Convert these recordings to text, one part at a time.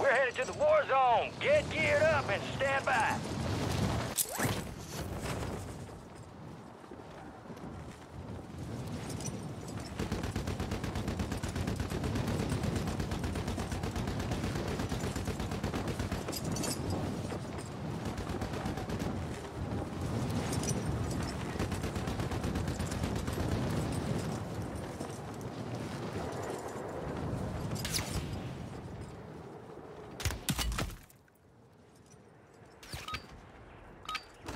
deployed to the war zone. Get geared up and stand by.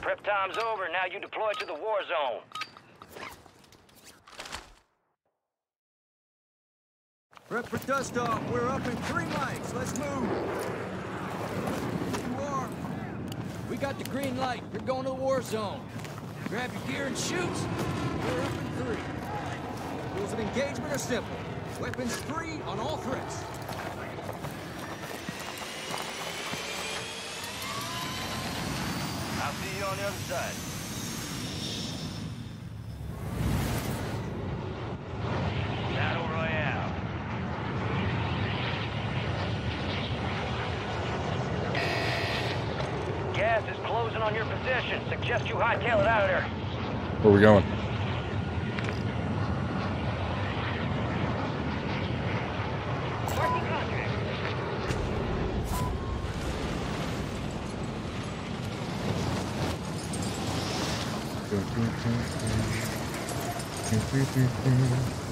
Prep time's over. You to the war zone. Prep for dust off. We're up in three mikes. Let's move. You are. We got the green light. You're going to the war zone. Grab your gear and shoot. We're up in three. Rules of engagement are simple. Weapons free on all threats. I'll see you on the other side. Battle Royale. Gas is closing on your position. Suggest you hightail it out of there. Where are we going? Marking contract. Supply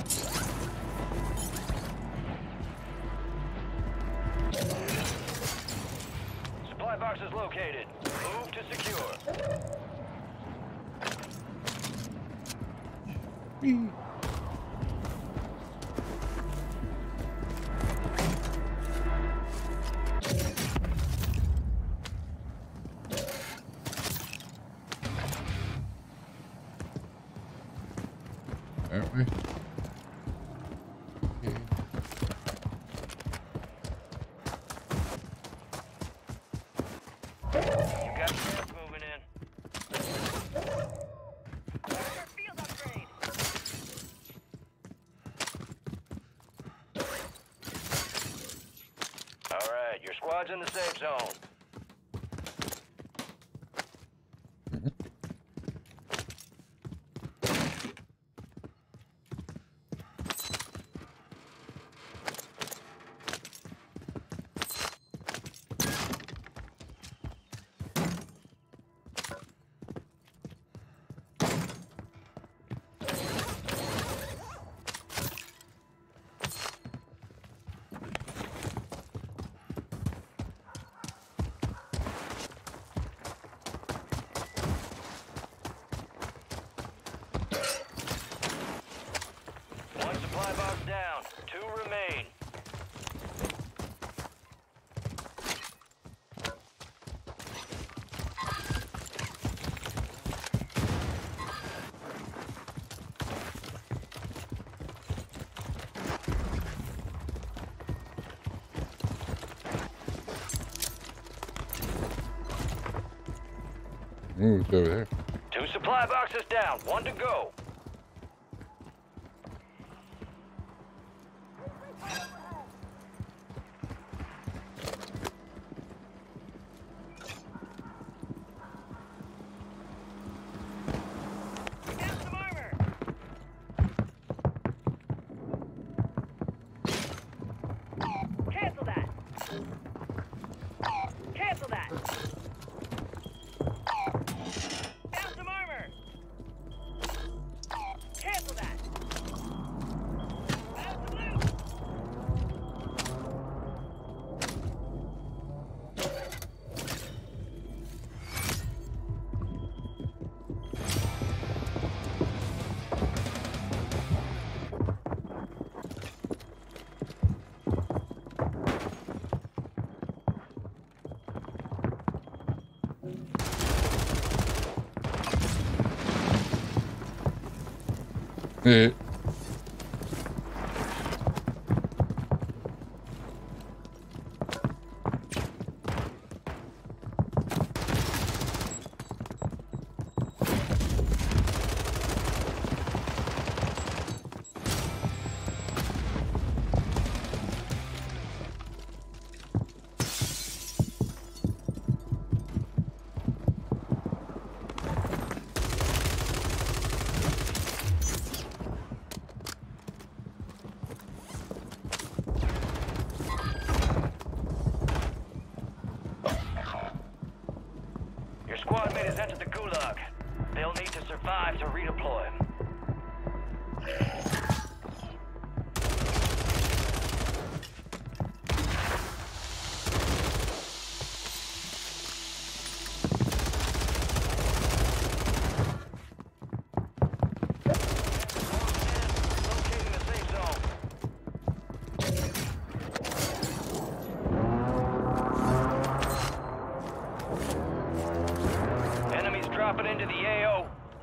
Mm, Moved over there. Two supply boxes down. One to go.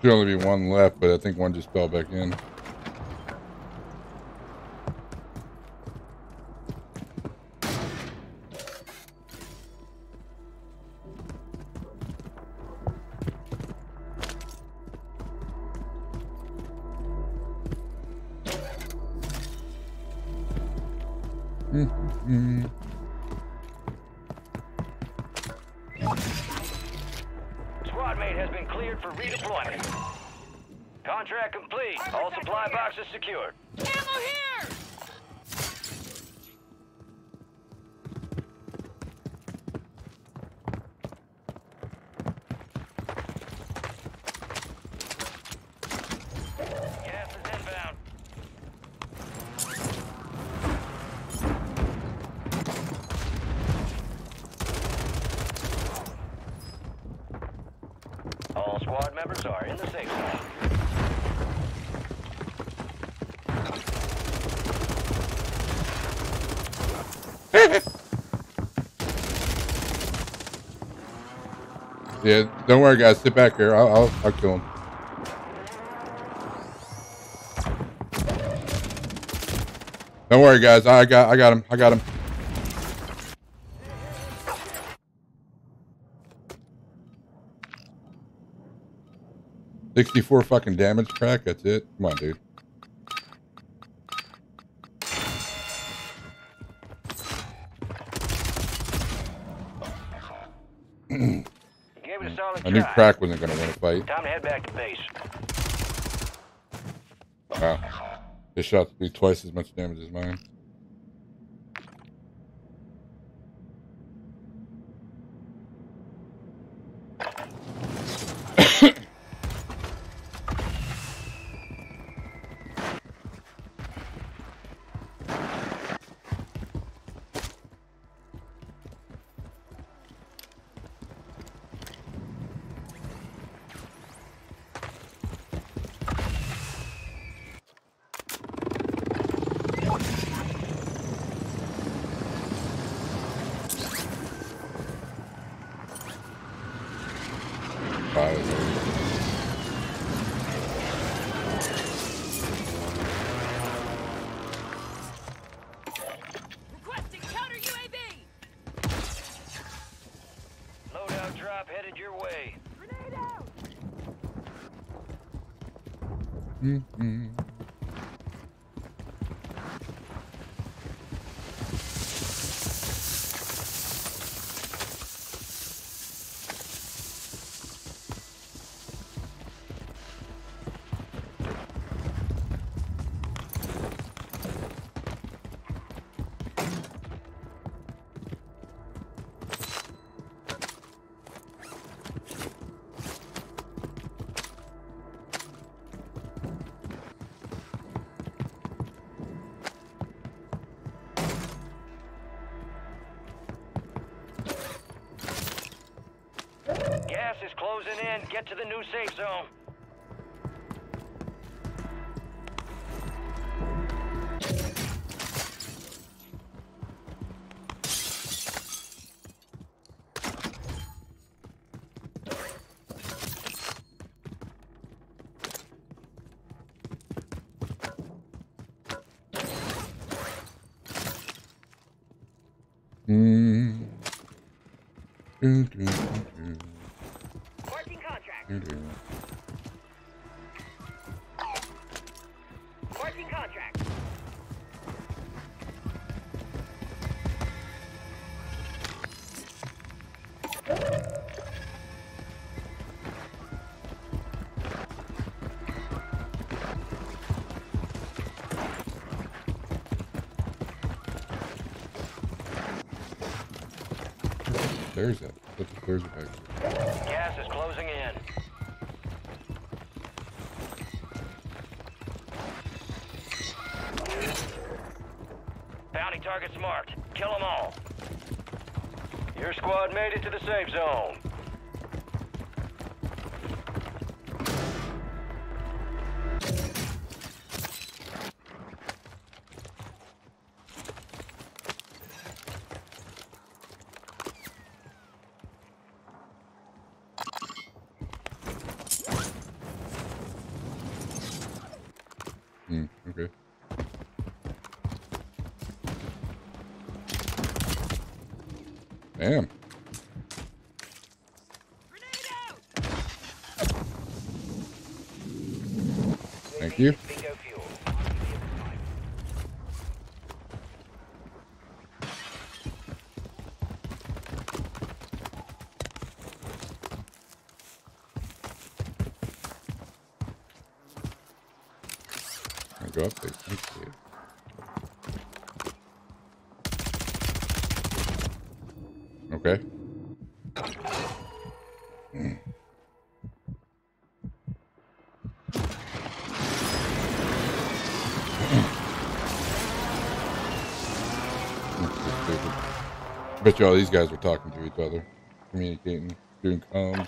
Should only be one left, but I think one just fell back in. Don't worry, guys. Sit back here. I'll, I'll, I'll kill him. Don't worry, guys. I got, I got him. I got him. Sixty-four fucking damage crack. That's it. Come on, dude. I knew crack wasn't gonna win a fight. Time to head back to base. Wow. This shot do twice as much damage as mine. Safe zone. put the clears back. Gas is closing in. Bounty targets marked. Kill them all. Your squad made it to the safe zone. dropped it. Thank you. Okay. Hmm. Bet you all these guys were talking to each other, communicating, doing comms.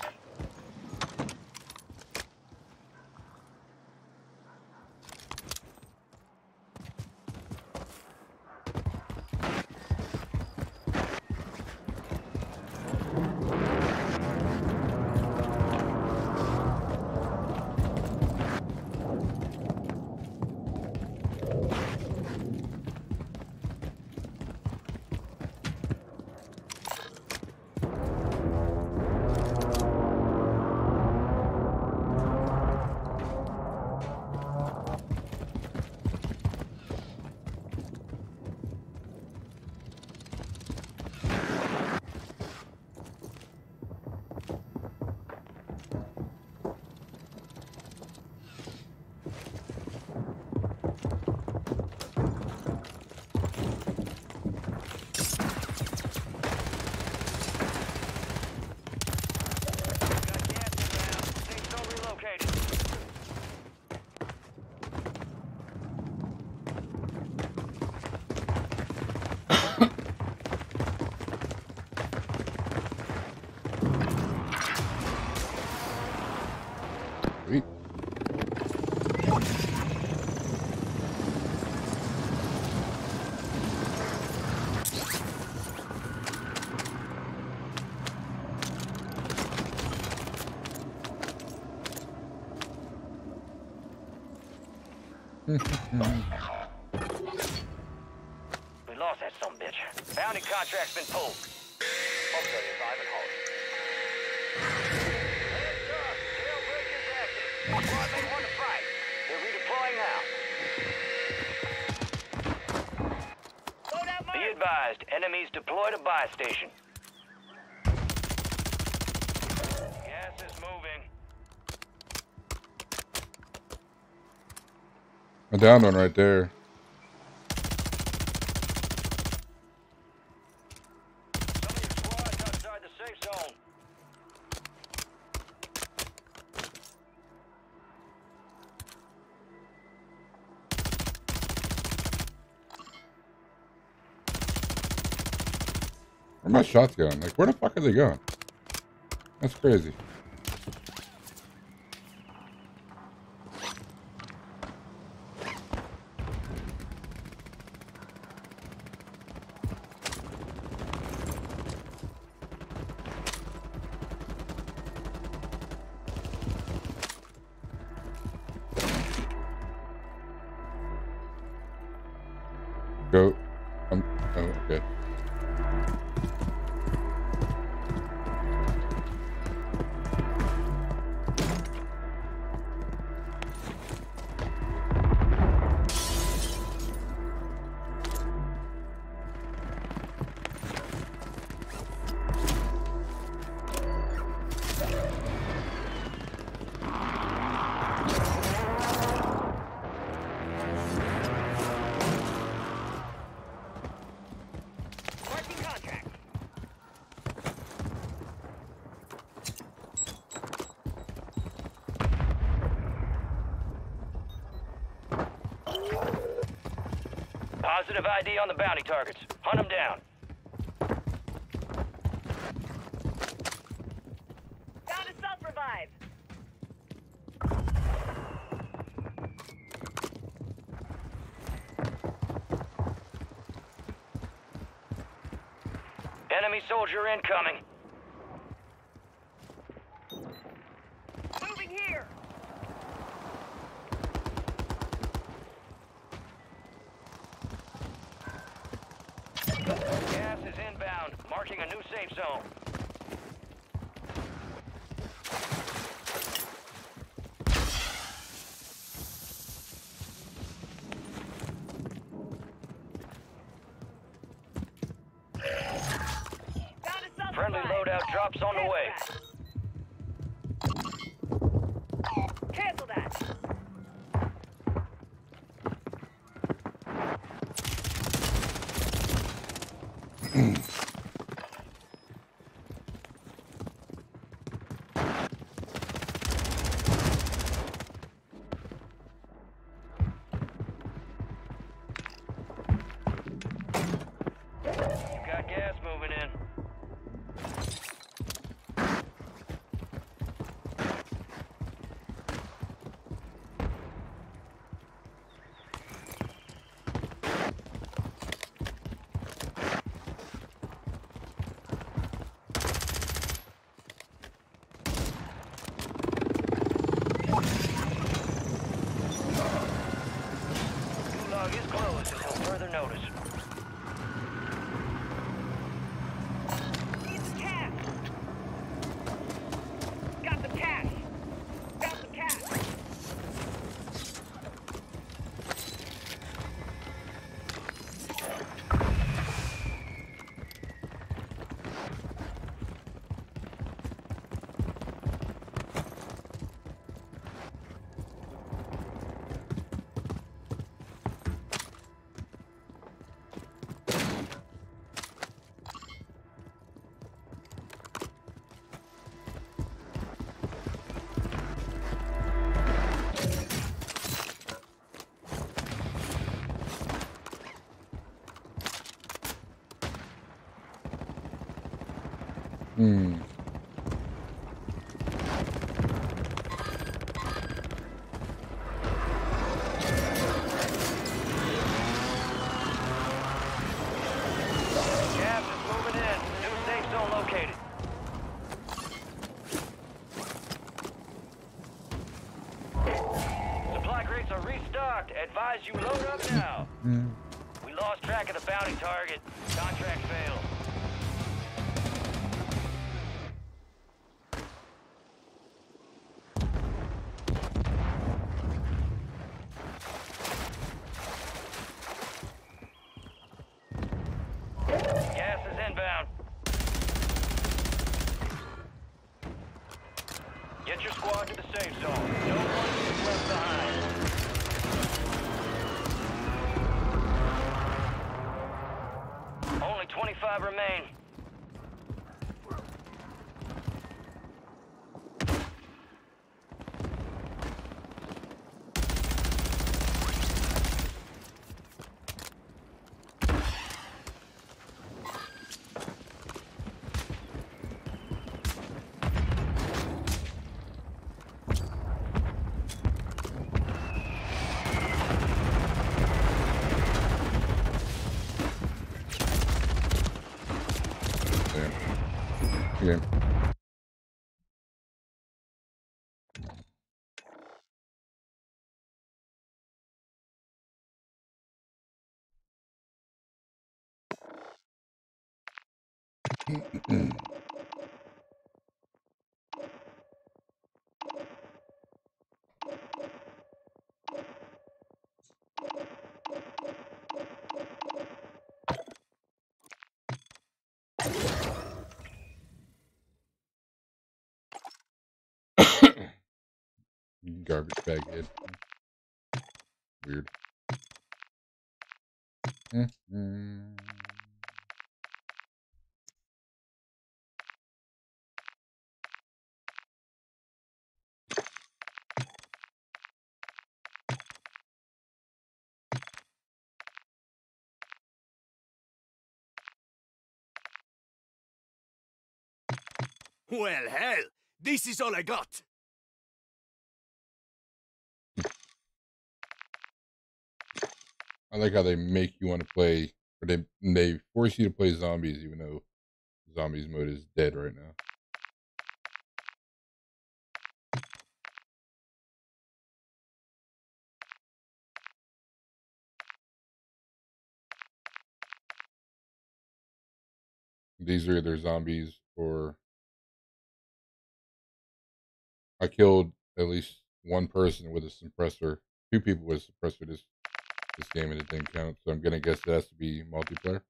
down one right there. Where my shots going? Like, where the fuck are they going? That's crazy. Restocked. You load Mm-hmm. Garbage bag head. Weird. Mhm. Well, hell, this is all I got. I like how they make you want to play, or they they force you to play zombies, even though zombies mode is dead right now. These are either zombies or I killed at least one person with a suppressor, two people with a suppressor this this game, and it didn't count. So I'm gonna guess it has to be multiplayer.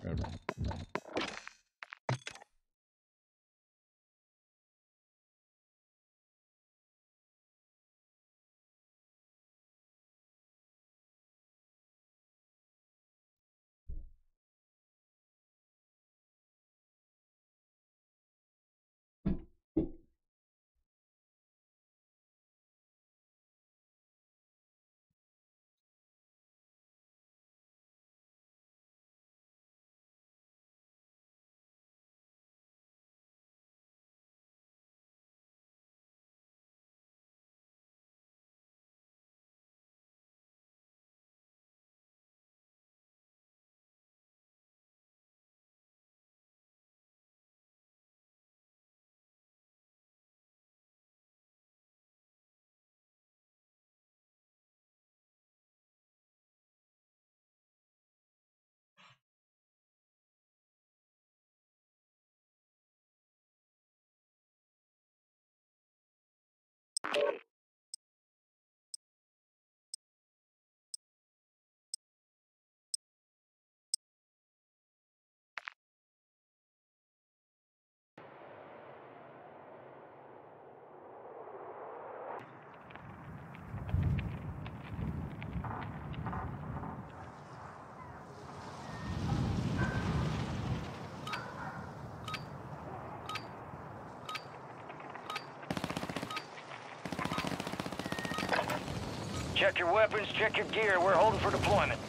Whatever. Check your weapons, check your gear. We're holding for deployment.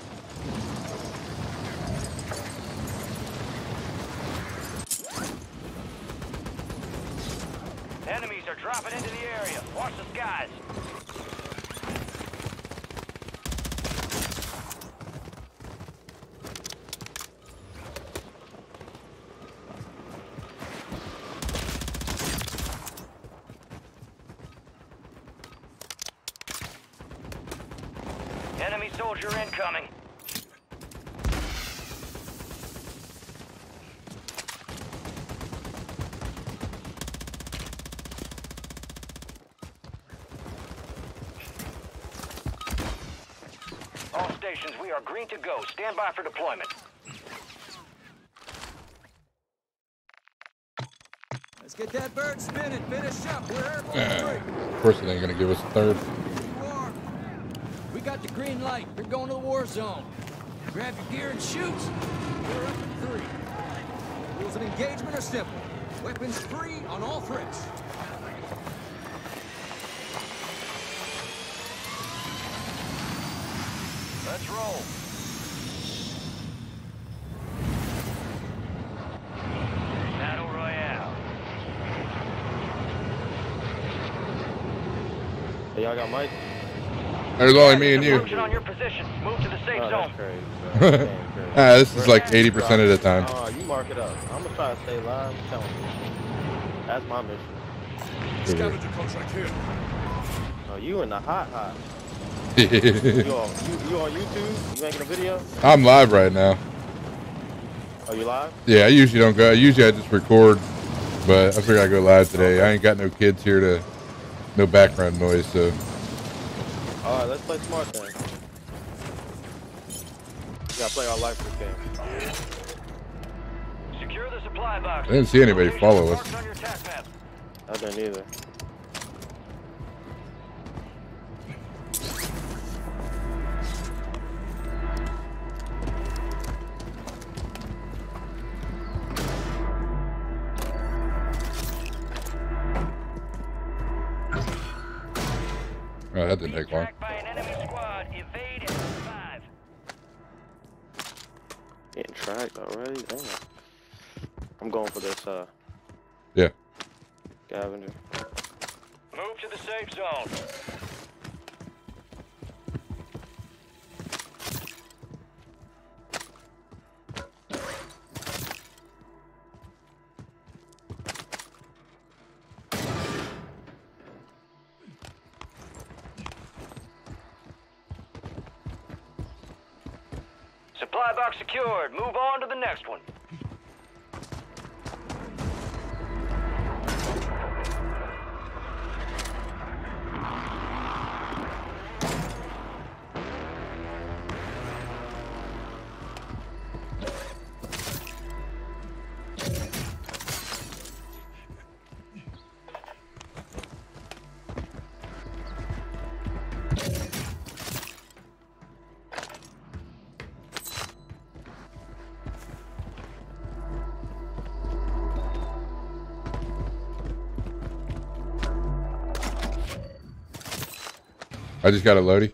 Enemies are dropping into the area. Watch the skies. Enemy soldier incoming. All stations, we are green to go. Stand by for deployment. Let's get that bird spinning. Finish up. We're airborne Uh, three. of course, it ain't gonna give us a third. We got the green light. You're going to the war zone. Grab your gear and shoot. We're up in three. Rules of engagement are simple. Weapons free on all threats. Let's roll. Battle Royale. Hey, y'all got mics? There's only me and you. Approaching on your position. Move to the safe Oh, zone. that's crazy. bro. That's. Ah, this is like 80% of the time. Oh, you mark it up. I'm gonna try to stay live. I'm telling you. That's my mission. Scavenger contract here. Oh, you in the hot hot. You on, you, you on YouTube? You making a video? I'm live right now. Are you live? Yeah, I usually don't go. Usually I just record, but I figured I'd go live today. I ain't got no kids here to, no background noise, so All right, let's play smart then. We gotta play our life this game. Secure the supply box. I didn't see anybody follow us. marked on your tac map. I didn't either. I just got a loadie.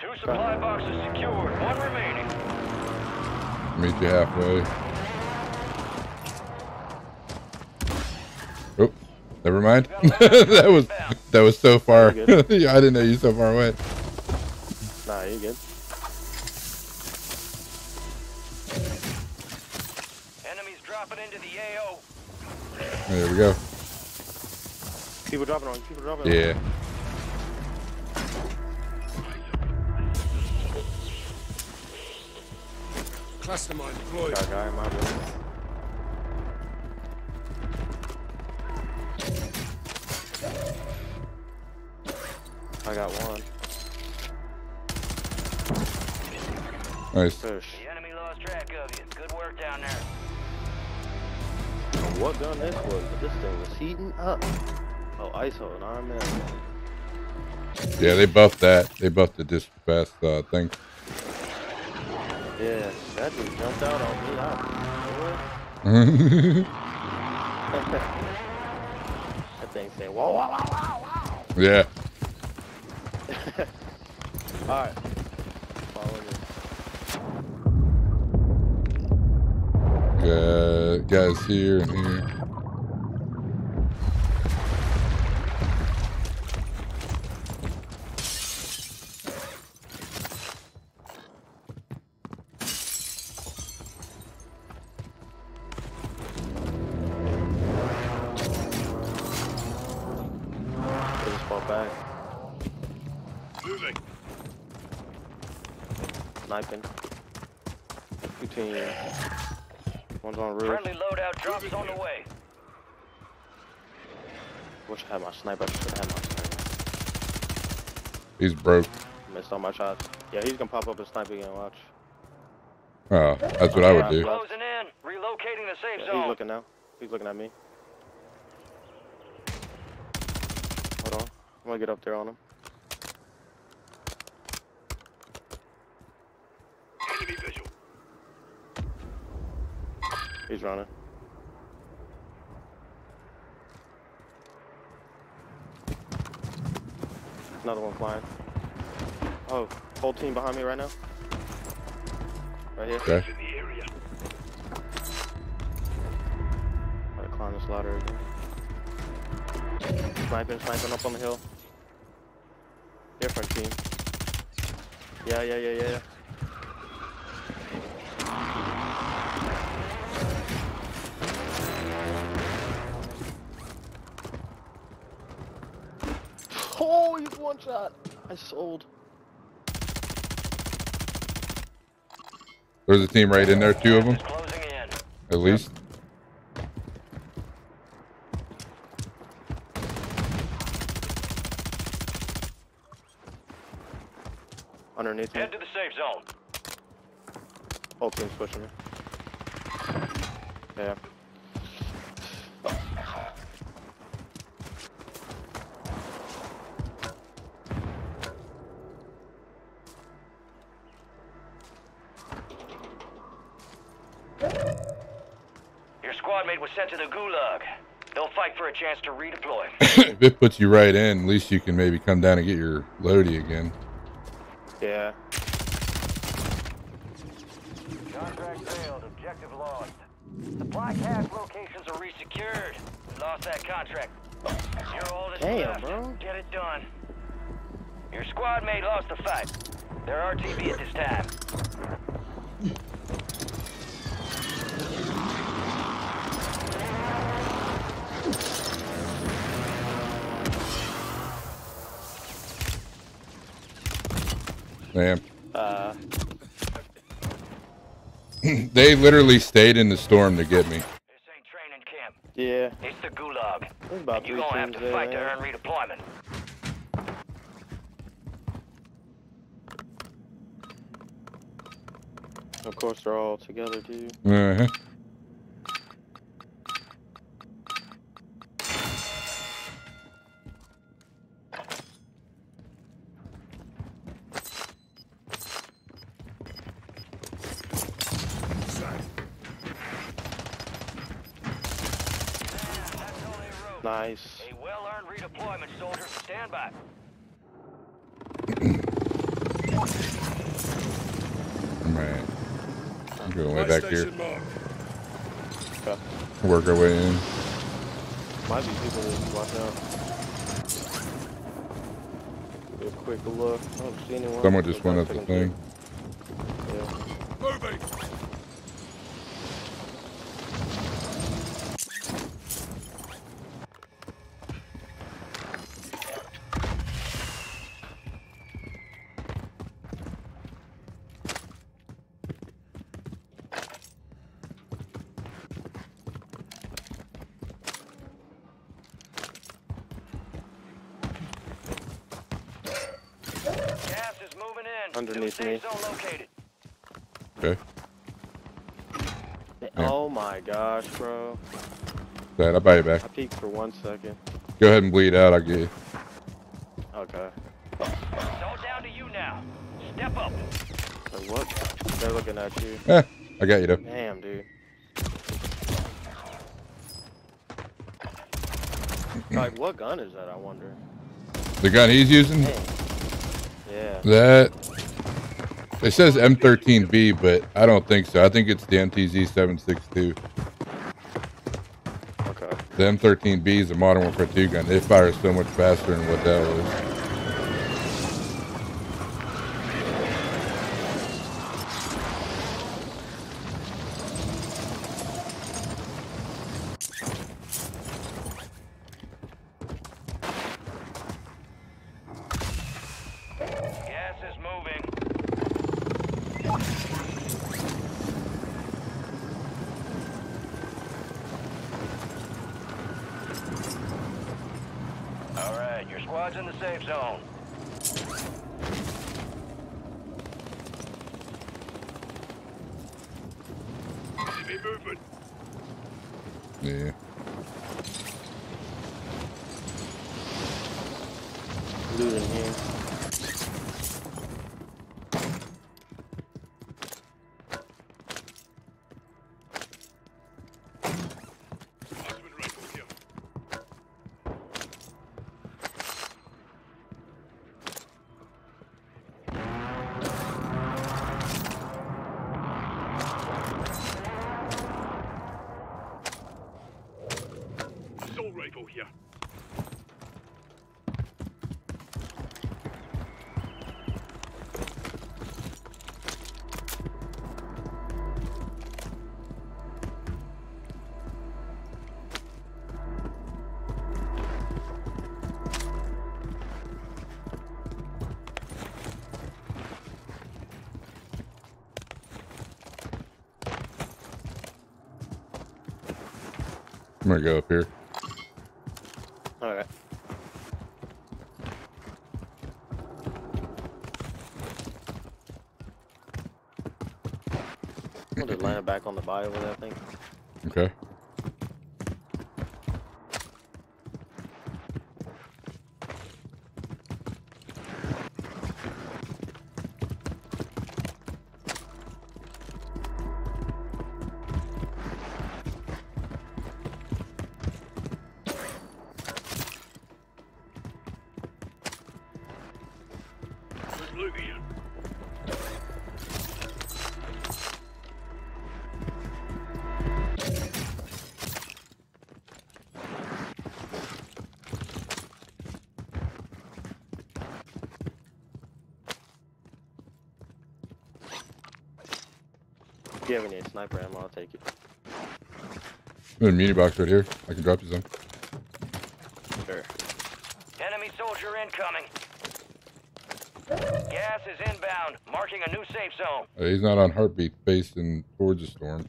Two supply boxes secured. One remaining. Meet you halfway. Oh, never mind. that was that was so far. Yeah, I didn't know you so far away. Nah, you good. Enemies dropping into the AO. There we go. People dropping on. People dropping on. Yeah. Cluster mine deployed. Got a guy in my room. I got one. Nice. Push. The enemy lost track of you. Good work down there. What gun this was, but this thing was heating up. Oh, ISO, and I'm in. Yeah, they buffed that. They buffed the disc fast uh, thing. Yeah, that dude jumped out on me. That thing said, whoa, whoa, whoa, whoa, whoa. yeah. Alright. Follow me. Uh, guys here and here. Two teams. One's on roof. Friendly loadout drops on the way. Wish I had my sniper. I should have my sniper. He's broke. Missed all my shots. Yeah, he's gonna pop up and snipe again. Watch. Oh, that's what I would do. Closing in. Relocating the safe Yeah, zone. he's looking now. He's looking at me. Hold on. I'm gonna get up there on him. He's running. Another one flying. Oh, whole team behind me right now. Right here. Okay. In the area. Gotta climb this ladder again. Sniping, sniping up on the hill. Different team. Yeah, yeah, yeah, yeah, yeah. One shot. I sold. There's a team right in there, two of them, Is closing in. at least. Underneath me. Head to the safe zone. Whole team's pushing me. Yeah. Your squad mate was sent to the gulag. They'll fight for a chance to redeploy. if it puts you right in, at least you can maybe come down and get your loadie again. Literally stayed in the storm to get me. This ain't training camp. yeah. It's the gulag. There's about and you three gonna have teams to there, fight to man. earn redeployment. Of course, they're all together, too. Uh-huh. That's only a road. Nice. A well-earned redeployment, soldier. Stand by. Man. I'm going way back here. Okay. Work our way in. Might be people that watch out. Give a quick look. I don't see anyone. Someone just went up the thing. two. Yeah. Moving. Gas is moving in. Underneath New me. safe zone located. Okay. Yeah. Oh my gosh, bro. Dad, I'll buy you back. I peeked for one second. Go ahead and bleed out. I'll get you. Okay. It's all down to you now. Step up. Like what? They're looking at you. Eh, I got you though. Damn, dude. like, what gun is that? I wonder. The gun he's using, Dang. Yeah. that it says M13B, but I don't think so. I think it's the MTZ 762. Okay. The M13B is a Modern Warfare 2 gun. They fire so much faster than what that was. Rifle here. I'm gonna go up here. Alright. I'll just land it back sniper ammo, I'll take it. There's a muni box right here. I can drop you some. Sure. Enemy soldier incoming. Gas is inbound, marking a new safe zone. Uh, he's not on heartbeat facing towards the storm.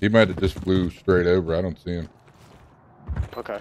He might have just flew straight over. I don't see him. Okay.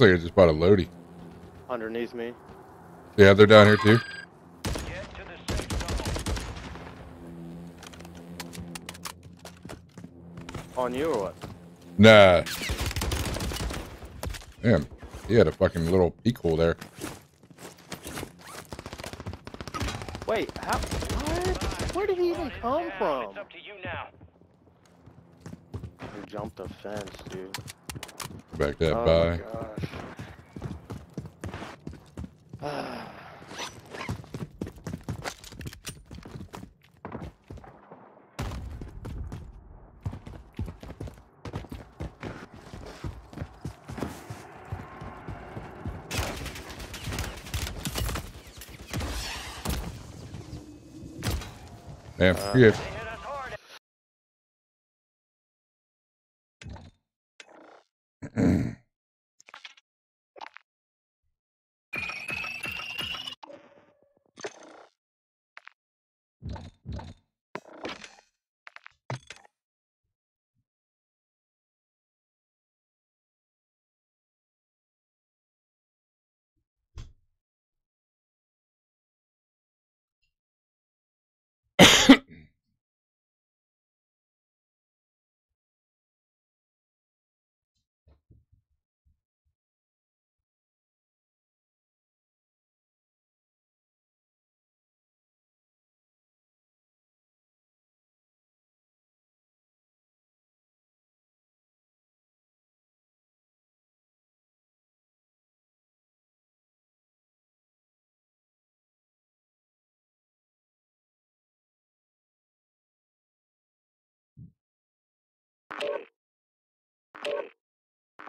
Looks like I just bought a loady. Underneath me. Yeah, they're down here too. Get to the safe zone. On you or what? Nah. Damn. He had a fucking little peek hole there. Wait, how? What? Where did he even come from? It's up to you now. He jumped the fence, dude. Back that oh by. Damn. Uh,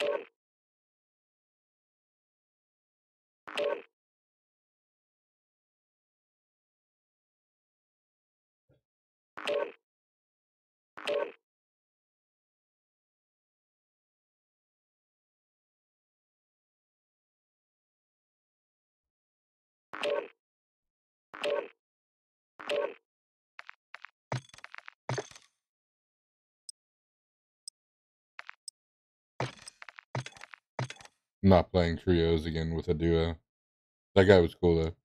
I'm not playing trios again with a duo. That guy was cool though.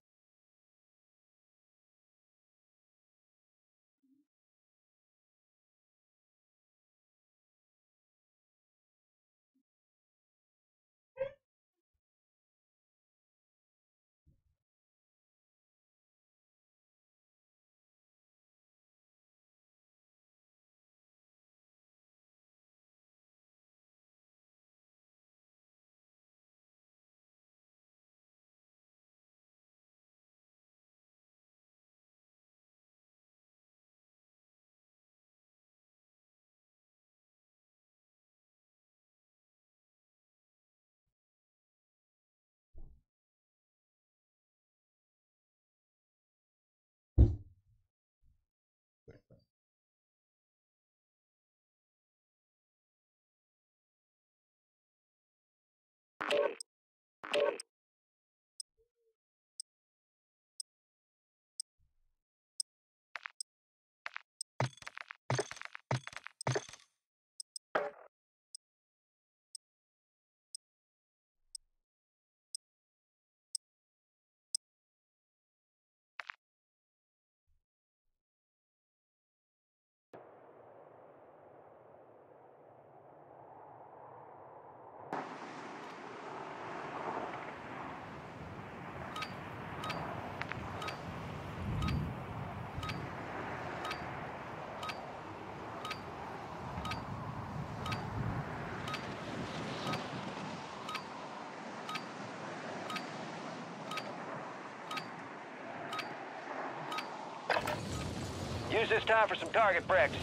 Use this time for some target practice.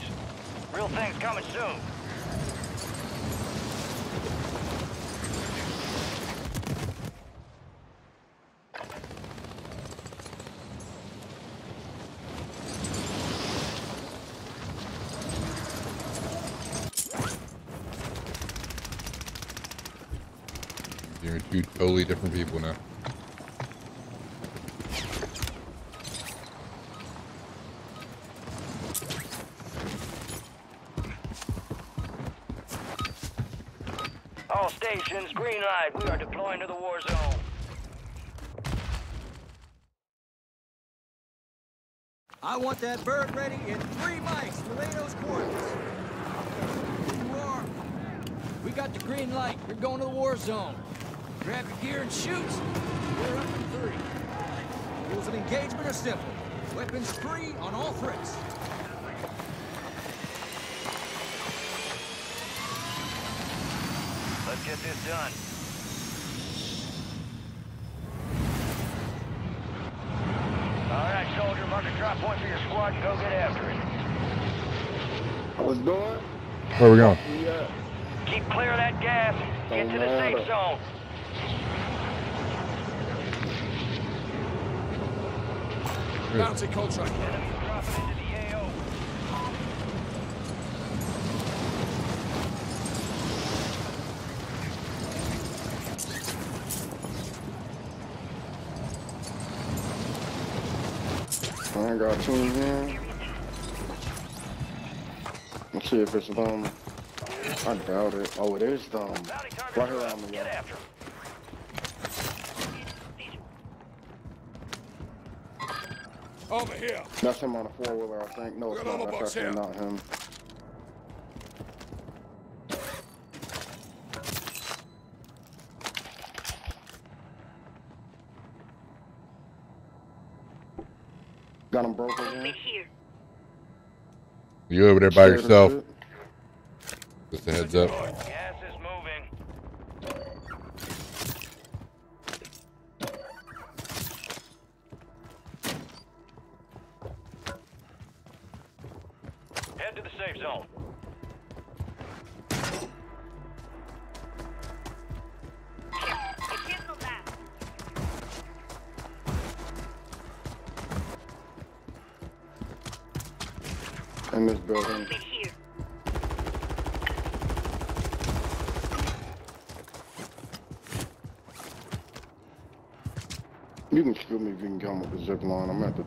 Real things coming soon. You're two totally different people now. That bird ready in three mikes. You are. We got the green light. You're going to the war zone. Grab your gear and shoot. We're up in three. Rules of engagement are simple. Weapons free on all threats. Let's get this done. All right, soldier, mark a drop point for your squad and go get after it. What's doing? Where are we going? Yeah. Keep clear of that gas. Get to the safe matter. zone. Bounty contract. Enemies dropping into the AO. I ain't got team here. Let's see if it's them. I doubt it. Oh, it is them. Bounty target Right here dropped. on me. Get yeah. after 'em. Over here. That's him on a four wheeler, I think. No, it's not. ammo That's box actually here. not him. Got him broke again. Here. You over there by yourself? Just a heads up.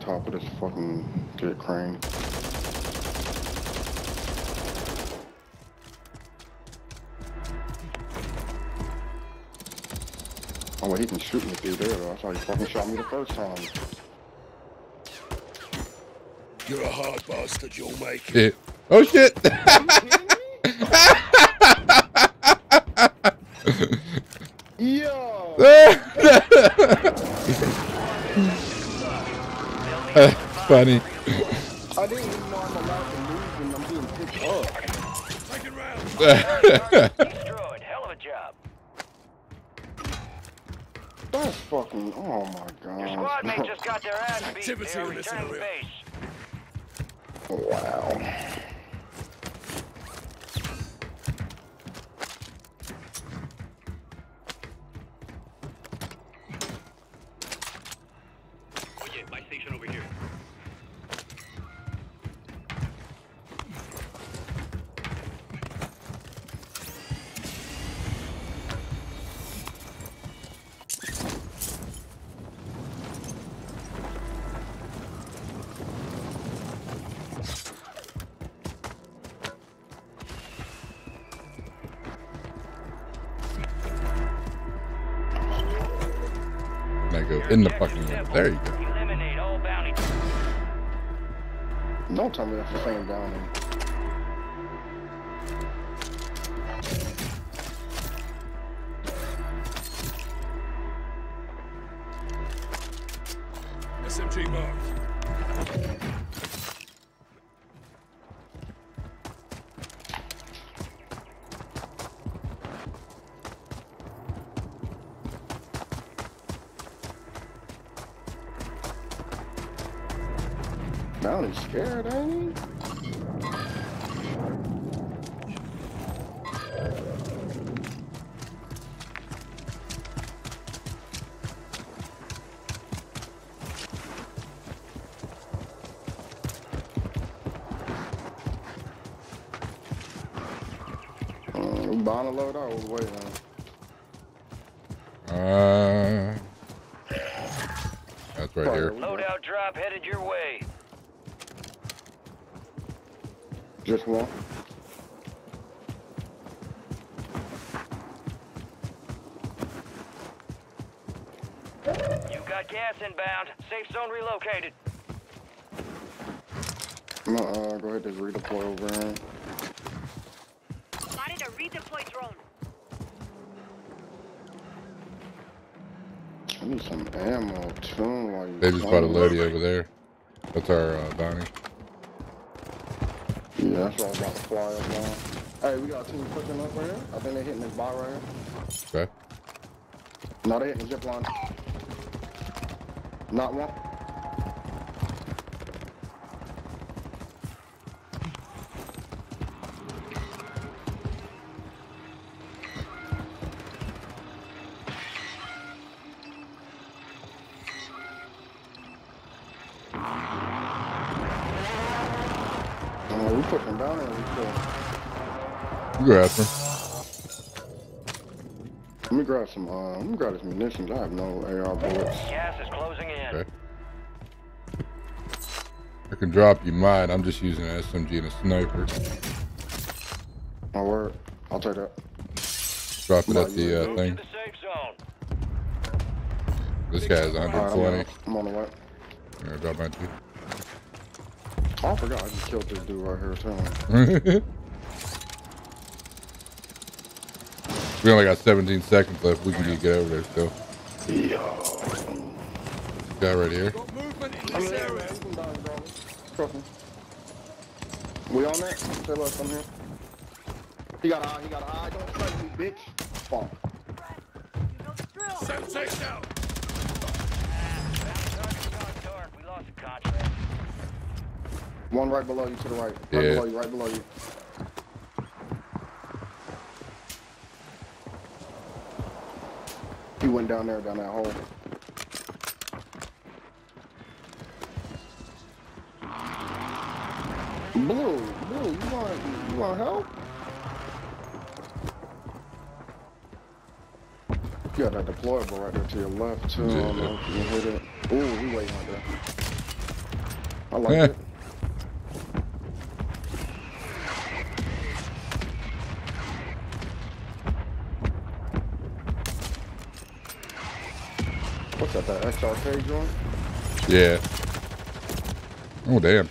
Top of this fucking get crane. Oh, well, he can shoot me through there, though. That's how he fucking shot me the first time. You're a hard bastard, you'll make it. Shit. Oh shit! Yo! Funny. I didn't even know I'm allowed to move when I'm being picked up. Taking round. Don't tell me that's the same Downing. SMG marked. Bounty Just one. You got gas inbound. Safe zone relocated. I'm gonna uh, go ahead and redeploy over here. Spotted a redeploy drone. I need some ammo too. While They just bought a loadie over there. That's our uh, bounty. Yeah, that's what I was about to fly up on. Hey, we got a team pushing up right here. I think they hitting this bar right here. Okay. No, they hitting the zip line. Not one. We pushing down there. We cool. You go after some. Uh, let me grab this munitions. I have no AR bullets. Gas is closing in. Okay. I can drop you mine. I'm just using an SMG and a sniper. My word. I'll take that. Drop it No, at the uh, thing. the safe zone. This guy's All right, I'm, 120. on, I'm on the way. Yeah, drop mine too. Oh, I forgot. I just killed this dude right here too. we only got 17 seconds left. We can get over there still. Yo. Guy right here. Got movement in I'm this here, area. man. You can die, bro. Trust me. We on that? Say less. I'm here. He got an eye. He got an eye. Don't fight me, bitch. Fuck. You know. Set safe now. Target's gone dark. We lost the contract. One right below you to the right. Right Yeah. below you. Right below you. Went down there, down that hole. Blue, blue, you want you want help? You got that deployable right there to your left too. I don't know if you hit it. Ooh, he waiting right there. I like it. That? XRK joint? Yeah. Oh, damn.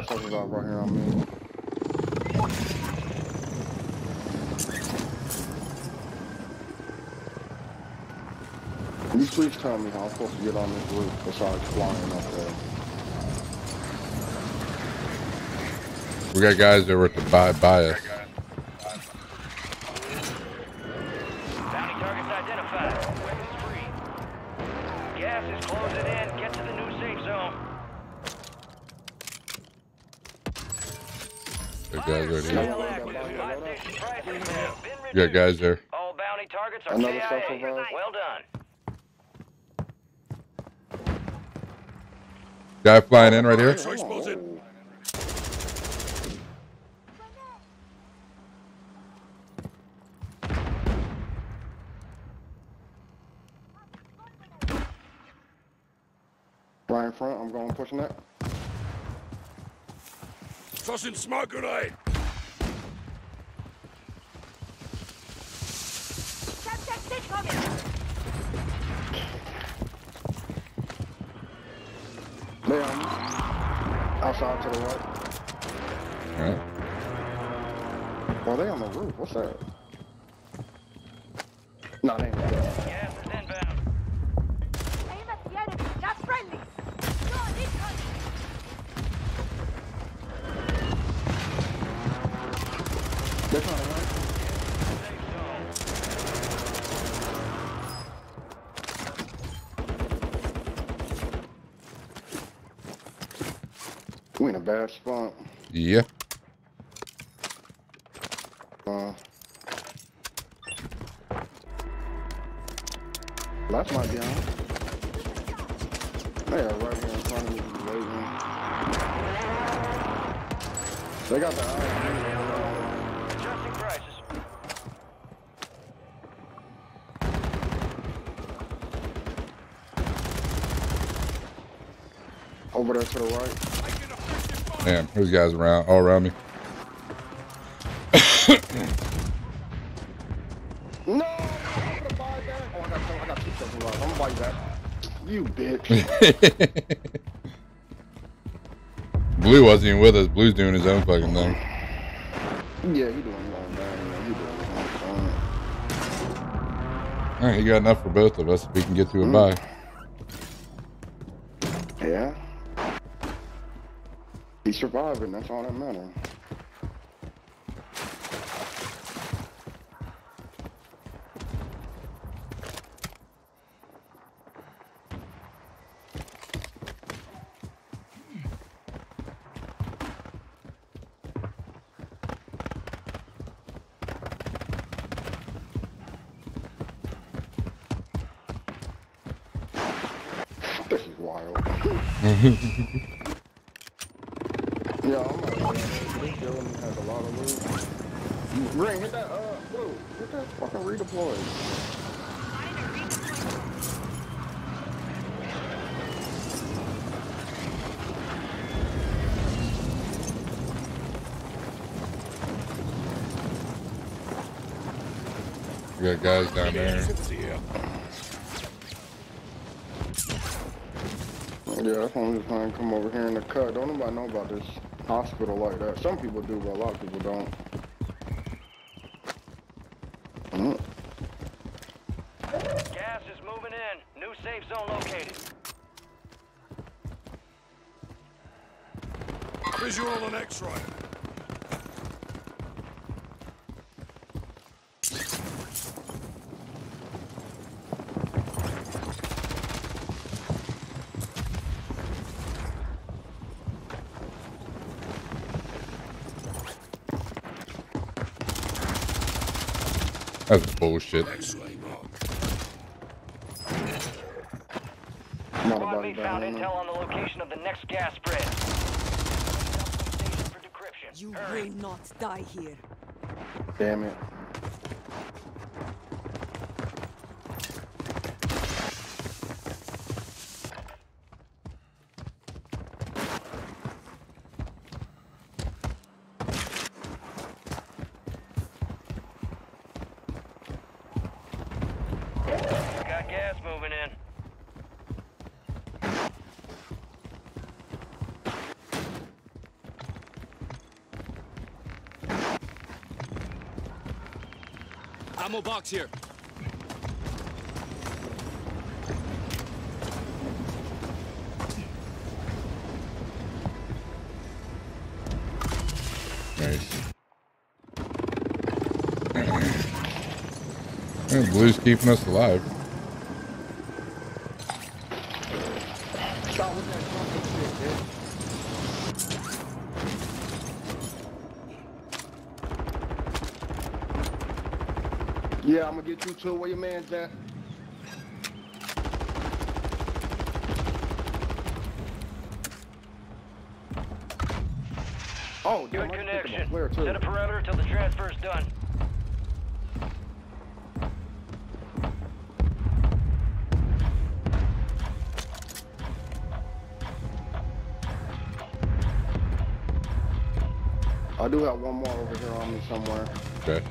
Got something about right here on me. Can you please tell me how I'm supposed to get on this roof besides flying up there? We got guys over at the buy buy got guys there. All bounty targets are Another KIA. self-revive. Well done. Guy flying in right here. X-ray spotted. Right in front, I'm going pushing that. Tossing smoke grenade. Contact incoming! They on me. Outside to the right. Alright. Well, they on the roof. What's that? No, they ain't. Gas is inbound. Aim at the enemy, not friendly! Gun incoming! They're trying to run. Safe zone. We in a bad spot. Yeah. They got the eye. Adjusting prices. Over there to the right. Damn, there's guys around all around me. No! I'm gonna buy that. Oh, I got, I got two seconds left. I'm gonna buy that. You bitch. Blue wasn't even with us. Blue's doing his own fucking thing. yeah, he doing his own thing. He doing his own thing. Alright, he got enough for both of us if we can get to a hmm. buy. Yeah. He's surviving. That's all that matters. This is wild. Yeah, I'm not This building has a lot of loot. Ring, hit that, uh, blue. Hit that fucking redeploy. We got guys down there. Yeah, that's why I'm just trying to come over here in the cut. Don't nobody know about this hospital like that. Some people do, but a lot of people don't. Mm. Gas is moving in. New safe zone located. Visual on X-ray. That's bullshit. X-ray mark. Not Squad mate found intel on the location of the next gas spread. Station for decryption. You Hurry. will not die here. Damn it. Got gas moving in. Ammo box here. Nice. And Blue's keeping us alive. Stop with that fucking shit, bitch. Yeah, I'm you. Where your man's at? Oh, damn, Good I just picked up a connection. flare, too. Set a perimeter till the transfer's done. I do have one more over here on me somewhere. Okay.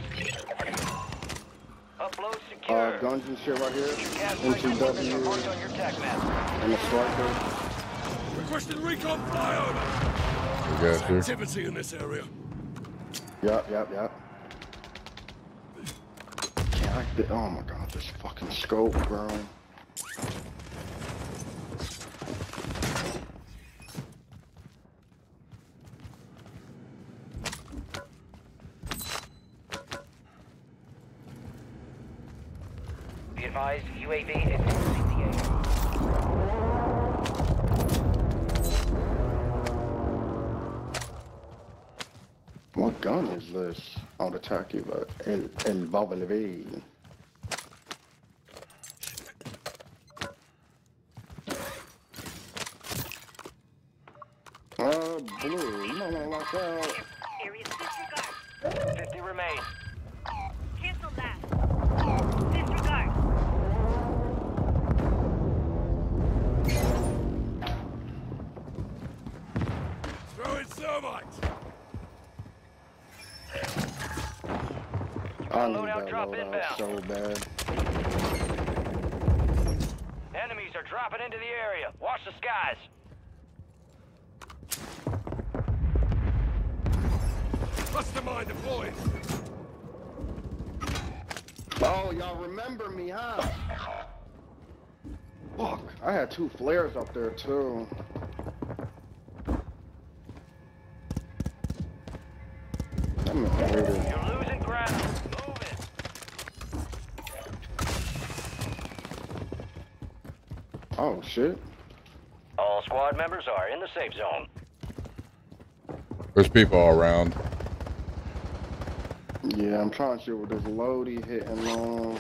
Upload Uh, secure. Guns and shit right here. Gas strike coordinates are NCW marked on your tac map. and the striker. Requesting recon flyover. We got here. Activity in this area. Yep, yep, yep. Can't I get, oh my god, this fucking scope, bro. On attack you, but El, El I need Loadout that drop loadout inbound. so bad. Enemies are dropping into the area. Watch the skies. Cluster mine deployed. Oh, y'all remember me, huh? Fuck, I had two flares up there too. Shit. All squad members are in the safe zone. There's people all around. Yeah, I'm trying to see what this loady hitting on.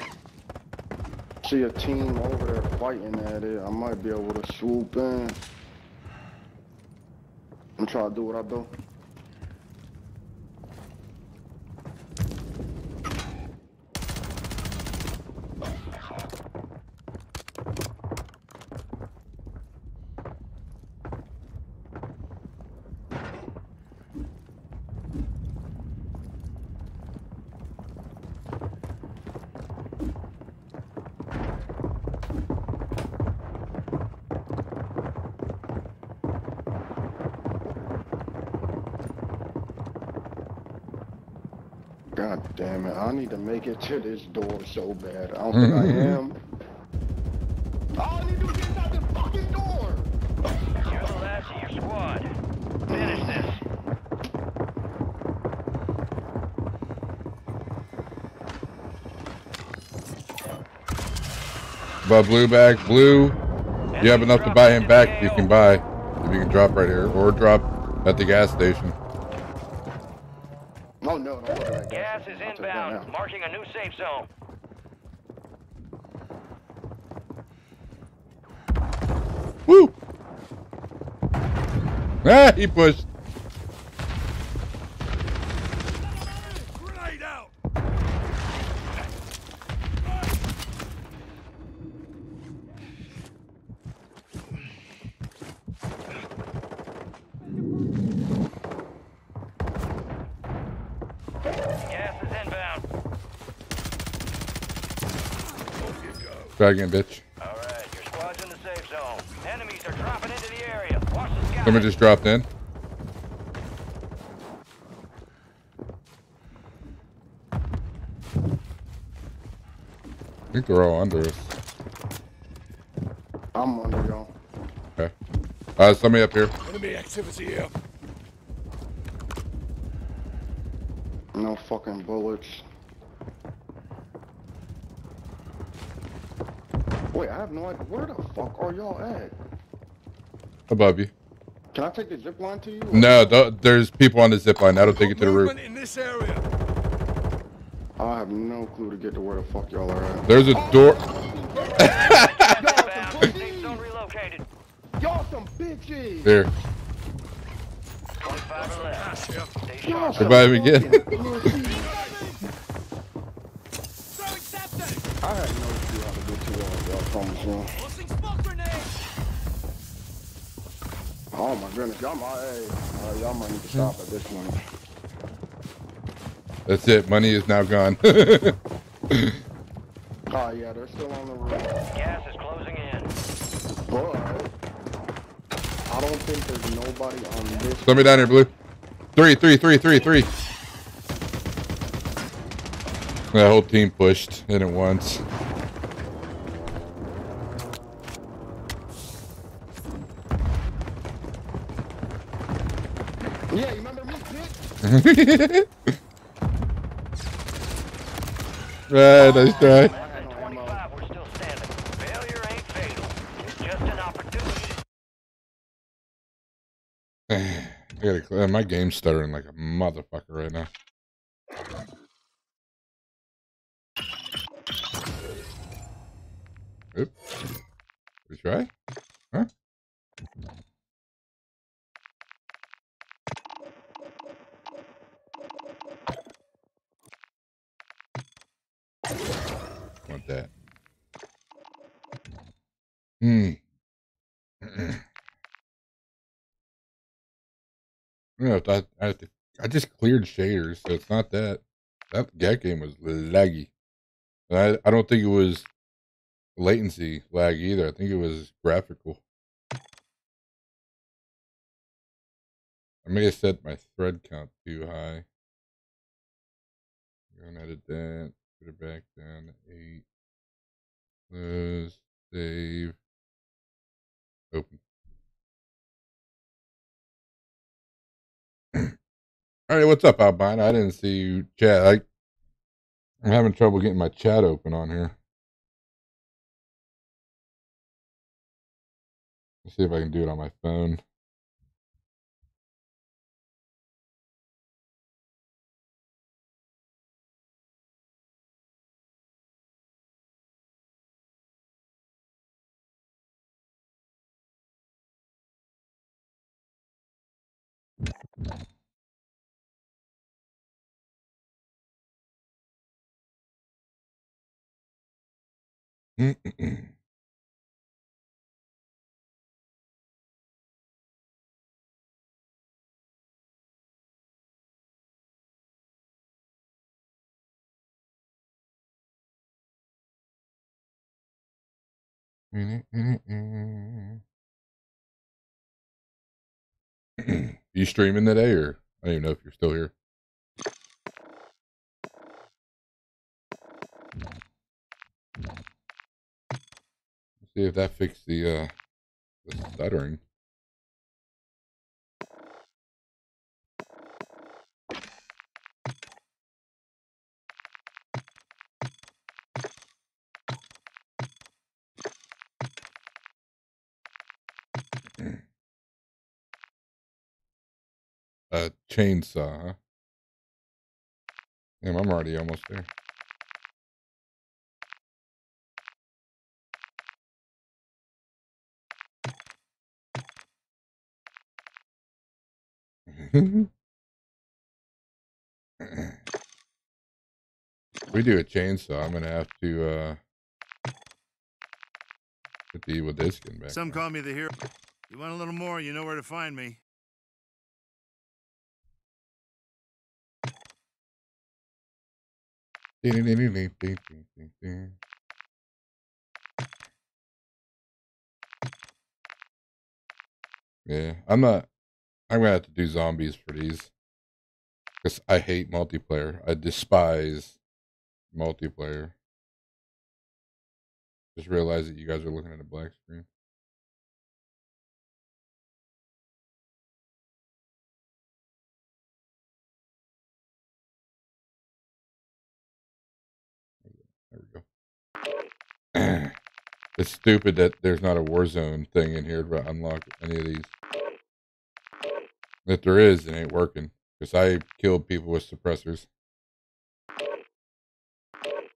See a team over there fighting at it. I might be able to swoop in. I'm trying to do what I do. God damn it. I need to make it to this door so bad. I don't think I mm-hmm. am. All I need to do is get inside this fucking door! You're the last of your squad. Finish this. Buy blue bag. Blue. You have enough to buy him back. You can buy. If you can drop right here. Or drop at the gas station. Oh no, don't go to that Gas station. is I'll take that inbound, now. marking a new safe zone. Woo! Ah, he pushed. Grenade out. Gas is inbound. Off you go. Try again, bitch. All right, your squad's in the safe zone. Enemies are dropping into the area. Watch the skies. Someone just dropped in. I think they're all under us. I'm under y'all. Okay. Uh, somebody up here. Enemy activity here. No fucking bullets. Wait, I have no idea. Where the fuck are y'all at? Above you. Can I take the zip line to you? No, th- there's people on the zip line. That'll take you to the roof. In this area. I have no clue to get to where the fuck y'all are at. There's a oh, door. Inbound. Safe zone relocated. Y'all some bitches! There. 25 or here. Stay Y'all some Revive me again. My goodness, y'all might, uh, y'all might need to stop at this one. That's it. Money is now gone. Oh yeah, they're still on the roof. Gas is closing in. But I don't think there's nobody on this. Somebody down here, blue. Three, three, three, three, three. That whole team pushed in at once. an opportunity. I gotta clear. My game's stuttering like a motherfucker right now. Oop. Retry? Huh? That. Hmm. I, I, I just cleared shaders, so it's not that. That that game was laggy. And I I don't think it was latency lag either. I think it was graphical. I may have set my thread count too high. I'm gonna edit that. Put it back down to eight. Close. Save. Open. Oh. All right, what's up, Albine? I didn't see you chat. I, I'm having trouble getting my chat open on here. Let's see if I can do it on my phone. you streaming today, or I don't even know if you're still here. See if that fixed the uh the stuttering. A chainsaw, huh? Damn, I'm already almost there. we do a chainsaw. I'm gonna have to uh put the evil disc in back. Some call me the hero. You want a little more, you know where to find me. Yeah, I'm not. I'm gonna have to do zombies for these because I hate multiplayer. I despise multiplayer. Just realize that you guys are looking at a black screen. There we go. it's stupid that there's not a Warzone thing in here to unlock any of these. If there is, it ain't working. Because I killed people with suppressors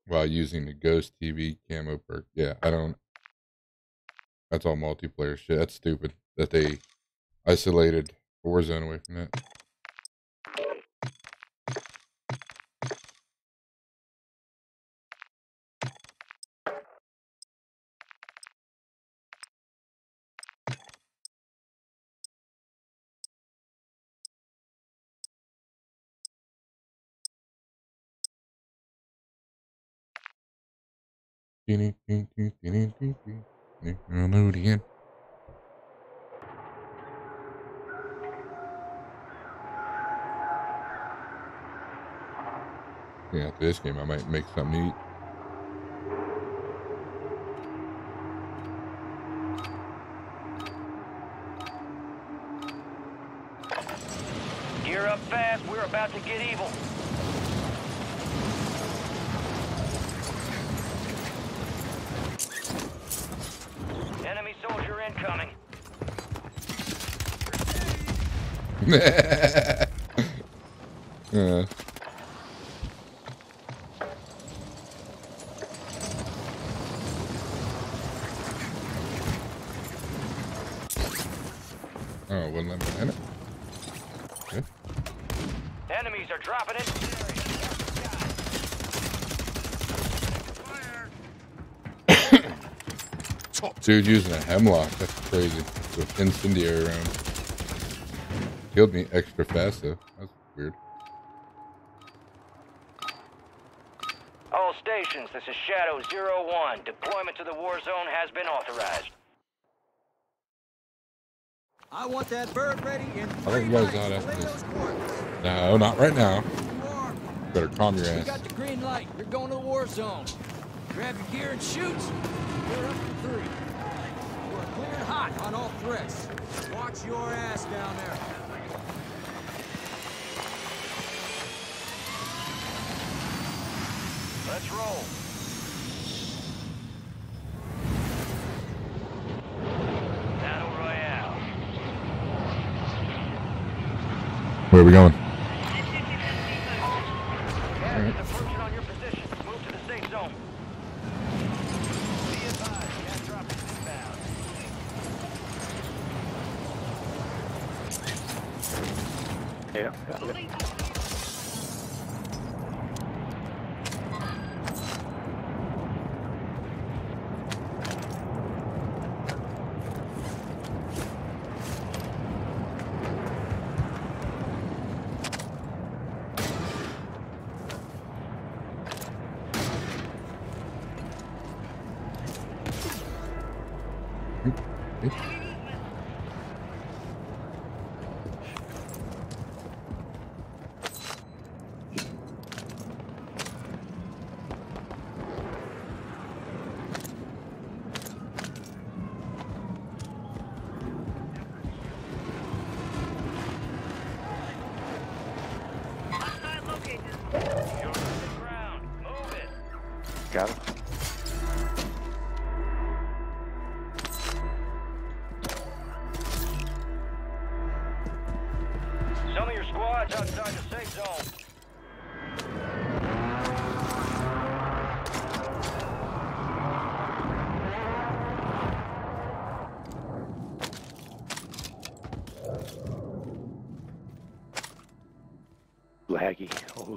while using the Ghost TV camo perk. Yeah, I don't. That's all multiplayer shit. That's stupid that they isolated Warzone away from that. Yeah, after this game, I might make something to eat. Gear up fast. We're about to get evil. Enemy soldier incoming. Yeah. Oh, wouldn't let me in it. Okay. Enemies are dropping the Dude using a hemlock, that's crazy. With incendiary round. Killed me extra fast though. That's weird. All stations, this is Shadow Zero One. Deployment to the war zone has been authorized. I want that bird ready in think three you guys minutes. got after Lay this. No, not right now. Better calm your We ass. got the green light. You're going to the war zone. Grab your gear and shoot. We're up to three. We're cleared hot on all threats. Watch your ass down there. Let's. Battle Royale. Where are we going? Gas is approaching on your position. Move to the safe zone. Be advised, gas drop is inbound. Yeah, got it. You're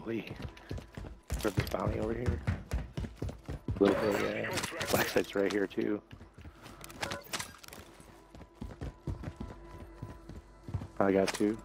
Holy. Got this bounty over here. little bit, yeah. Black site's right here too. I got two.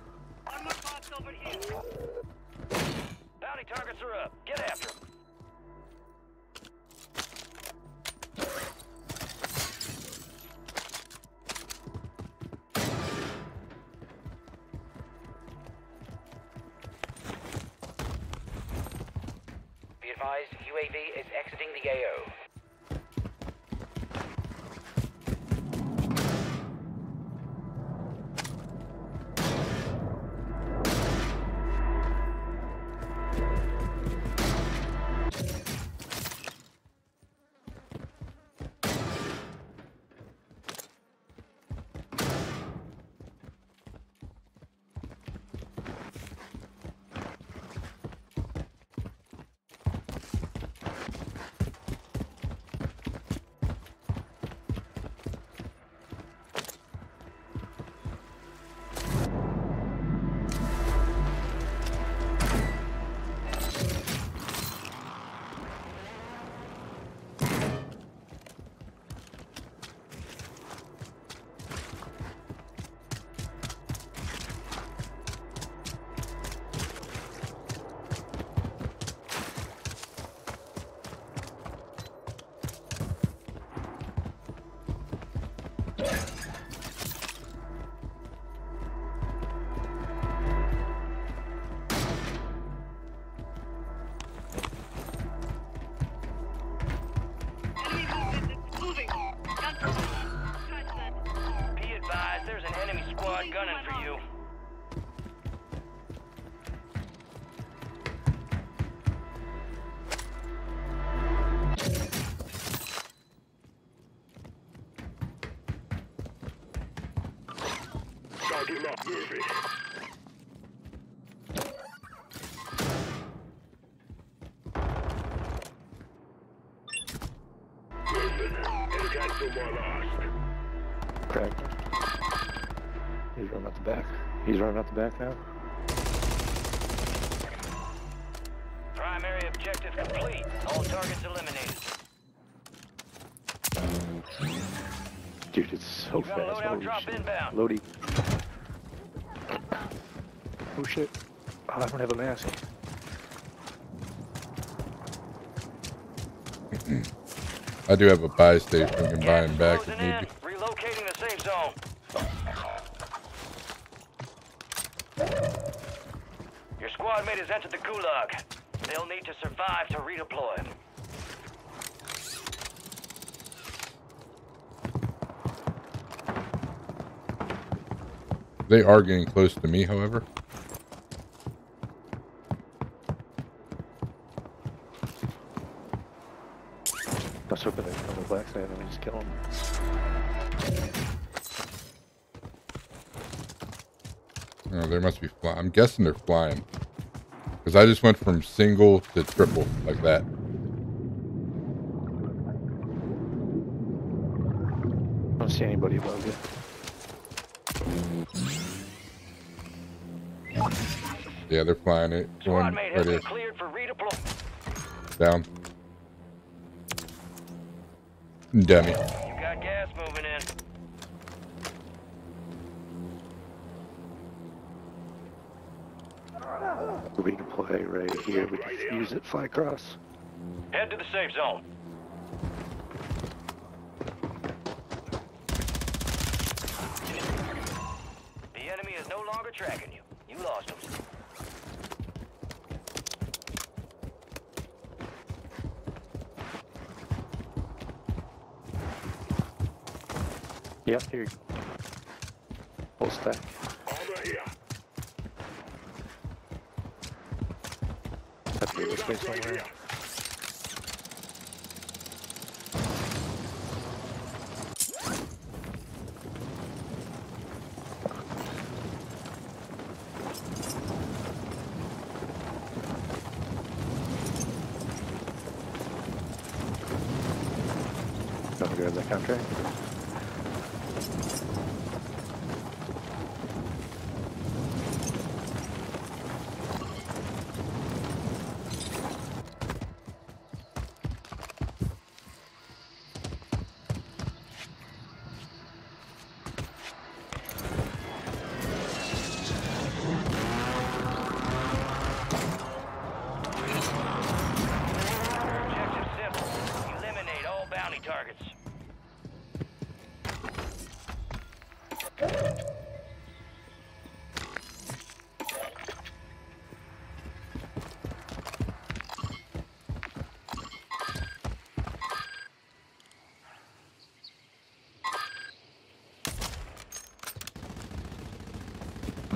He's running out the back now. Primary objective complete. All targets eliminated. Dude, it's so You fast. loadout Holy drop shit. inbound. Loading. Oh shit. Oh, I don't have a mask. I do have a buy station. I can buy Gas him back if need be. Relocating the safe zone. Your squad mate has entered the gulag. They'll need to survive to redeploy. They are getting close to me, however. I was hoping they'd come with black side and we just kill them. Oh, they must be flying. I'm guessing they're flying. Because I just went from single to triple like that. I don't see anybody above you. Yeah, they're flying it. Squad Going mate has right been cleared for redeploy. Down. Dummy. You got gas moving in. We can play right here. We can use it, fly across. Head to the safe zone. The enemy is no longer tracking you. You lost them. Yep, here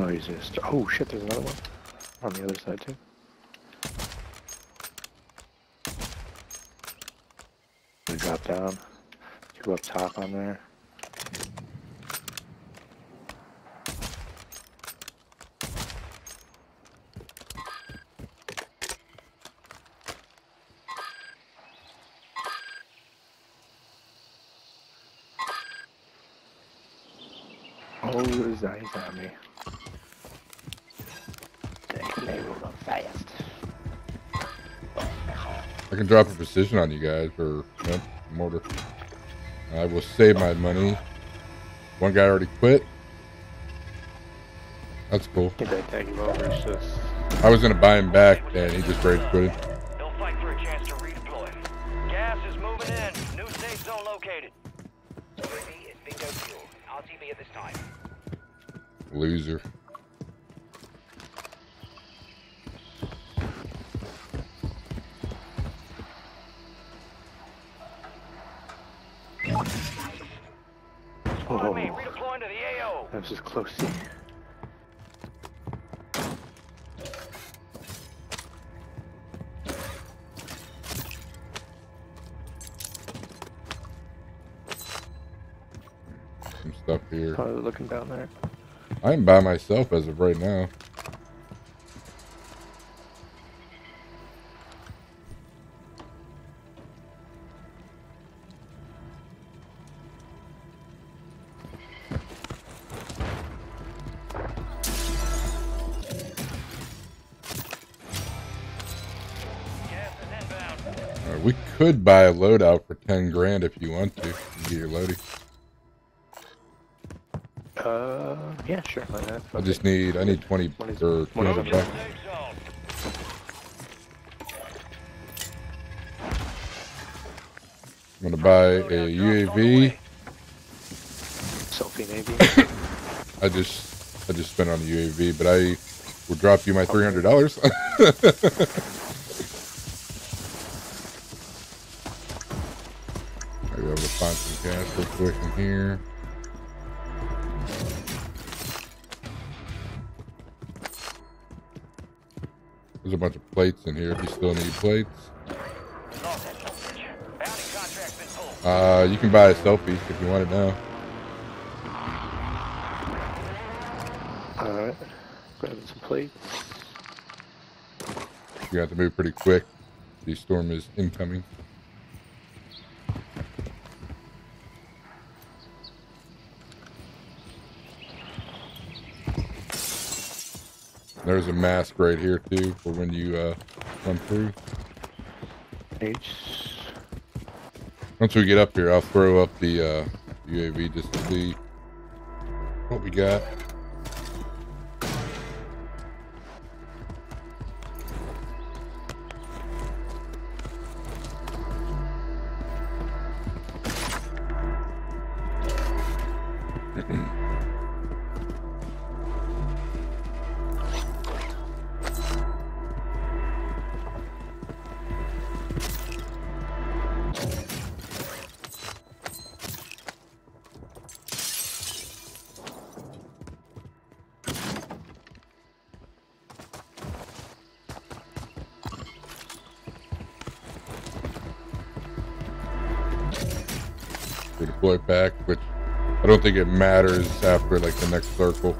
No, he's just. Oh shit, there's another one on the other side too. They drop down. Two up top on there. Oh, eyes on me. I can drop a precision on you guys or yep, mortar. I will save my money. One guy already quit. That's cool. Get that tag him over. It's just. I was gonna buy him back and he just rage quitted. I'm by myself as of right now. We could buy a loadout for 10 grand if you want to. Get your loadie. Yeah, sure. Uh, Why? I just need, I need 20 Money's- or money's 200 bucks. I'm gonna buy a Loadout drops on the UAV. Selfie maybe. I just, I just spent on the UAV, but I will drop you my $300. I'll be able to find some cash real quick in here. There's a bunch of plates in here if you still need plates. Lost that son of a bitch. Bounty contract's been pulled. Uh, you can buy a selfie if you want it now. Alright. Grabbing some plates. You have to move pretty quick. The storm is incoming. There's a mask right here too for when you uh, come through. H. Once we get up here, I'll throw up the uh, UAV just to see what we got. Matters after like the next circle.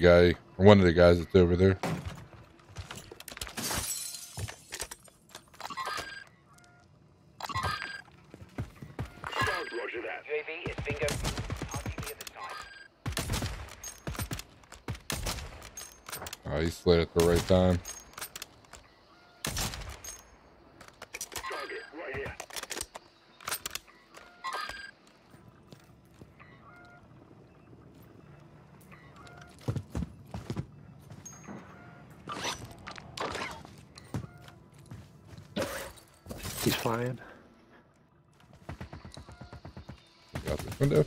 Guy, one of the guys that's over there. Roger that. UAV is bingo. RTB at this time. Uh, he slid at the right time. Target right here. He's flying. Got this window.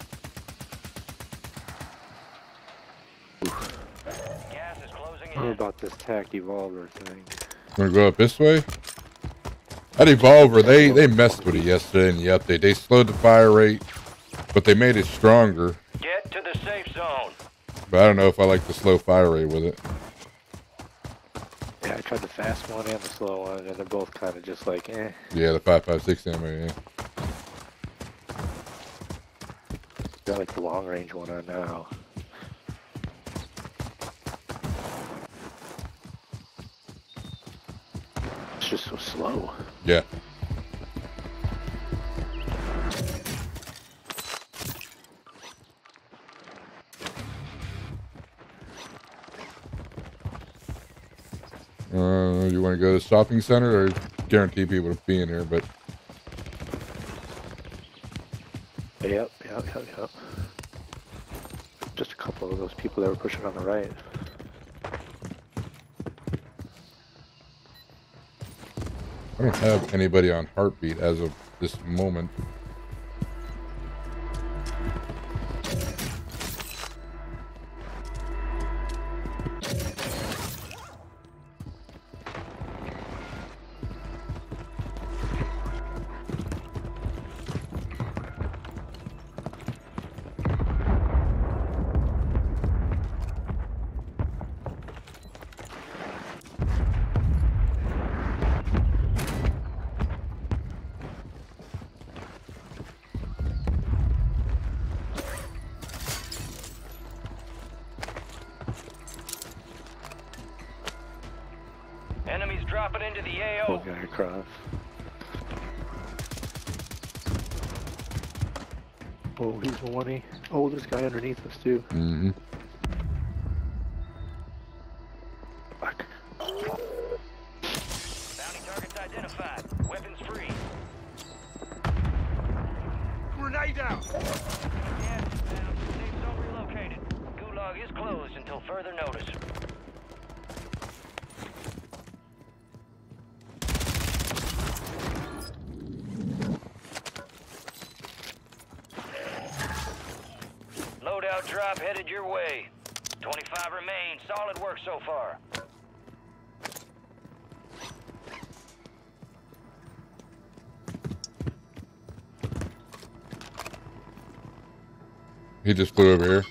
Gas is closing What in. about this tac evolver thing? Wanna go up this way? That Evolver, they, they messed with it yesterday in the update. They slowed the fire rate, but they made it stronger. Get to the safe zone. But I don't know if I like the slow fire rate with it. Yeah, I tried the fast one and slow one, and they're both kind of just like, eh. Yeah, the 556 ammo, yeah. Got like the long range one on now. It's just so slow. Yeah. Want to go to the shopping center or guarantee people to be in here, but Yep, yep, yep, yep. Just a couple of those people that were pushing on the right. I don't have anybody on heartbeat as of this moment. He just flew over here.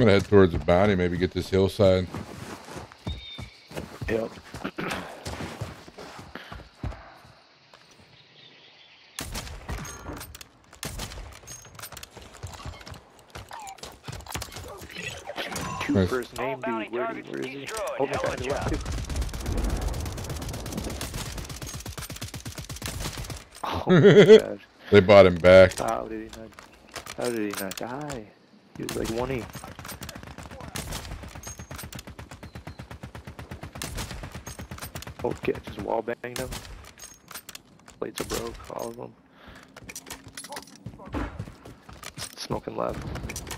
I'm gonna head towards the bounty, maybe get this hillside. Yep. Cooper's name be where is he? Oh my god, left. They bought him back. How did he not, how did he not die? He was like 1E. Both kids just wall banging them. Plates are broke, all of them. Smoking left.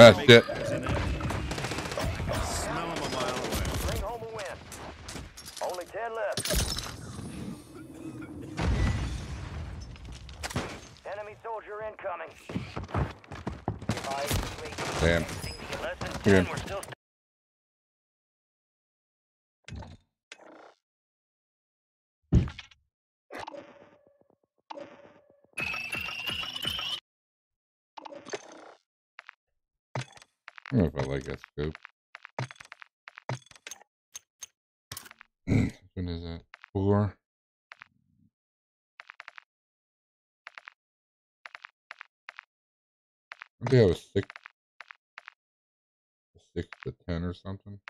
In it. Smell 'em a mile away. Bring home a win. Only 10 left. Enemy soldier incoming. Damn. Less than Here. 10, we're still I don't know if I like that scope. Which one is that? Four. Maybe I was six. Six to ten or something.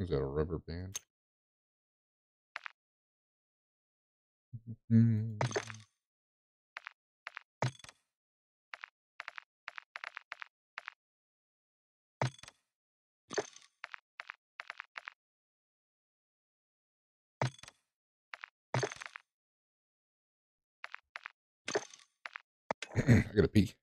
Is that a rubber band? Mm. I gotta pee.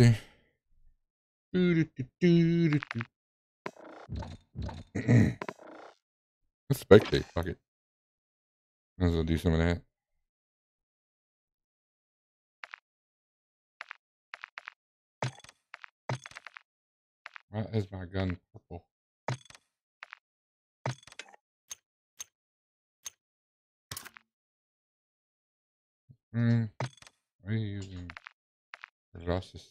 Let's spectate. Fuck it. Might as well do some of that. Why is my gun purple? Hmm. Are you using Rosses?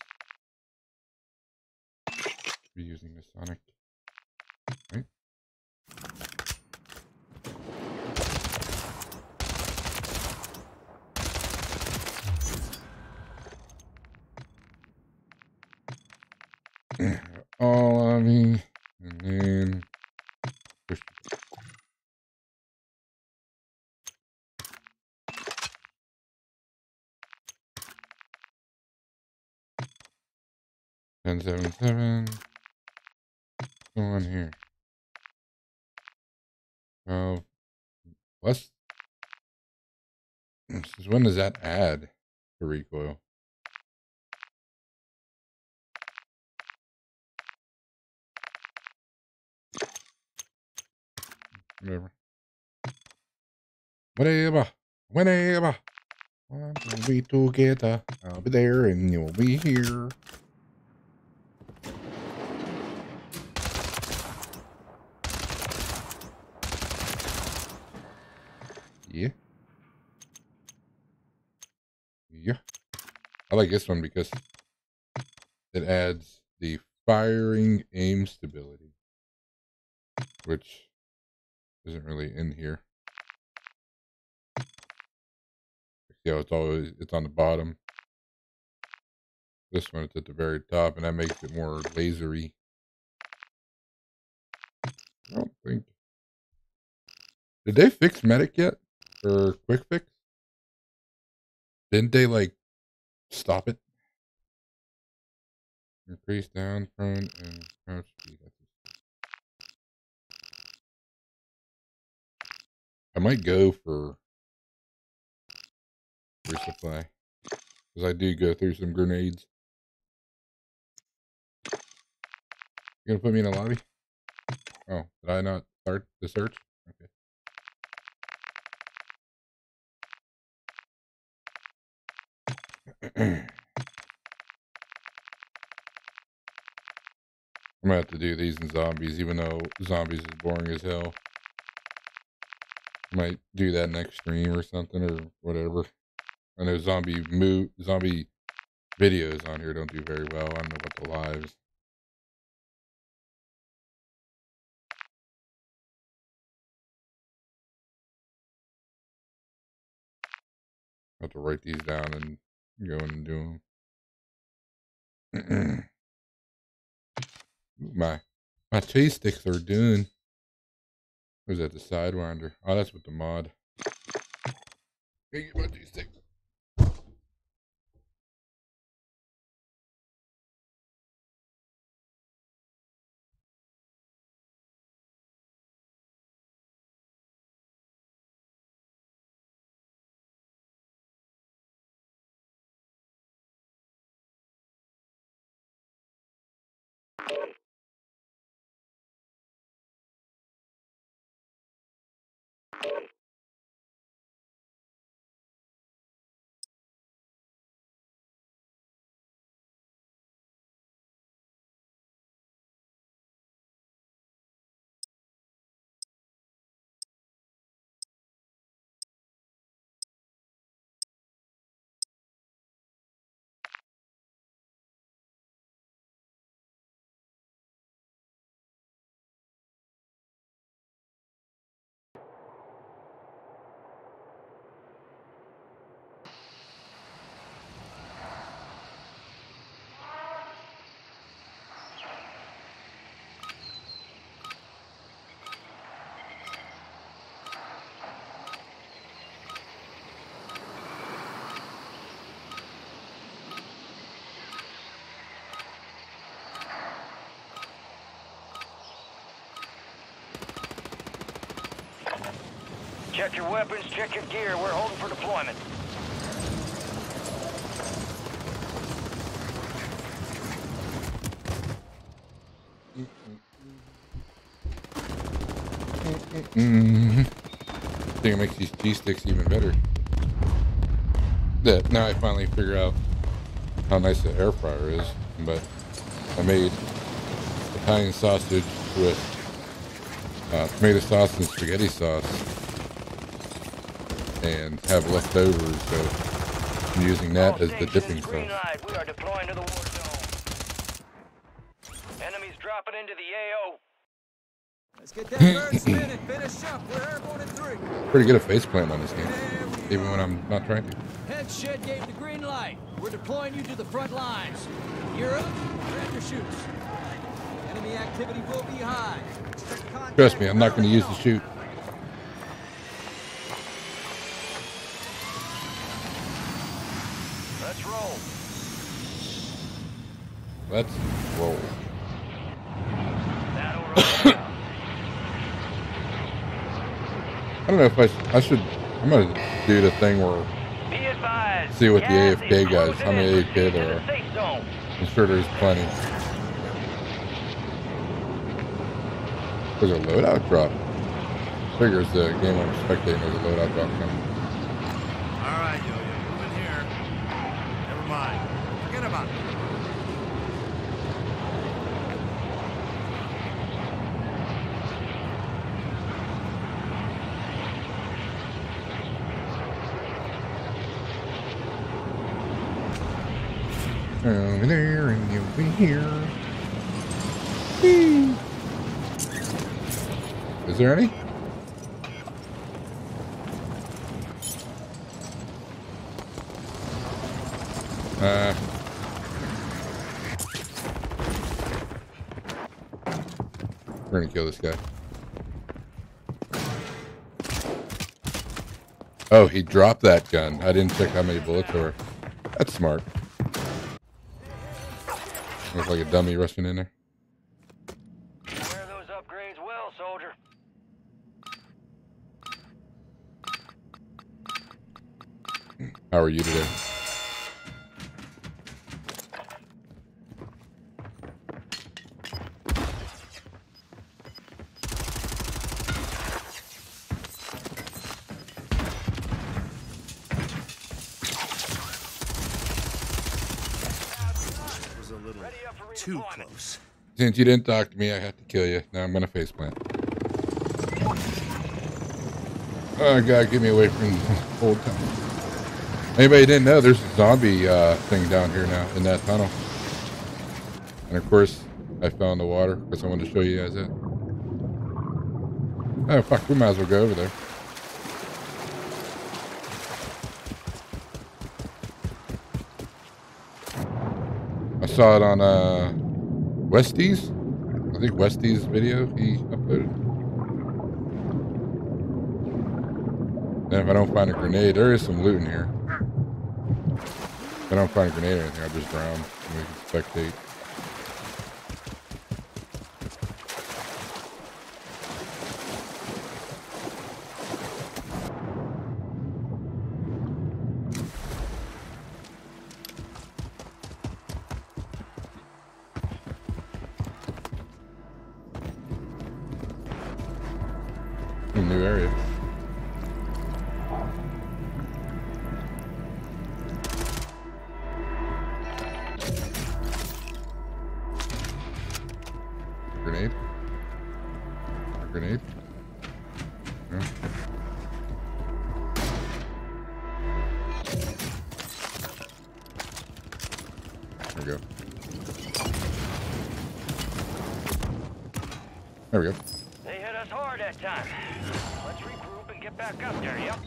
Be using the Sonic. Right? All on me, and then push. Ten seven seven. Go on here. Oh, plus. Since when does that add to recoil? Whatever. Whatever. Whenever. Be together. I'll be there and you'll be here. Yeah. Yeah. I like this one because it adds the firing aim stability, which isn't really in here. See how it's always it's on the bottom. This one it's at the very top, and that makes it more lasery. I don't think. Did they fix medic yet? Or quick fix? Didn't they like stop it? Increase down, prone, and speed. I might go for resupply because I do go through some grenades. You gonna put me in a lobby? Oh, did I not start the search? Okay. I'm gonna have to do these in zombies, even though zombies is boring as hell. Might do that next stream or something or whatever. I know zombie move zombie videos on here don't do very well. I don't know about the lives. I have to write these down and go and do them. my my cheese sticks are done. Was that the sidewinder? Oh, that's with the mod. Hey, get my cheese stick. Check your weapons, check your gear. We're holding for deployment. Mm. I think it makes these G sticks even better. That now I finally figure out how nice the air fryer is. But I made Italian sausage with uh, tomato sauce and spaghetti sauce and have leftovers. So I'm using that as the dipping sauce. We are deploying to the war zone. Enemies dropping into the AO. Let's get that bird spinning. Finish up. We're airborne in three. Pretty good at face plant on this game, even when I'm not trying to. Head shed gave the green light. We're deploying you to the front lines. You're up. Grab your chutes. Enemy activity will be high. Trust me, I'm not going to use the on. shoot. Let's roll. Let's roll. I don't know if I, I should. I'm gonna do the thing where See what the AFK guys- how many. AFK there are. I'm sure there's plenty. There's a loadout drop. Figures the game I'm spectating there's a loadout drop coming. All right, Yo-Yo, move in here. Never mind. Forget about it. Over there and over! Is there any? Uh. We're gonna kill this guy. Oh, he dropped that gun. I didn't check how many bullets were. That's smart. Looks like a dummy rushing in there. Wear those upgrades well, soldier. How are you today? Since you didn't talk to me, I have to kill you. Now I'm gonna faceplant. Oh god, get me away from old time. Anybody didn't know there's a zombie uh, thing down here now in that tunnel. And of course, I fell in the water because I wanted to show you guys that. Oh fuck, we might as well go over there. I saw it on uh, Westies. I think Westies video he uploaded. And if I don't find a grenade, there is some loot in here. If I don't find a grenade or anything, I'll just drown and we can spectate. Grenade? No. There we go. There we go. They hit us hard that time. Let's regroup and get back up there, yep.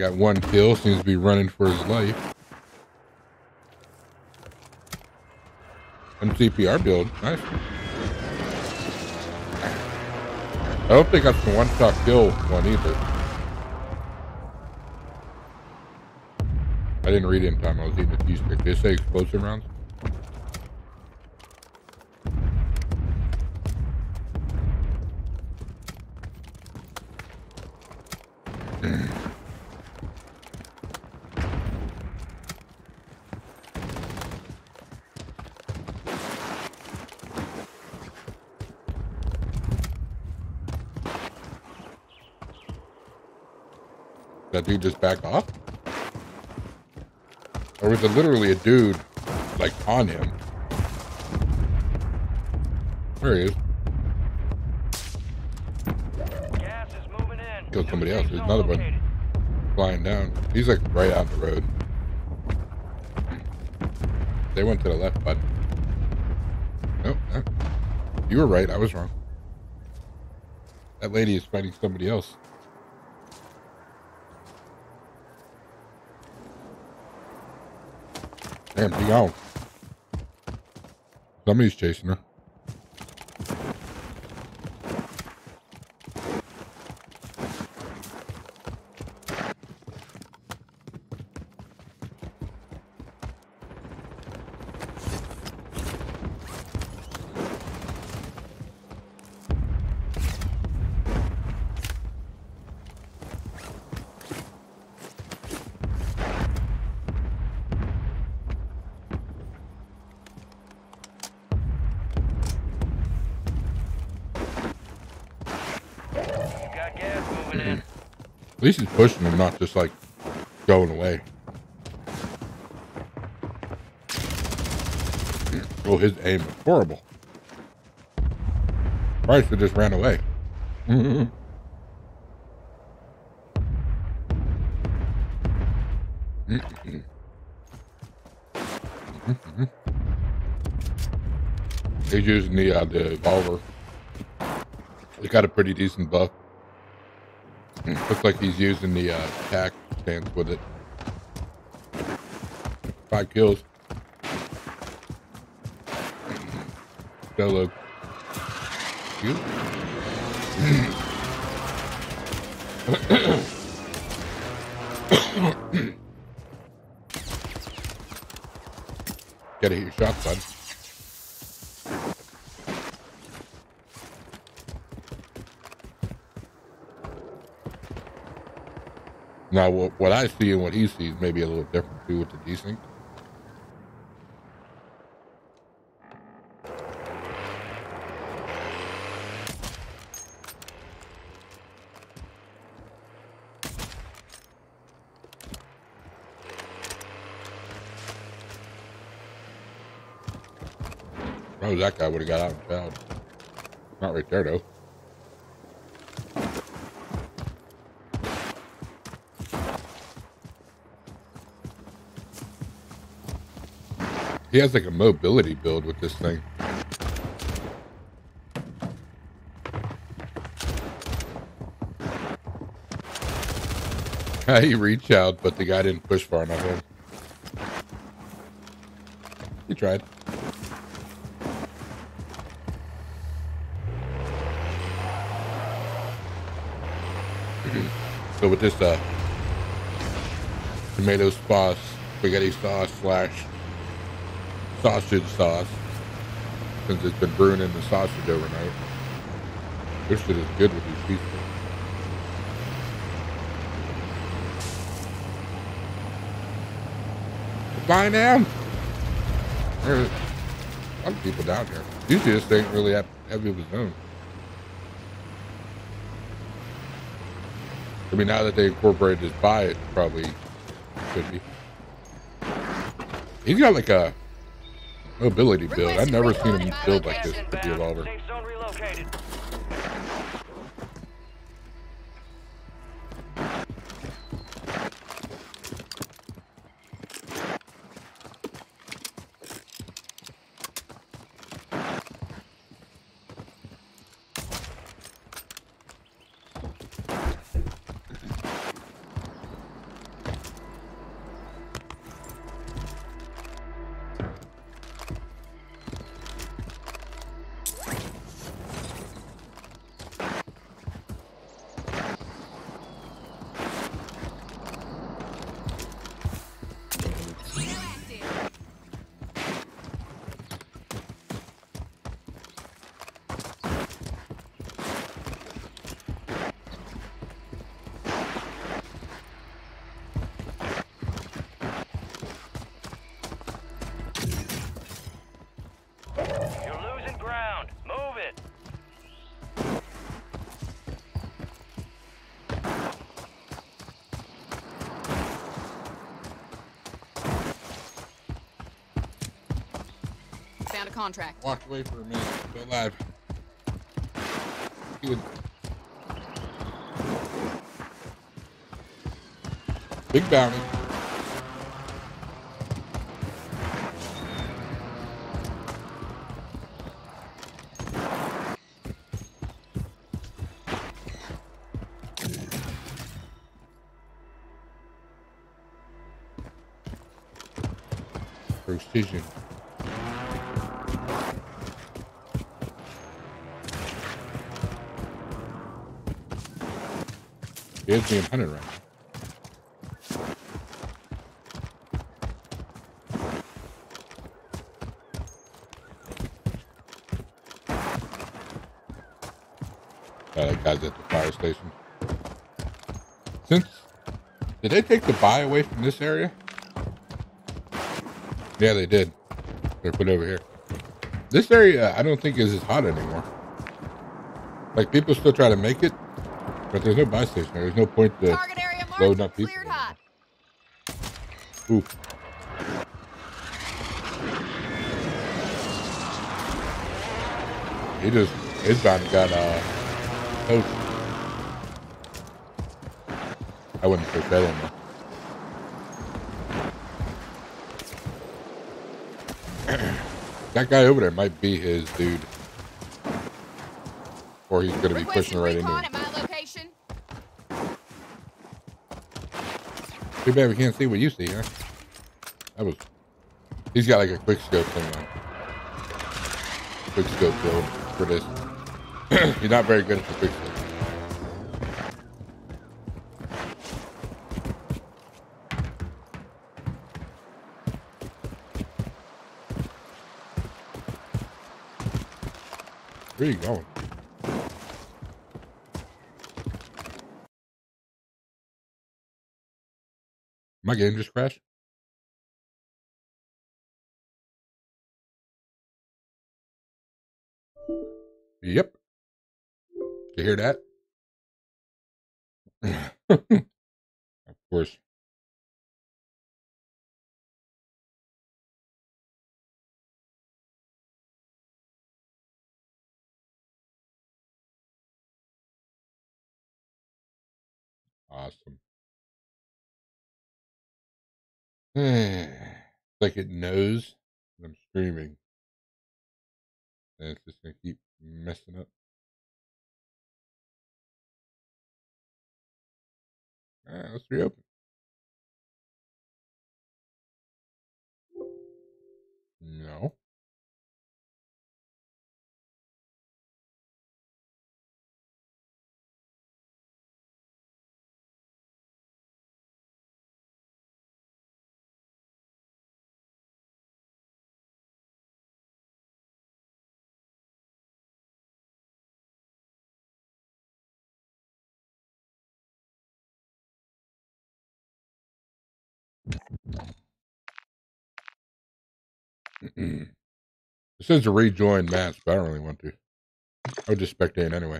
Got one kill, seems to be running for his life. MCPR build, nice. I don't think that's the one-shot kill one either. I didn't read in time. I was eating a cheese stick. Did they say explosive rounds? That dude just back off? Or was it literally a dude, like, on him? There he is. Gas is moving in. Killed somebody else. There's another one flying down. He's like right on the road. They went to the left, bud. Nope. no. You were right. I was wrong. That lady is fighting somebody else. Damn, be gone. Somebody's chasing her. Got gas moving in. At least he's pushing them, not just like going away. Oh, his aim is horrible. Should just ran away. He's using the uh, the revolver. He got a pretty decent buff. Looks like he's using the uh, attack stance with it. Five kills. Solo. You? Gotta hit your shots, Now, what, I see and what he sees may be a little different too with the desync. Oh, that guy would have got out and found. Not right there, though. He has like a mobility build with this thing. he reached out, but the guy didn't push far enough in. He tried. so with this uh, tomato sauce, spaghetti sauce slash sausage sauce, since it's been brewing in the sausage overnight, this shit is good with these pieces. Flying down. There's a lot of people down here. Usually this ain't really heavy of a zone. I mean, now that they incorporated this buy, it probably should be. He's got like a mobility build. I've never seen him build like this with the revolver. A contract. Walked away for a minute. Still alive. Good. Big bounty. Precision. Is being hunted right now. That guy's at the fire station. Since did they take the buy away from this area? Yeah, they did. They're put over here. This area, I don't think is as hot anymore. Like people still try to make it, but there's no buy station. There's no point to loading up people. Hot. Ooh. He just his bounty got uh toast. I wouldn't put that in there. that guy over there might be his dude. Or he's gonna be pushing right into him. at my location. Too bad we can't see what you see, huh? That was. He's got like a quick scope on. Quick scope build for this. he's not very good at the quick scope. Where are you going? My game just crashed. Yep. You hear that? like it knows I'm streaming. And it's just gonna keep messing up. Alright, let's reopen. No. Says to rejoin match, but I don't really want to. I would just spectate anyway.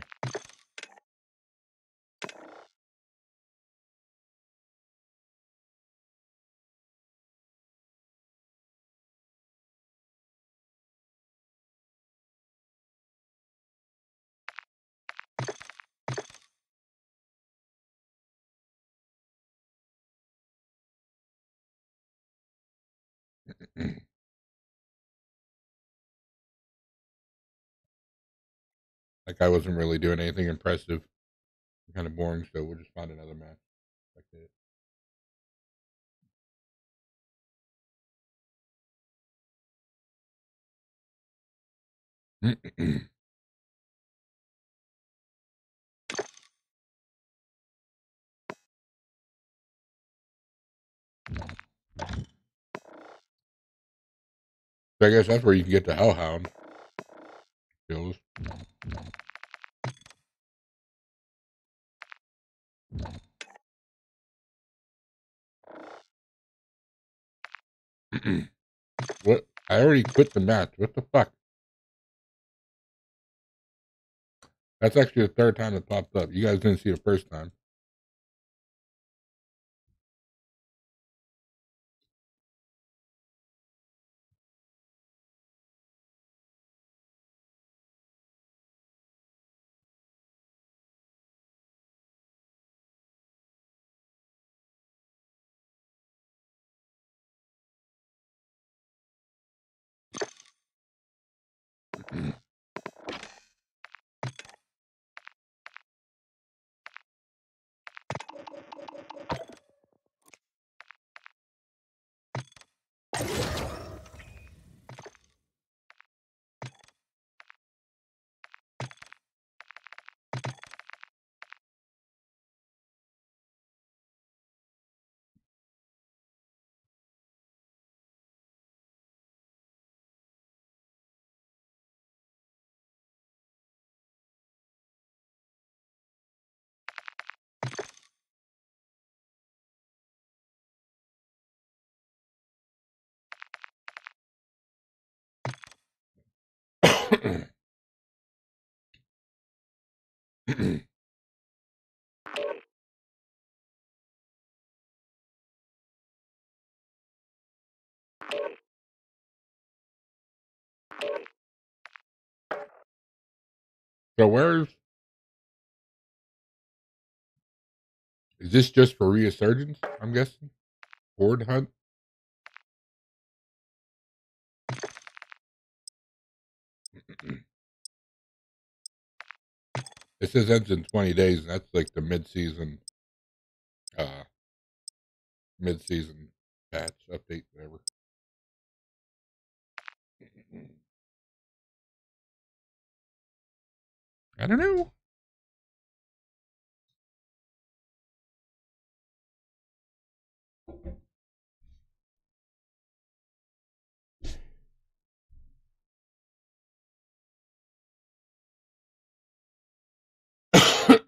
That guy wasn't really doing anything impressive. Kind of boring, so we'll just find another match. Spectate it. I guess that's where you can get the Hellhound what? I already quit the match. What the fuck? That's actually the third time it popped up. You guys didn't see it first time. so where's is this just for resurgence i'm guessing? Board hunt? It says ends in 20 days, and that's like the mid-season, uh, mid-season patch update, whatever. I don't know.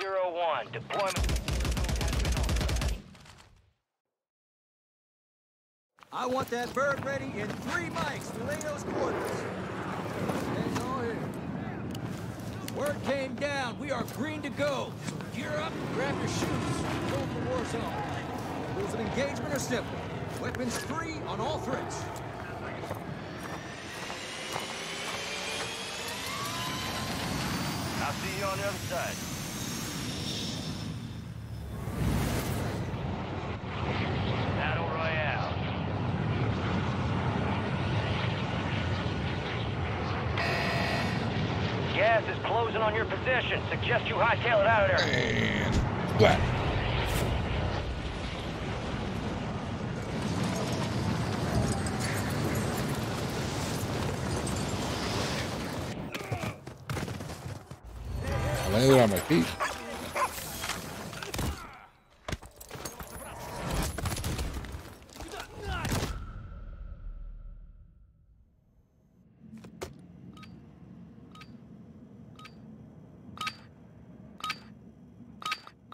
Zero one deployment. I want that bird ready in three mikes to lay those quarters. Word came down. We are green to go. Gear up, grab your shoes. Go for war zone. Rules of engagement are simple. Weapons free on all threats. I'll see you on the other side. Position. Suggest you hightail it out of there. And black. I landed on my feet.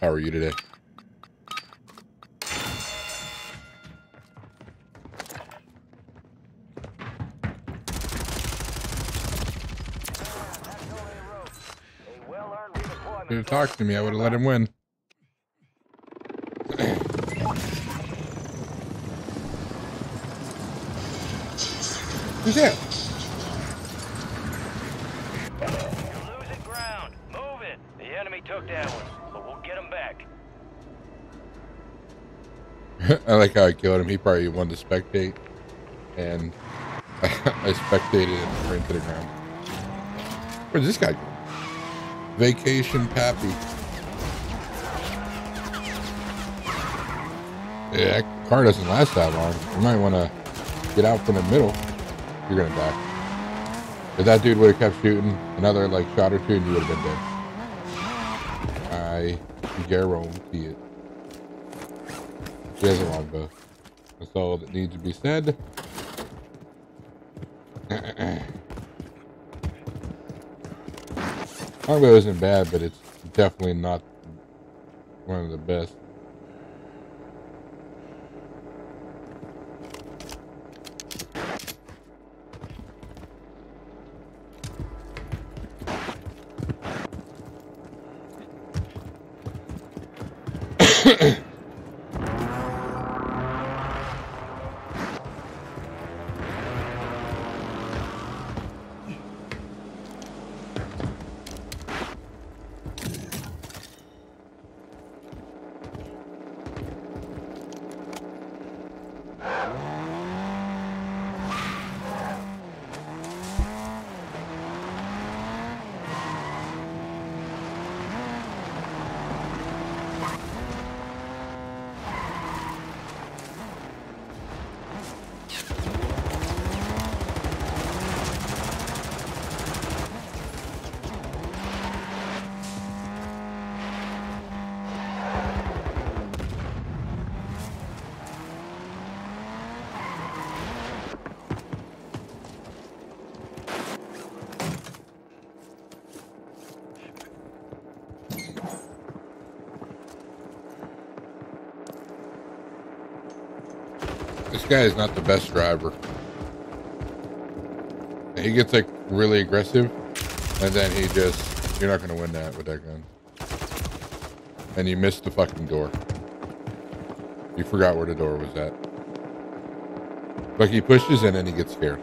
How are you today? Could have talked to me. I would have let him win. Who's that? I like how I killed him. He probably wanted to spectate, and I spectated and ran to the ground. Where's this guy? Vacation Pappy. Yeah, that car doesn't last that long. You might want to get out from the middle. You're gonna die. If that dude would have kept shooting another like shot or two, you would have been dead. I guarantee it. He has a. That's all that needs to be said. longbow isn't bad, but it's definitely not one of the best. This guy is not the best driver. He gets like really aggressive, and then he just, you're not going to win that with that gun. And you missed the fucking door. You forgot where the door was at. Like he pushes in and he gets scared.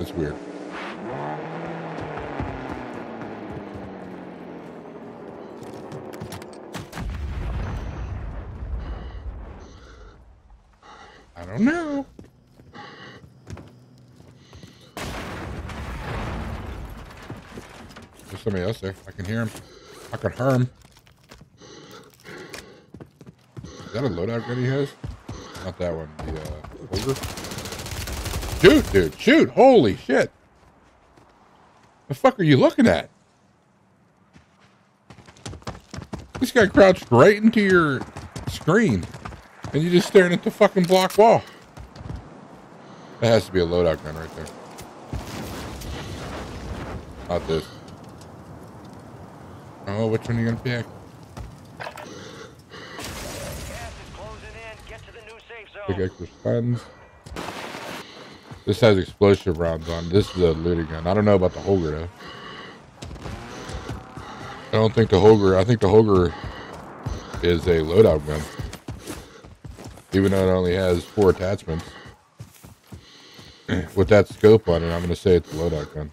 It's weird. Can hear him. I can hear him. Is that a loadout gun he has? Not that one. The uh. Shoot, dude. Shoot. Holy shit. The fuck are you looking at? This guy crouched right into your screen. And you're just staring at the fucking block wall. That has to be a loadout gun right there. Not this. Oh, which one are you gonna pick? Pick extra. This has explosive rounds on. This is a looting gun. I don't know about the Holger though. I don't think the Holger. I think the Holger is a loadout gun, even though it only has four attachments. With that scope on it, I'm going to say it's a loadout gun.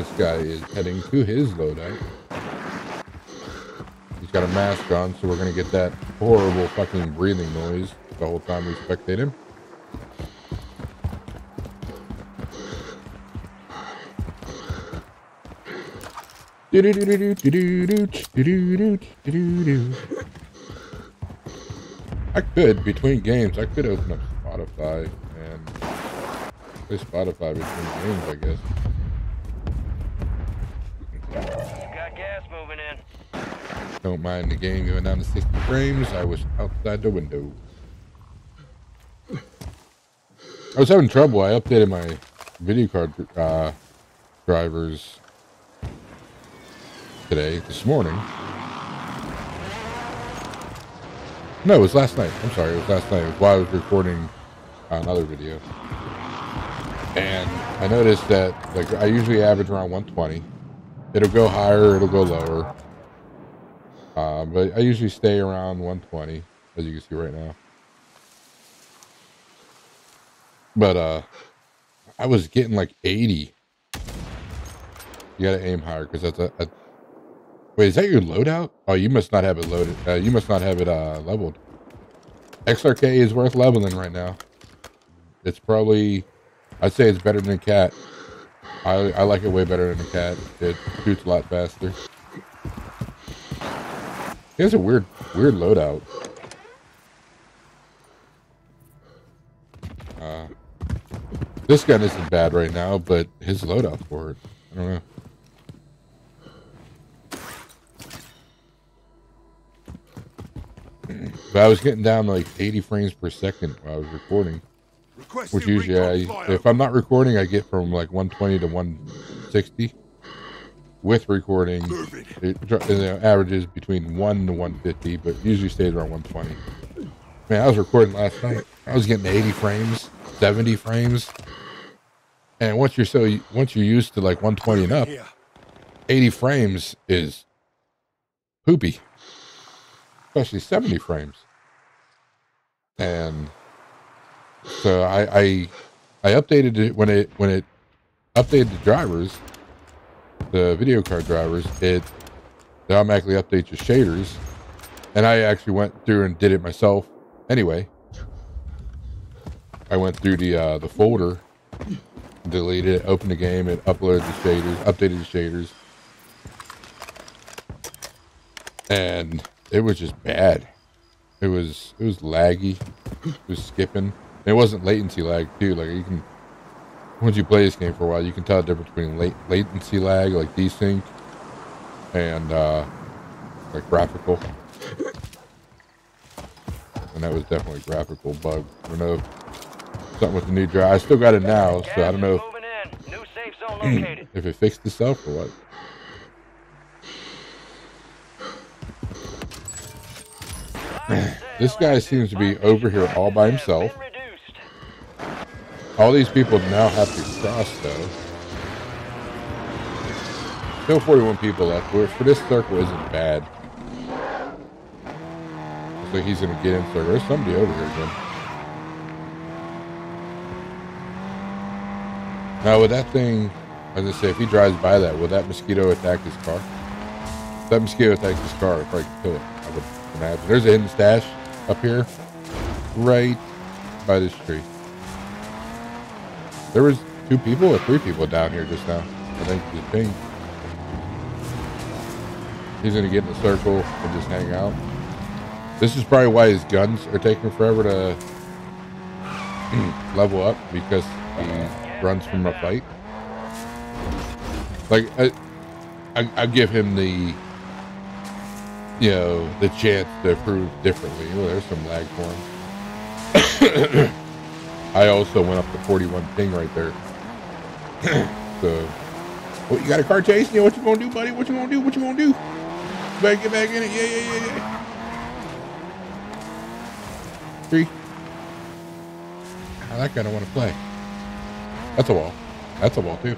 This guy is heading to his loadout. He's got a mask on, so we're going to get that horrible fucking breathing noise the whole time we spectate him. I could, between games, I could open up Spotify and play Spotify between games, I guess. Got gas moving in. Don't mind the game going down to 60 frames. I was outside the window. I was having trouble. I updated my video card uh, drivers today, this morning. No, it was last night. I'm sorry, it was last night. It was while I was recording another video. And I noticed that like I usually average around 120. It'll go higher, it'll go lower. Uh, but I usually stay around 120, as you can see right now. But uh, I was getting like 80. You gotta aim higher because that's a, a. Wait, is that your loadout? Oh, you must not have it loaded. Uh, you must not have it uh, leveled. XRK is worth leveling right now. It's probably, I'd say it's better than a cat. I I like it way better than a cat. It shoots a lot faster. He has a weird weird loadout. Uh, this gun isn't bad right now, but his loadout for it, I don't know. But I was getting down like 80 frames per second while I was recording. Which usually, I, if I'm not recording, I get from like 120 to 160. With recording, it, it averages between 1 to 150, but usually stays around 120. Man, I was recording last night. I was getting 80 frames, 70 frames. And once you're so once you're used to like 120 and up, 80 frames is poopy. Especially 70 frames. And so I I I updated it when it when it updated the drivers, the video card drivers, it, it automatically updates your shaders. And I actually went through and did it myself anyway. I went through the uh, the folder, deleted it, opened the game, it uploaded the shaders, updated the shaders. And it was just bad. It was it was laggy. It was skipping. It wasn't latency lag too. Like you can once you play this game for a while, you can tell the difference between late latency lag, like desync, and uh, like graphical. And that was definitely a graphical bug. I don't know if something with the new drive. I still got it now, so I don't know Moving. New safe zone if, if it fixed itself or what. This guy seems to be over here all by himself. All these people now have to cross, though. Still 41 people left, which for this circle isn't bad. Looks like he's going to get in circle. There's somebody over here again. Now, with that thing, as I say, if he drives by that, will that mosquito attack his car? If that mosquito attacks his car, it'll probably kill it, I would imagine. There's a hidden stash up here, right by this tree. There was two people or three people down here just now. I think the ping. He's gonna get in the circle and just hang out. This is probably why his guns are taking forever to level up because he runs from a fight. Like I, I, I give him the, you know, the chance to prove differently. There's some lag for him. I also went up to 41 ping right there. so, what you got a car chasing you? What you gonna do, buddy? What you gonna do? What you gonna do? Better get back in it. Yeah, yeah, yeah, yeah. Three. Oh, that guy don't want to play. That's a wall. That's a wall too.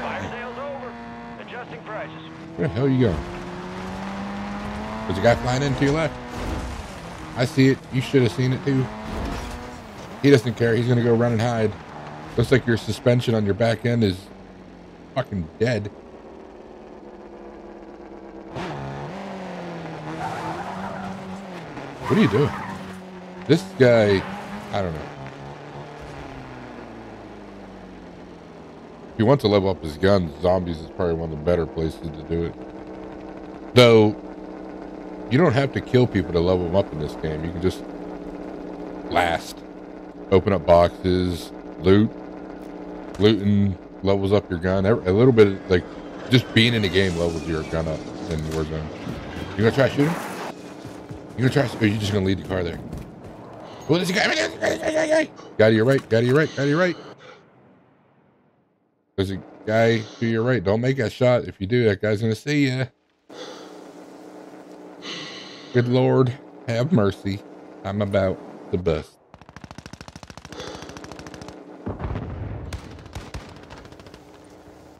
Fire sale's over. Adjusting prices. Where the hell you going? There's a guy flying in to your left. I see it. You should have seen it too. He doesn't care. He's gonna go run and hide. Looks like your suspension on your back end is fucking dead. What are you doing? This guy, I don't know. If you want to level up his guns, zombies is probably one of the better places to do it. Though, you don't have to kill people to level them up in this game. You can just last. Open up boxes, loot. Looting levels up your gun. A little bit, like, just being in the game levels your gun up in Warzone. You gonna try shooting? You gonna try, or you just gonna lead the car there? Oh, there's a guy. Guy to your right, guy to your right, guy to your right. There's a guy to your right. Don't make that shot. If you do, that guy's gonna see you. Good Lord, have mercy. I'm about to bust.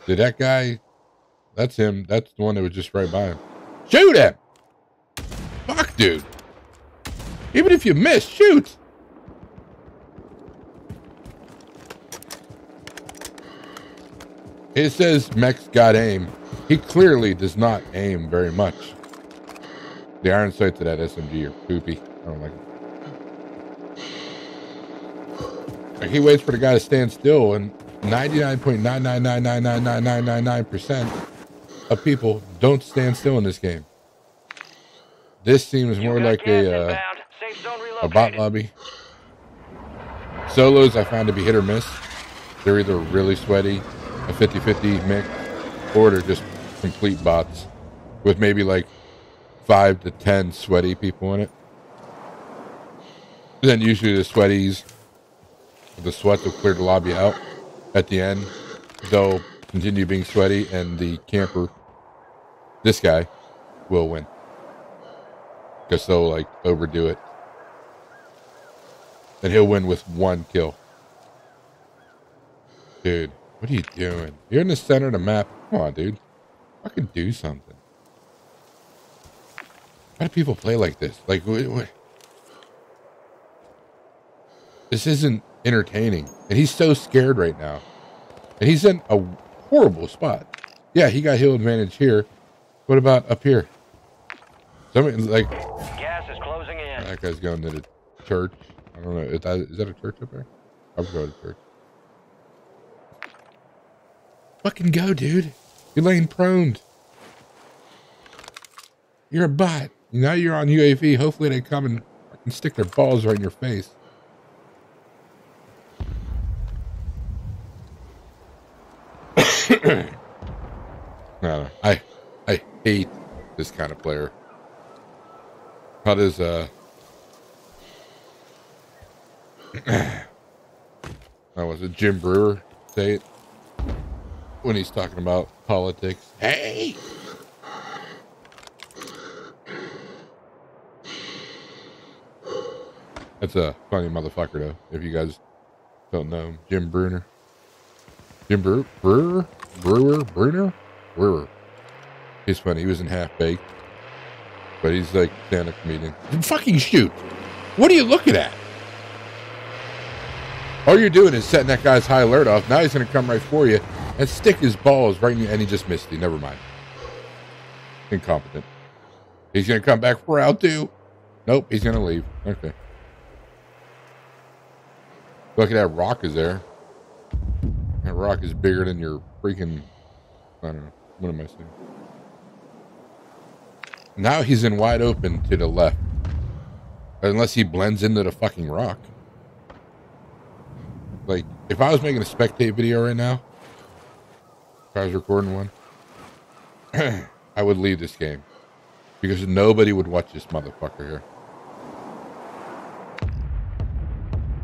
Did that guy? That's him. That's the one that was just right by him. Shoot him! Fuck, dude. Even if you miss, shoot. It says Mex got aim. He clearly does not aim very much. The iron sights of that SMG are poopy. I don't like it. Like he waits for the guy to stand still, and 99.999999999% of people don't stand still in this game. This seems more like a uh, a bot lobby. Solos I find to be hit or miss. They're either really sweaty, a 50-50 mix, or they're just complete bots with maybe like five to ten sweaty people in it. Then usually the sweaties, the sweats will clear the lobby out. At the end, they'll continue being sweaty, and the camper, this guy, will win because they'll like overdo it. And he'll win with one kill. Dude, what are you doing? You're in the center of the map. Come on, dude. Fucking do something. Why do people play like this? Like? This isn't entertaining. And he's so scared right now. And he's in a horrible spot. Yeah, he got hill advantage here. What about up here? Somebody, like, Gas is closing in. that guy's going to the church. I don't know. Is that, is that a church up there? I'm going to church. Fucking go, dude. You're laying prone. You're a bot. Now you're on UAV. Hopefully they come and fucking stick their balls right in your face. I. I I hate this kind of player. How does uh how was it Jim Breuer say it? when he's talking about politics. Hey! That's a funny motherfucker, though, if you guys don't know. Jim Bruner. Jim Breuer? Breuer? Breuer? Bruner? Breuer. He's funny. He was in Half Baked. But he's like stand-up comedian. Fucking shoot! What are you looking at? All you're doing is setting that guy's high alert off. Now he's going to come right for you and stick his balls right in you. And he just missed you. Never mind. Incompetent. He's going to come back for round two. Nope, he's going to leave. Okay. Look at that rock is there. That rock is bigger than your freaking. I don't know. What am I saying? Now he's in wide open to the left. Unless he blends into the fucking rock. Like, if I was making a spectate video right now, if I was recording one, I would leave this game. Because nobody would watch this motherfucker here.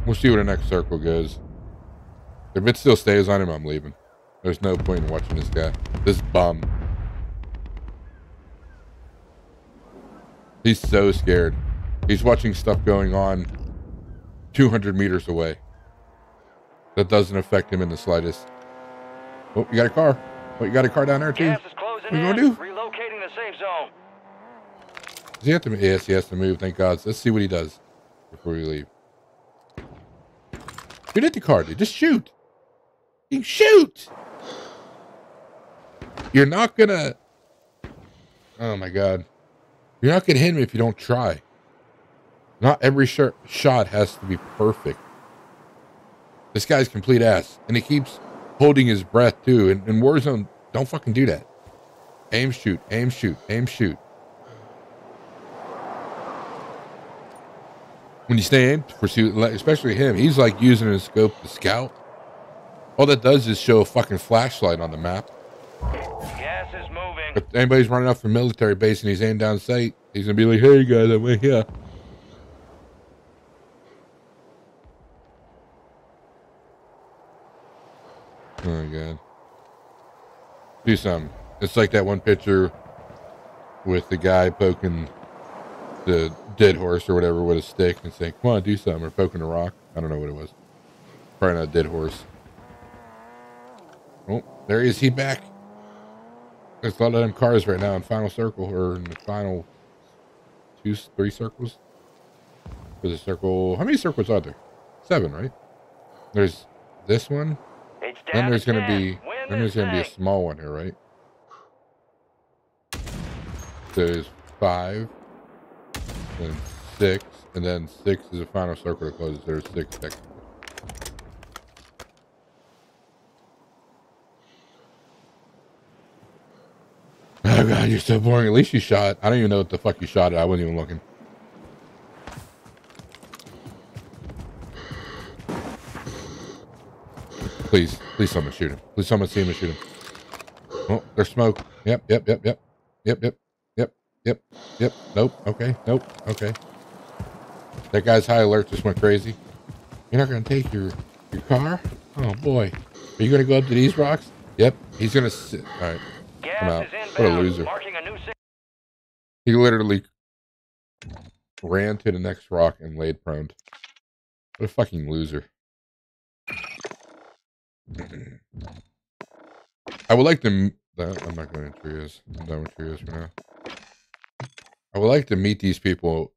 We'll see where the next circle goes. If it still stays on him, I'm leaving. There's no point in watching this guy. This bum. He's so scared. He's watching stuff going on 200 meters away. That doesn't affect him in the slightest. Oh, you got a car. Oh, you got a car down there too? Gas is closing What you in. gonna do? Relocating the safe zone. Does he have to? Yes, he has to move. Thank God. So let's see what he does before we leave. Shoot at the car, dude. Just shoot. Shoot. You're not gonna. Oh my God. You're not gonna hit him if you don't try. Not every sh- shot has to be perfect. This guy's complete ass, and he keeps holding his breath too. And in Warzone, don't fucking do that. Aim, shoot, aim, shoot, aim, shoot. When you stay for shoot, especially him, he's like using his scope to scout. All that does is show a fucking flashlight on the map. Gas is moving. If anybody's running off from military base and he's aimed down sight, he's gonna be like, "Hey guys, I'm right here." Oh my god. Do something. It's like that one picture with the guy poking the dead horse or whatever with a stick and saying, Come on, do something, or poking a rock. I don't know what it was. Probably not a dead horse. Oh, there he is. He back. There's a lot of them cars right now in final circle or in the final two, three circles. There's a circle. How many circles are there? Seven, right? There's this one. Then there's gonna be then there's gonna be a small one here, right? There's five, then six, and then six is the final circle that closes. There's six seconds. Oh god, you're so boring. At least you shot. I don't even know what the fuck you shot at. I wasn't even looking. Please, please someone shoot him. Please someone see him and shoot him. Oh, there's smoke. Yep, yep, yep, yep. Yep, yep, yep, yep. Nope. Okay, nope. Okay. That guy's high alert just went crazy. You're not gonna take your your car? Oh boy. Are you gonna go up to these rocks? Yep. He's gonna sit. All right. Come out. Gas is What a loser. A. He literally ran to the next rock and laid prone. What a fucking loser. I would like to. I'm not going to trios. I'm done with trios for now. I would like to meet these people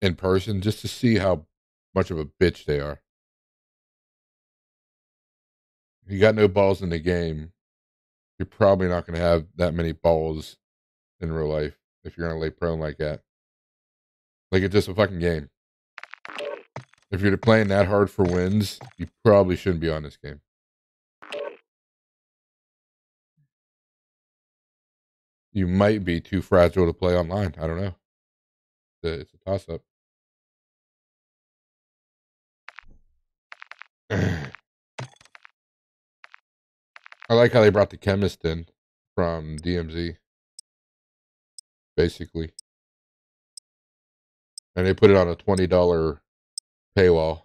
in person just to see how much of a bitch they are. If you got no balls in the game, you're probably not going to have that many balls in real life if you're going to lay prone like that. Like it's just a fucking game. If you're playing that hard for wins, you probably shouldn't be on this game. You might be too fragile to play online. I don't know. It's a, toss up. I like how they brought the chemist in from DMZ. Basically. And they put it on a twenty dollar paywall.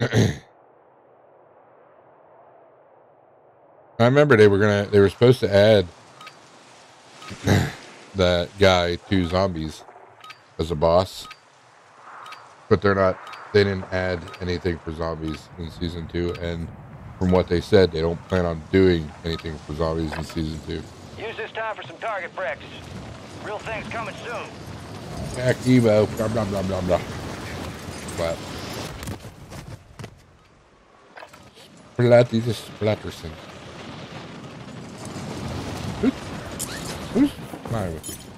I remember they were gonna they were supposed to add that guy to zombies as a boss. But they're not they didn't add anything for zombies in season two and from what they said they don't plan on doing anything for zombies in season two. Use this time for some target practice. Real things coming soon. Back Evo, blah blah blah blah blah. Splat. Splatty the Splatterson. Who's, who's flying with you?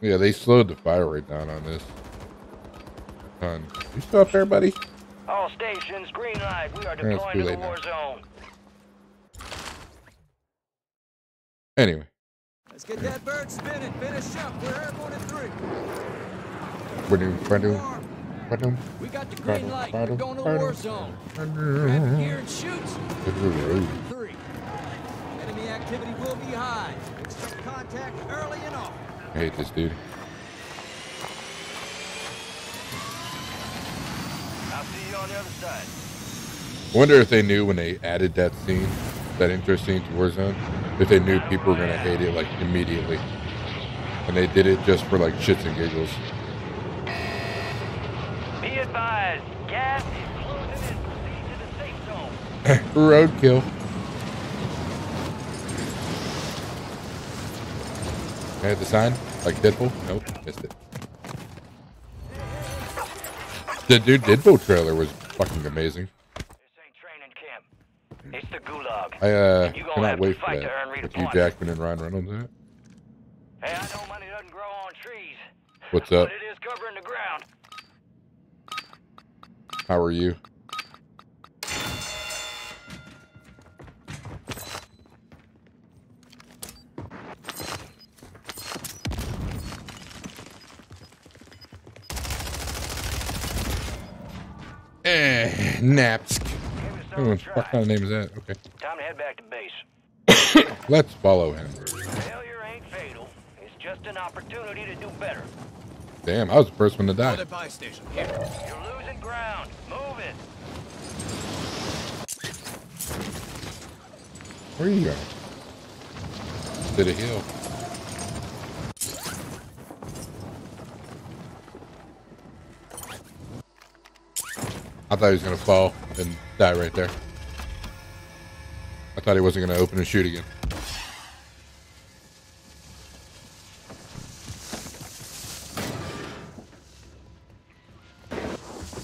Yeah, they slowed the fire rate down on this. Ton. You still up there, buddy? All stations, green light. We are deploying to the late now. war zone. Anyway, Let's get that bird spinning. Finish up. We're airborne in three. We got the green light. We're going to the war zone. Grab your gear and shoot. Three. Enemy activity will be high. Expect contact early and often. I hate this dude. I'll see you on the other side. I wonder if they knew when they added that scene, that intro scene to Warzone, if they knew people were gonna hate it like immediately, and they did it just for like shits and giggles. Be advised, gas is closing in. To the safe zone. Roadkill. I had the sign like Deadpool. Nope, missed it. The dude Deadpool trailer was fucking amazing. This ain't training camp. It's the gulag. I uh cannot wait for that. With. Hugh Jackman and Ryan Reynolds in it. Hey, I know money doesn't grow on trees. What's up? But it is covering the ground. How are you? Eh, Naps. Give it Oh, what try. kind of name is that? Okay. Time to head back to base. Let's follow him. Failure ain't fatal. It's just an opportunity to do better. Damn, I was the first one to die. Other buy station. Here. You're losing ground. Move it. Where are you going? To the hill. I thought he was gonna fall and die right there. I thought he wasn't gonna open and shoot again.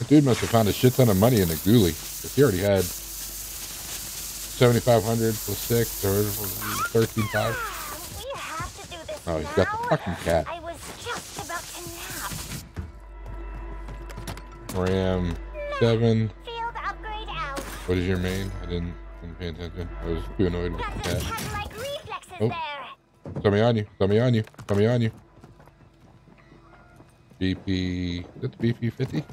That dude must have found a shit ton of money in the ghoulie. If he already had 7,500 plus 6 or 13,500. We have to do this Oh, he's got the fucking cat. I was just about to nap. RAM 7. Field upgrade out. What is your main? I didn't, didn't pay attention. I was too annoyed with Got the some cat. reflexes Oh. Tell on you. Me on you. Me on you. BP. Is that the BP 50?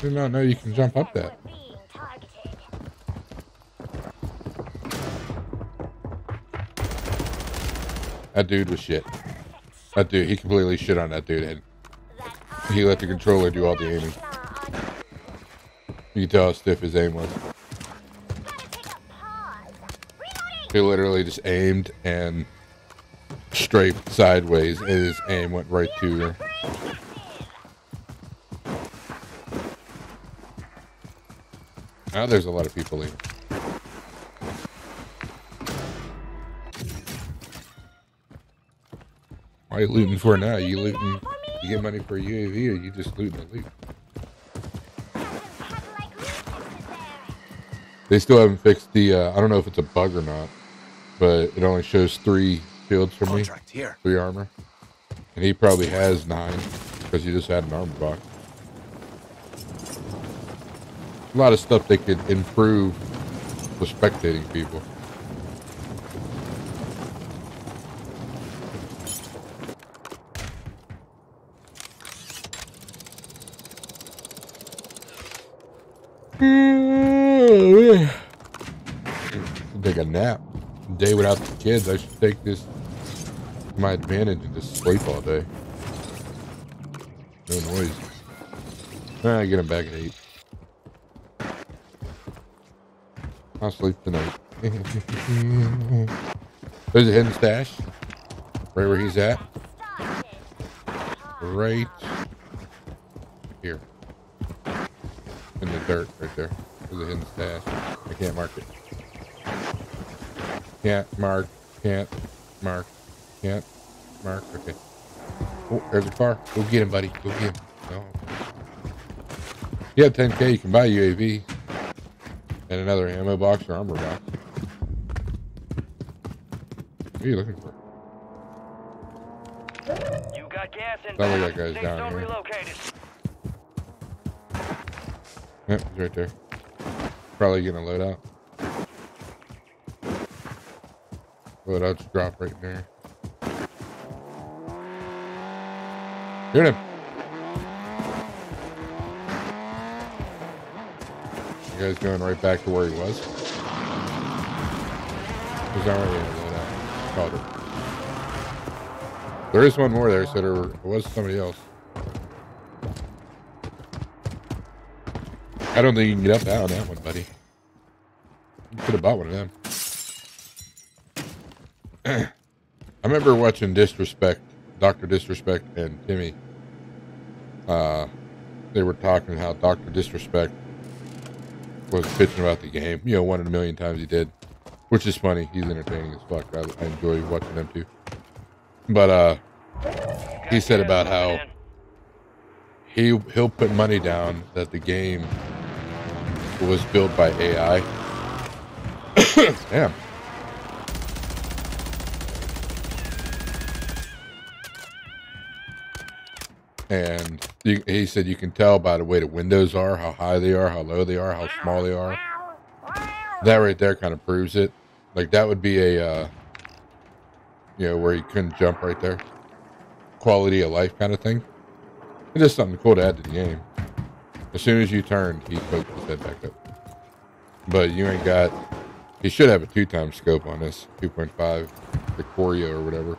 Did not know you can jump up that. That dude was shit. That dude, he completely shit on that dude. And he let the controller do all the aiming. You can tell how stiff his aim was. He literally just aimed and strafed sideways, and his aim went right to her. Now there's a lot of people leaving. Why are you looting for now? You looting? You get money for a UAV, or you just looting the loot? Cat-like reflexes there. They still haven't fixed the. Uh, I don't know if it's a bug or not, but it only shows three shields for me, here. three armor, and he probably has nine because he just had an armor box. A lot of stuff they could improve for spectating people. Take a nap. Day without the kids. I should take this to my advantage and just sleep all day. No noise. I get him back at eight. I'll sleep tonight. There's a hidden stash. Right where he's at. Right here. In the dirt right there. There's a hidden stash. I can't mark it. Can't mark. Can't mark. Can't mark. Okay. Oh, there's a car. Go get him, buddy. Go get him. No. You have 10k, you can buy UAV. And another ammo box or armor box. What are you looking for? You got gas in Sounds like that guy's Safe down here. relocated. Yep, he's right there. Probably gonna load out. Oh, Loadout's drop right there. Hear him. You guys going right back to where he was? He's already loadout. It. There is one more there, so there was somebody else. I don't think you can get up out on that one, buddy. You could have bought one of them. Remember watching Disrespect, Dr. Disrespect and Timmy. Uh, they were talking how Dr. Disrespect was bitching about the game. You know, one in a million times he did. Which is funny. He's entertaining as fuck. I, I enjoy watching them too. But uh he said about how he he'll put money down that the game was built by AI. Damn. And you, he said you can tell by the way the windows are, how high they are, how low they are, how small they are. That right there kind of proves it. Like that would be a, uh, you know, where you couldn't jump right there. Quality of life kind of thing. It's just something cool to add to the game. As soon as you turned, he poked his head back up. But you ain't got. He should have a two times scope on this 2.5, the Corio or whatever.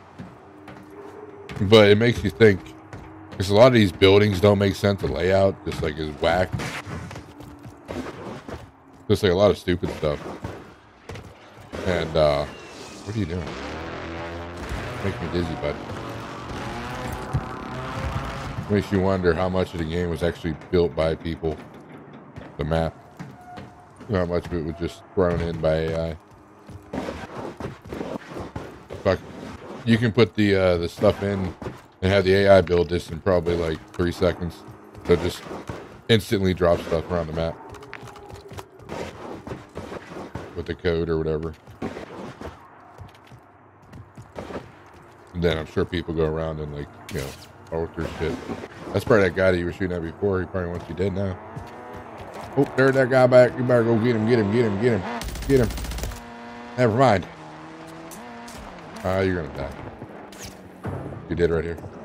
But it makes you think. Because a lot of these buildings don't make sense. The layout just like is whack. Just like a lot of stupid stuff. And uh, what are you doing? Make me dizzy, bud. Makes you wonder how much of the game was actually built by people. The map. How much of it was just thrown in by AI. Fuck. You can put the uh, the stuff in and have the AI build this in probably like three seconds. So just instantly drop stuff around the map. With the code or whatever. And then I'm sure people go around and like, you know, alter shit. That's probably that guy that you were shooting at before. He probably wants you dead now. Oh, there's that guy back. You better go get him, get him, get him, get him, get him. Never mind. Ah, you're gonna die. You did right here.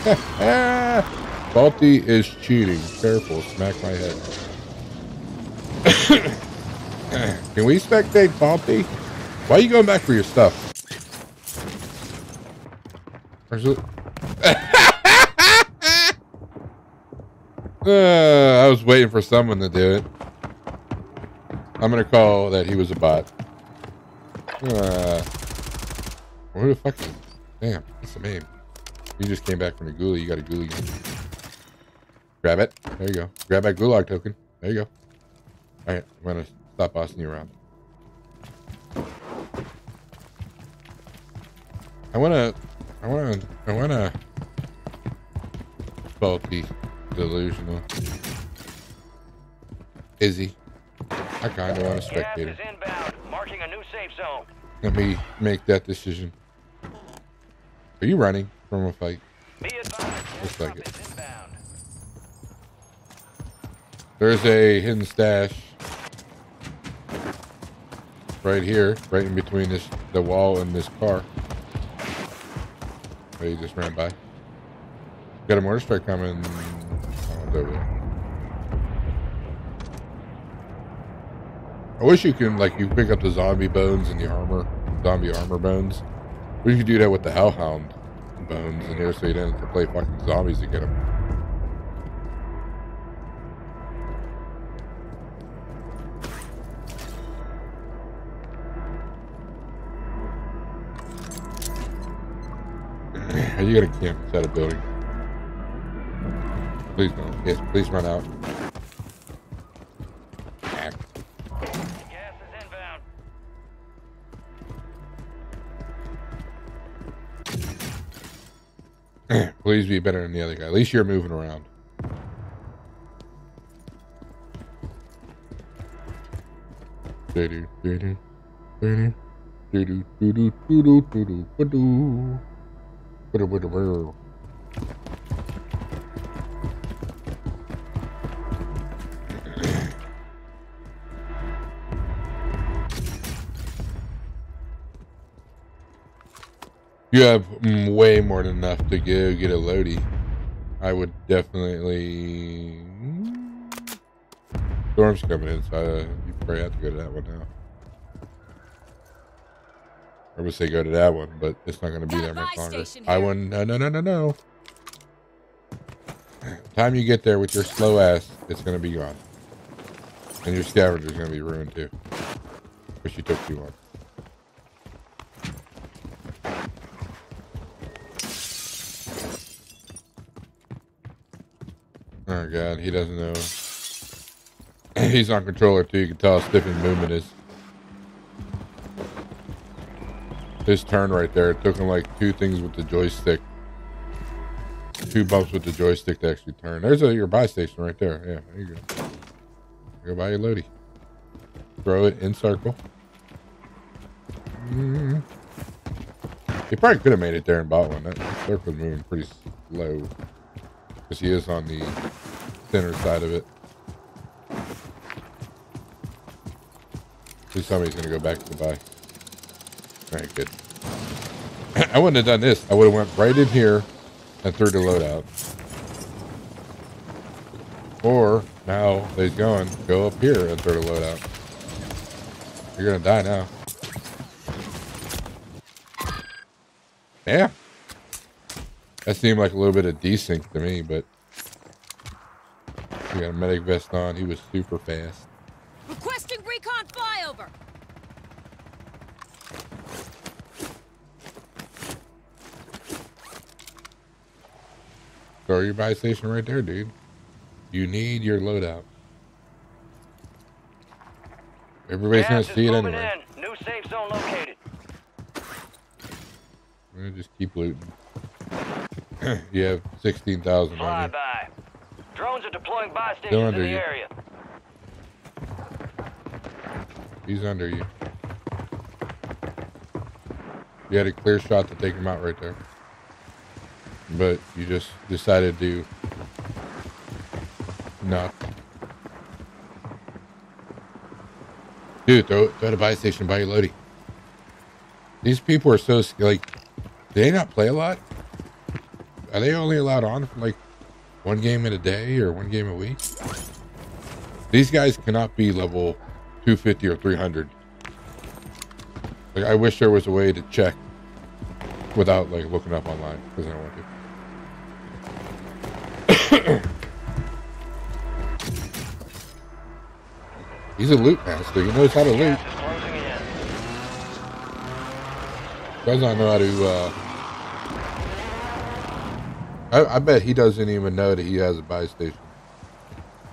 Faulty is cheating. Careful, smack my head. Can we spectate Faulty? Why are you going back for your stuff? Where's it? Uh, I was waiting for someone to do it. I'm gonna call that he was a bot. Uh, where the fuck Damn, that's the name. You just came back from the ghoulie. You got a ghoulie. Grab it. There you go. Grab that gulag token. There you go. Alright, I'm gonna stop bossing you around. I wanna, I wanna, I wanna, faulty, delusional. Izzy, I kinda want a spectator. is inbound, marking a new safe zone. Let me make that decision. Are you running from a fight? Looks like it. There's a hidden stash right here, right in between this the wall and this car. Oh, you just ran by. Got a mortar strike coming. Oh, there we go. I wish you can like you pick up the zombie bones and the armor, zombie armor bones. We could do that with the hellhound bones in here, so you didn't have to play fucking zombies to get them. Are you gonna camp inside a building? Please don't. Yes, please run out. Please be better than the other guy. At least you're moving around. You have mm, way more than enough to go get a Lodi. I would definitely. Storm's coming in, so you probably have to go to that one now. I would say go to that one, but it's not going to be there much longer. I wouldn't. No, no, no, no, no. Time you get there with your slow ass, it's going to be gone, and your scavenger's going to be ruined too, because you took too long. Oh god, he doesn't know. He's on controller too. You can tell how stiff his movement is. His turn right there. It took him like two things with the joystick. Two bumps with the joystick to actually turn. There's a, your buy station right there. Yeah, there you go. Go buy your Lodi. Throw it in circle. Mm. He probably could have made it there and bought one. That circle's moving pretty slow. Because he is on the thinner side of it. Please tell me he's going to go back to the buy. Alright, good. I wouldn't have done this. I would have went right in here and threw the loadout. Or, now he's going, go up here and throw the loadout. You're going to die now. Yeah. That seemed like a little bit of desync to me, but he got a medic vest on. He was super fast. Requesting recon flyover. Throw your buy station right there, dude. You need your loadout. Everybody's gonna see it anyway. in. New safe zone located. I'm gonna just keep looting. you have sixteen thousand on. Flyby. Drones are deploying buy stations in under the you. area. He's under you. You had a clear shot to take him out right there. But you just decided to not. Dude, throw, throw the buy station by your Lodi. These people are so, like, do they not play a lot? Are they only allowed on for like one game in a day or one game a week? These guys cannot be level 250 or 300. Like, I wish there was a way to check without like looking up online because I don't want to. He's a loot master. He knows how to loot. Does not know how to. Uh... I, I bet he doesn't even know that he has a buy station.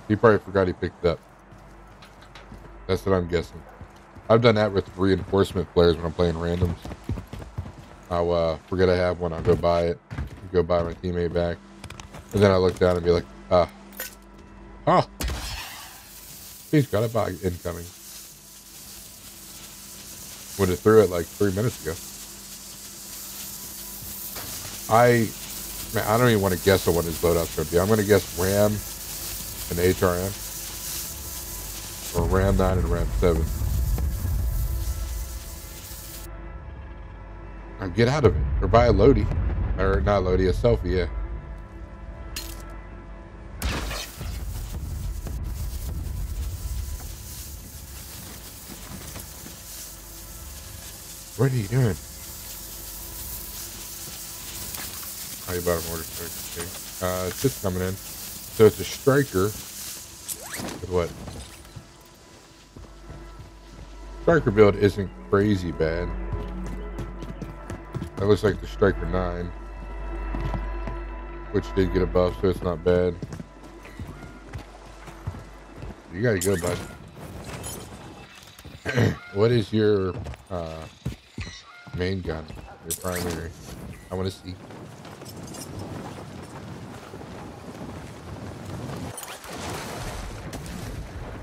He probably forgot he picked it up. That's what I'm guessing. I've done that with reinforcement players when I'm playing randoms. I'll uh, forget I have one. I'll go buy it. Go buy my teammate back. And then I look down and be like, ah. Ah. He's got a buy incoming. Would have threw it like three minutes ago. I, Man, I don't even want to guess on what his loadout's going to be. I'm going to guess RAM and HRM. Or RAM 9 and RAM 7. Get out of it. Or buy a Lodi. Or not Lodi, a selfie, yeah. What are you doing? Oh, you bought a mortar strike. Uh, it's just coming in. So it's a striker. With what? Striker build isn't crazy bad. That looks like the striker 9. Which did get a buff, so it's not bad. You gotta go, bud. what is your uh, main gun? Your primary? I want to see.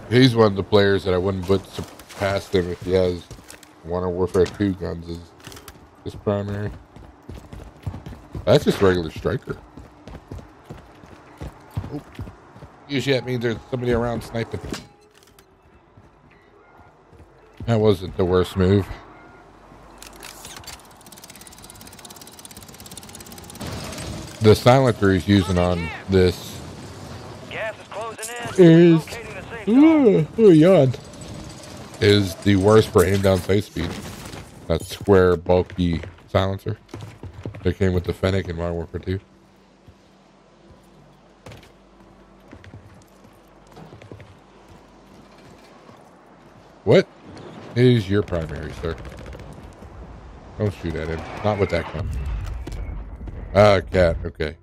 He's one of the players that I wouldn't put past him if he has Modern Warfare 2 guns as his primary. That's just regular striker. Oh. Usually that means there's somebody around sniping. That wasn't the worst move. The silencer he's using on this is closing in. is oh, oh yawn is the worst for aim down sight speed. That square bulky silencer that came with the Fennec in Modern Warfare 2. What is your primary, sir? Don't shoot at him. Not with that gun. Ah, cat. Okay.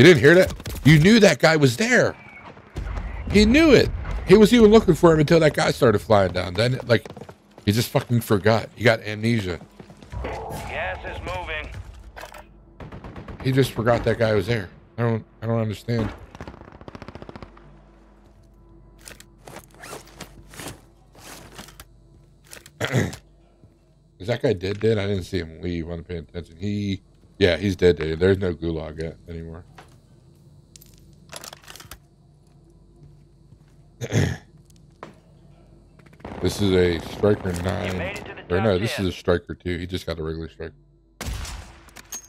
You didn't hear that? You knew that guy was there. He knew it. He was even looking for him until that guy started flying down. Then, like, he just fucking forgot. He got amnesia. Gas is moving. He just forgot that guy was there. I don't. I don't understand. Is that guy dead? Dead? I didn't see him leave. I wasn't paying attention. He, yeah, he's dead. Dead. There's no gulag yet anymore. this is a striker nine. Or no, this is a striker two. He just got a regular striker.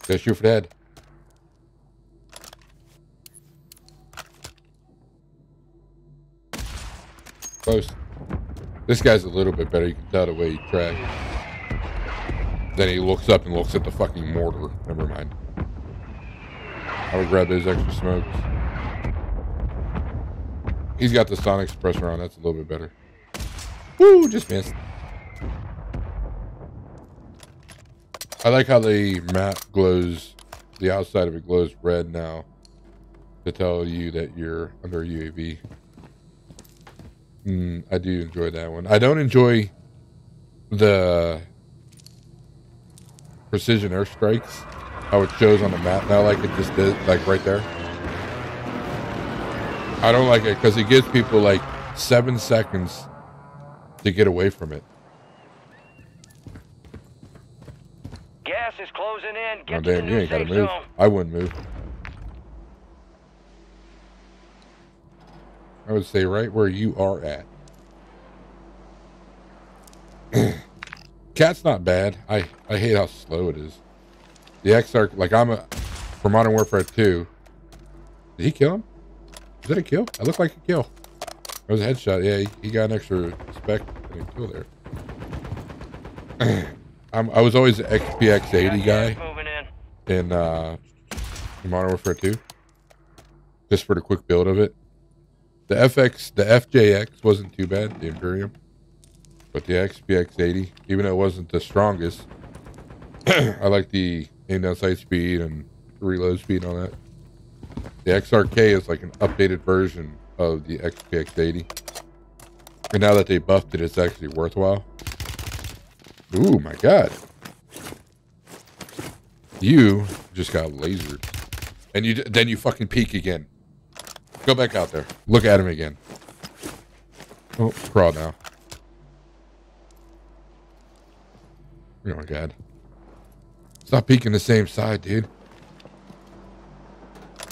Go shoot for the head. Close. This guy's a little bit better. You can tell the way he tracks. Then he looks up and looks at the fucking mortar. Never mind. I would grab those extra smokes. He's got the sonic suppressor on. That's a little bit better. Woo! Just missed. I like how the map glows. The outside of it glows red now to tell you that you're under UAV. Mm, I do enjoy that one. I don't enjoy the precision airstrikes. How it shows on the map now, like it just did, like right there. I don't like it because it gives people like seven seconds to get away from it. Gas is closing in. Oh Get to the damn, you ain't gotta move. zone. I wouldn't move. I would stay right where you are at. Cat's not bad. I, I hate how slow it is. The XR, like I'm a, for Modern Warfare 2. Did he kill him? That a kill? I looked like a kill. It was a headshot. Yeah, he, he got an extra spec and a kill there. I'm, I was always the XPX80 guy Moving in. in uh, Modern Warfare 2. Just for the quick build of it. The FX, the FJX wasn't too bad, the Imperium. But the XPX80, even though it wasn't the strongest, I like the aim down sight speed and reload speed on that. The XRK is like an updated version of the XPX80. And now that they buffed it, it's actually worthwhile. Ooh, my God. You just got lasered. And you then you fucking peek again. Go back out there. Look at him again. Oh, crawl now. Oh my god. Stop peeking the same side, dude.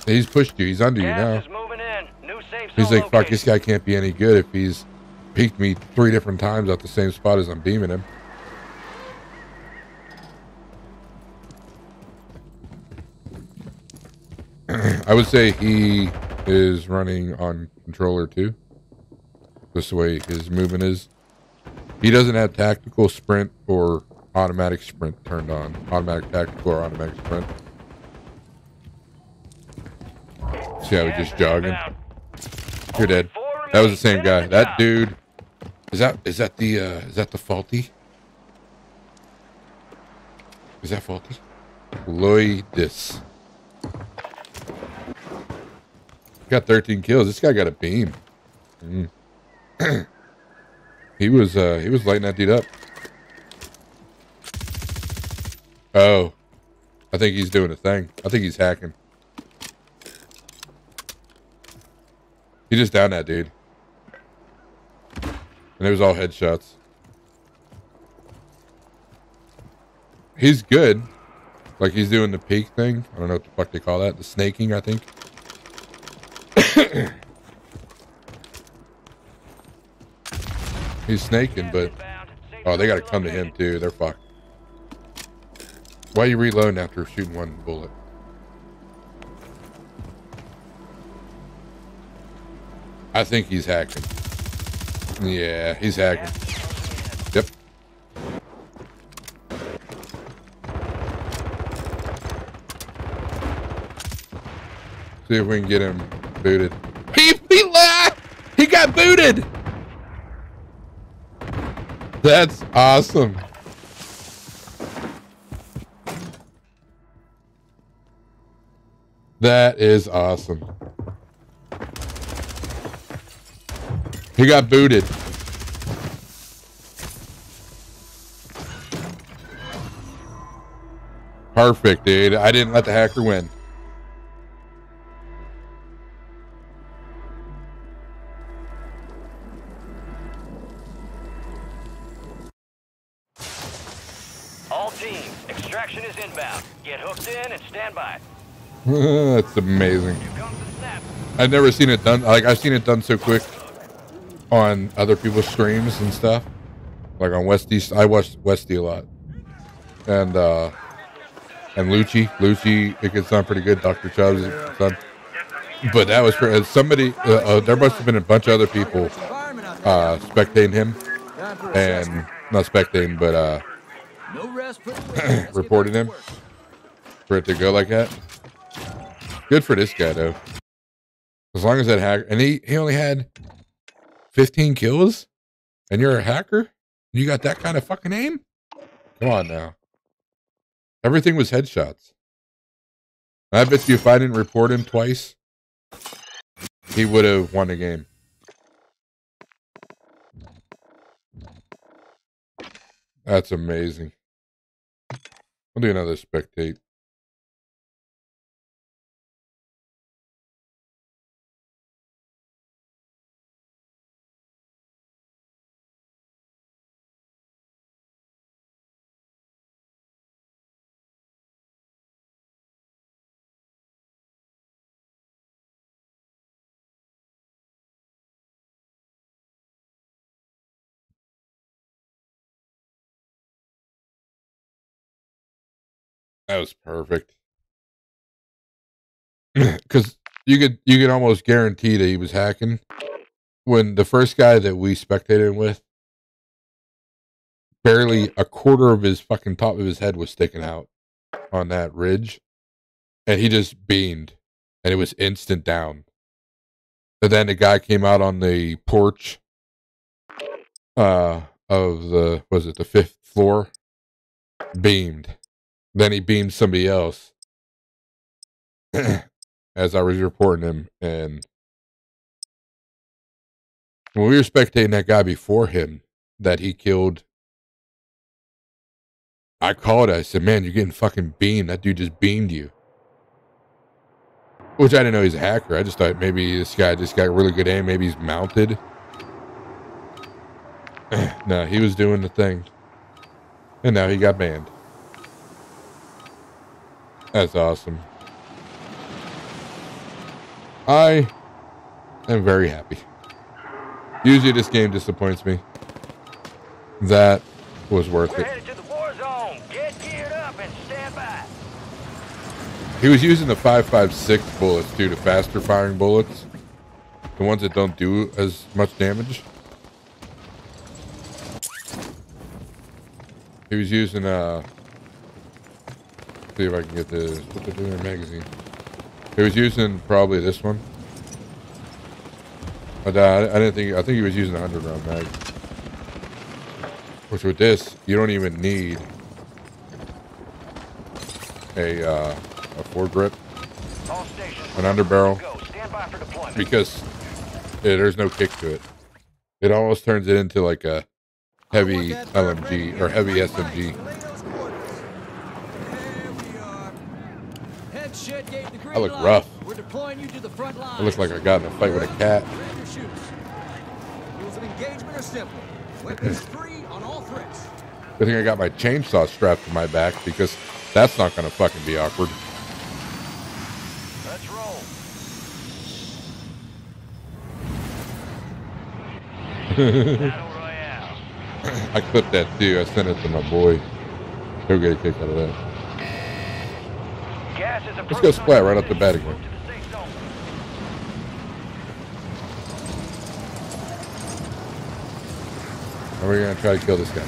He's pushed you. He's under you now. Gas is moving in. New safe He's like, fuck, this guy can't be any good if he's peeked me three different times at the same spot as I'm beaming him. I would say he is running on controller too. This way his movement is. He doesn't have tactical sprint or automatic sprint turned on. Automatic tactical or automatic sprint. See how he's just jogging. You're dead. That was the same guy. That dude. Is that is that the uh is that the faulty? Is that faulty? Loidis. Got 13 kills. This guy got a beam. Mm. he was uh he was lighting that dude up. Oh. I think he's doing a thing. I think he's hacking. He just downed that dude. And it was all headshots. He's good. Like he's doing the peak thing. I don't know what the fuck they call that. The snaking, I think. he's snaking, but oh, they got to come to him too. They're fucked. Why are you reloading after shooting one bullet? I think he's hacking. Yeah, he's hacking. Yep. See if we can get him booted. He he. He got booted. That's awesome. That is awesome. He got booted. Perfect, dude. I didn't let the hacker win. All teams, extraction is inbound. Get hooked in and stand by. That's amazing. I've never seen it done. Like I've seen it done so quick on other people's streams and stuff. Like on Westy, I watched Westy a lot, and uh and Lucci, Lucci, it gets done pretty good. Doctor Chubbs. But that was for uh, somebody. Uh, uh, there must have been a bunch of other people uh spectating him, and not spectating, but uh reporting him for it to go like that. Good for this guy though. As long as that hacker and he he only had 15 kills and you're a hacker? You got that kind of fucking aim? Come on now. Everything was headshots. I bet you if I didn't report him twice, he would have won the game. That's amazing. I'll do another spectate. That was perfect. Because you could you could almost guarantee that he was hacking. When the first guy that we spectated with, barely a quarter of his fucking top of his head was sticking out on that ridge, and he just beamed, and it was instant down. And then the guy came out on the porch uh, of the was it the fifth floor, beamed. Then he beamed somebody else as I was reporting him. And when we were spectating that guy before him that he killed, I called. I said, "Man, you're getting fucking beamed. That dude just beamed you." Which I didn't know he's a hacker. I just thought maybe this guy just got really good aim. Maybe he's mounted. no, he was doing the thing. And now he got banned. That's awesome. I am very happy. Usually this game disappoints me. That was worth We're it. headed to the war zone. Get geared up and stand by. He was using the 5.56 bullets too, the faster firing bullets. The ones that don't do as much damage. He was using uh see if I can get this what they're doing in magazine. He was using probably this one. But uh, I didn't think I think he was using a hundred round mag. Which with this, you don't even need a uh, a foregrip, an underbarrel, Go. Stand by for deployment. because yeah, there's no kick to it. It almost turns it into like a heavy LMG or heavy SMG. There we are. Head shed gave the green I look rough. We're deploying you to the front line. I look like I got in a fight with a cat. Grab your shoes. Rules of engagement are simple. Weapons free on all threats. Good thing I got my chainsaw strapped to my back because that's not gonna fucking be awkward. Let's roll. I clipped that too. I sent it to my boy. He'll get a kick out of that. Let's go splat right off the bat again. Move to the safe zone. And we're gonna try to kill this guy.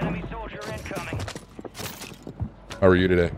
Enemy soldier incoming. How are you today?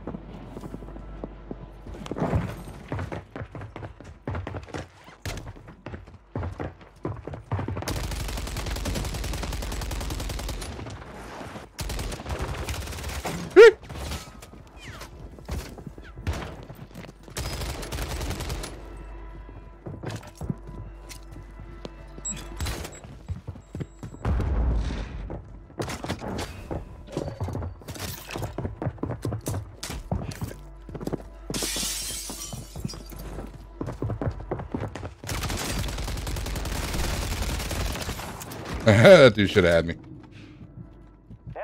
Dude should have had me.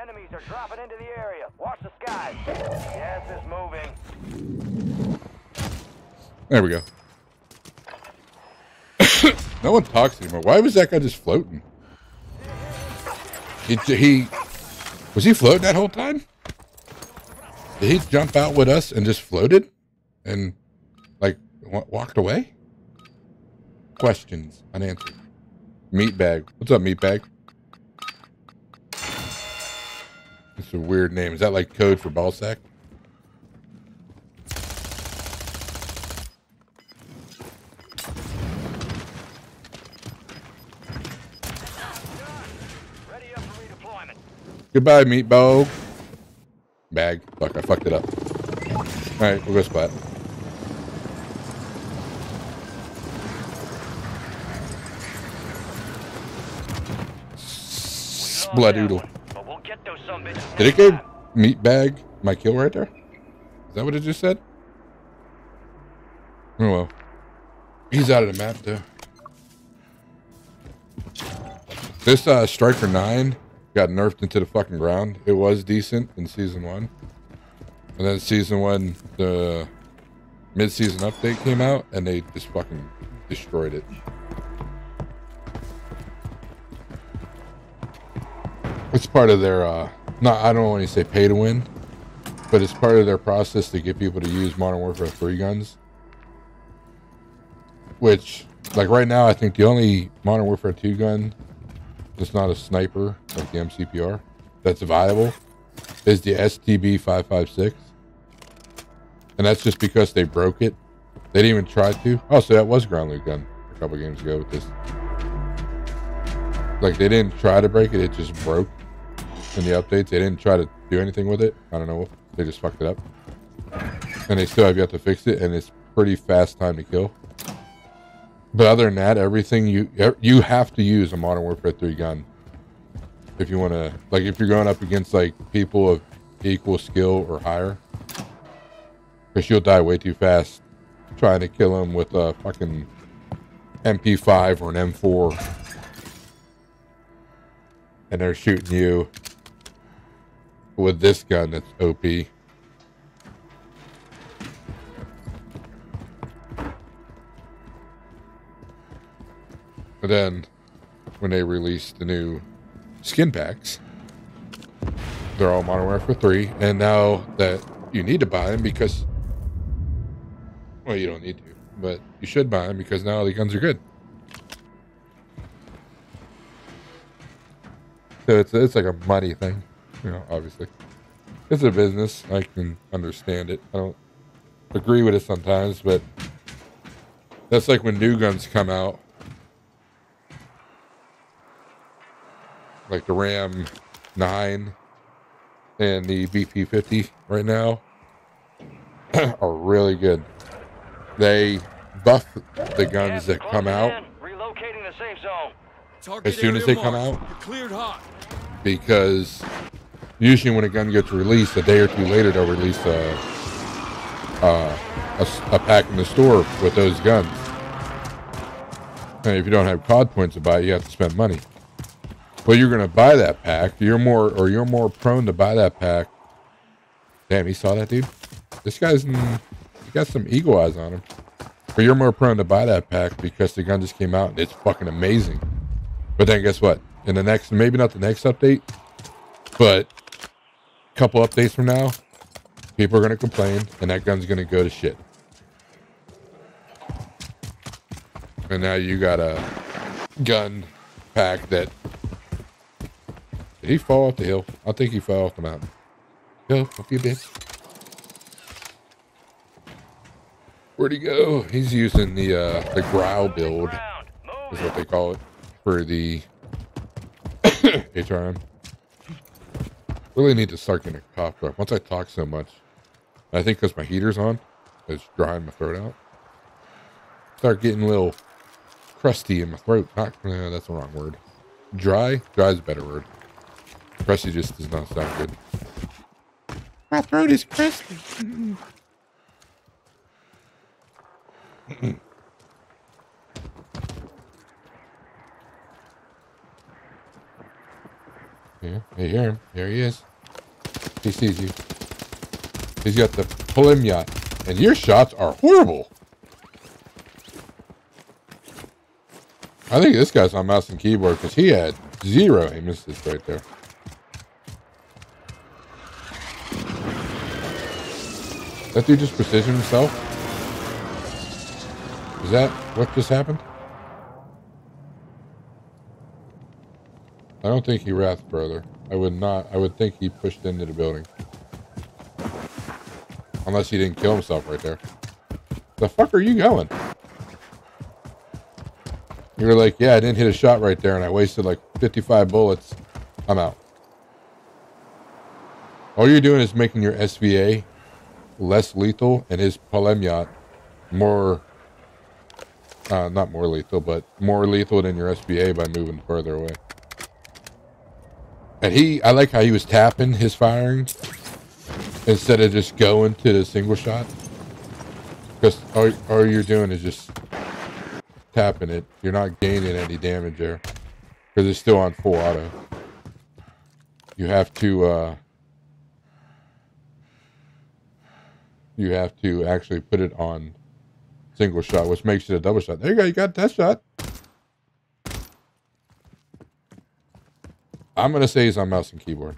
Enemies are dropping into the area. Watch the skies. Gas is moving. There we go. no one talks anymore. Why was that guy just floating? He, he was he floating that whole time? Did he jump out with us and just floated and like wa- walked away? Questions unanswered. Meatbag. What's up, Meatbag? It's a weird name. Is that like code for ball sack? Ready up for redeployment. Goodbye, meatball. Bag. Fuck, I fucked it up. Alright, we'll go spot. Bloodoodle. Did it go meat bag my kill right there? Is that what it just said? Oh well. He's out of the map though. This uh, Striker 9 got nerfed into the fucking ground. It was decent in season one. And then season one, the mid-season update came out and they just fucking destroyed it. It's part of their uh not I don't want to say pay to win, but it's part of their process to get people to use Modern Warfare 3 guns. Which like right now I think the only Modern Warfare 2 gun that's not a sniper like the MCPR that's viable is the STB 556. And that's just because they broke it. They didn't even try to. Oh, so that was ground loot gun a couple games ago with this. Like they didn't try to break it, it just broke in the updates. They didn't try to do anything with it. I don't know. They just fucked it up. And they still have yet to fix it, and it's pretty fast time to kill. But other than that, everything you you have to use a Modern Warfare 3 gun if you want to like if you're going up against like people of equal skill or higher, because you'll die way too fast trying to kill them with a fucking MP5 or an M4, and they're shooting you with this gun that's OP. But then, when they release the new skin packs, they're all Modern Warfare 3, and now that you need to buy them because, well, you don't need to, but you should buy them because now the guns are good. So it's it's like a money thing, you know. Obviously, it's a business. I can understand it. I don't agree with it sometimes, but that's like when new guns come out, like the Ram Nine and the BP 50 right now are really good. They buff the guns that come out Relocating the safe zone. As soon as they come out You're cleared hot. because usually when a gun gets released, a day or two later they'll release a a pack in the store with those guns. And if you don't have COD points to buy, you have to spend money. Well, you're going to buy that pack. You're more, or you're more prone to buy that pack. Damn, he saw that dude. This guy's, he got some eagle eyes on him. But you're more prone to buy that pack because the gun just came out and it's fucking amazing. But then guess what? In the next, maybe not the next update, but a couple updates from now, people are going to complain and that gun's going to go to shit. And now you got a gun pack that. Did he fall off the hill? I think he fell off the mountain. Go, up you bitch. Where'd he go? He's using the uh, the growl build, is what they call it, for the HRM. Really need to start getting a cough drop. Once I talk so much, I think because my heater's on, it's drying my throat out. Start getting a little crusty in my throat. Not eh, that's the wrong word. Dry. Dry is a better word. Crusty just does not sound good. My throat is. Yeah, you hear him. There he is. He sees you. He's got the Pulemyot. And your shots are horrible. I think this guy's on mouse and keyboard because he had zero aim assist right there. That dude just precision himself? Is that what just happened? I don't think he wrath brother. I would not. I would think he pushed into the building. Unless he didn't kill himself right there. The fuck are you going? You were like, yeah, I didn't hit a shot right there and I wasted like 55 bullets. I'm out. All you're doing is making your SVA less lethal and his Pulemyot more, uh, not more lethal, but more lethal than your SVA by moving further away. And he, I like how he was tapping his firing instead of just going to the single shot. Because all, all you're doing is just tapping it. You're not gaining any damage there. Because it's still on full auto. You have to, uh, you have to actually put it on single shot, which makes it a double shot. There you go. You got that shot. I'm going to say he's on mouse and keyboard.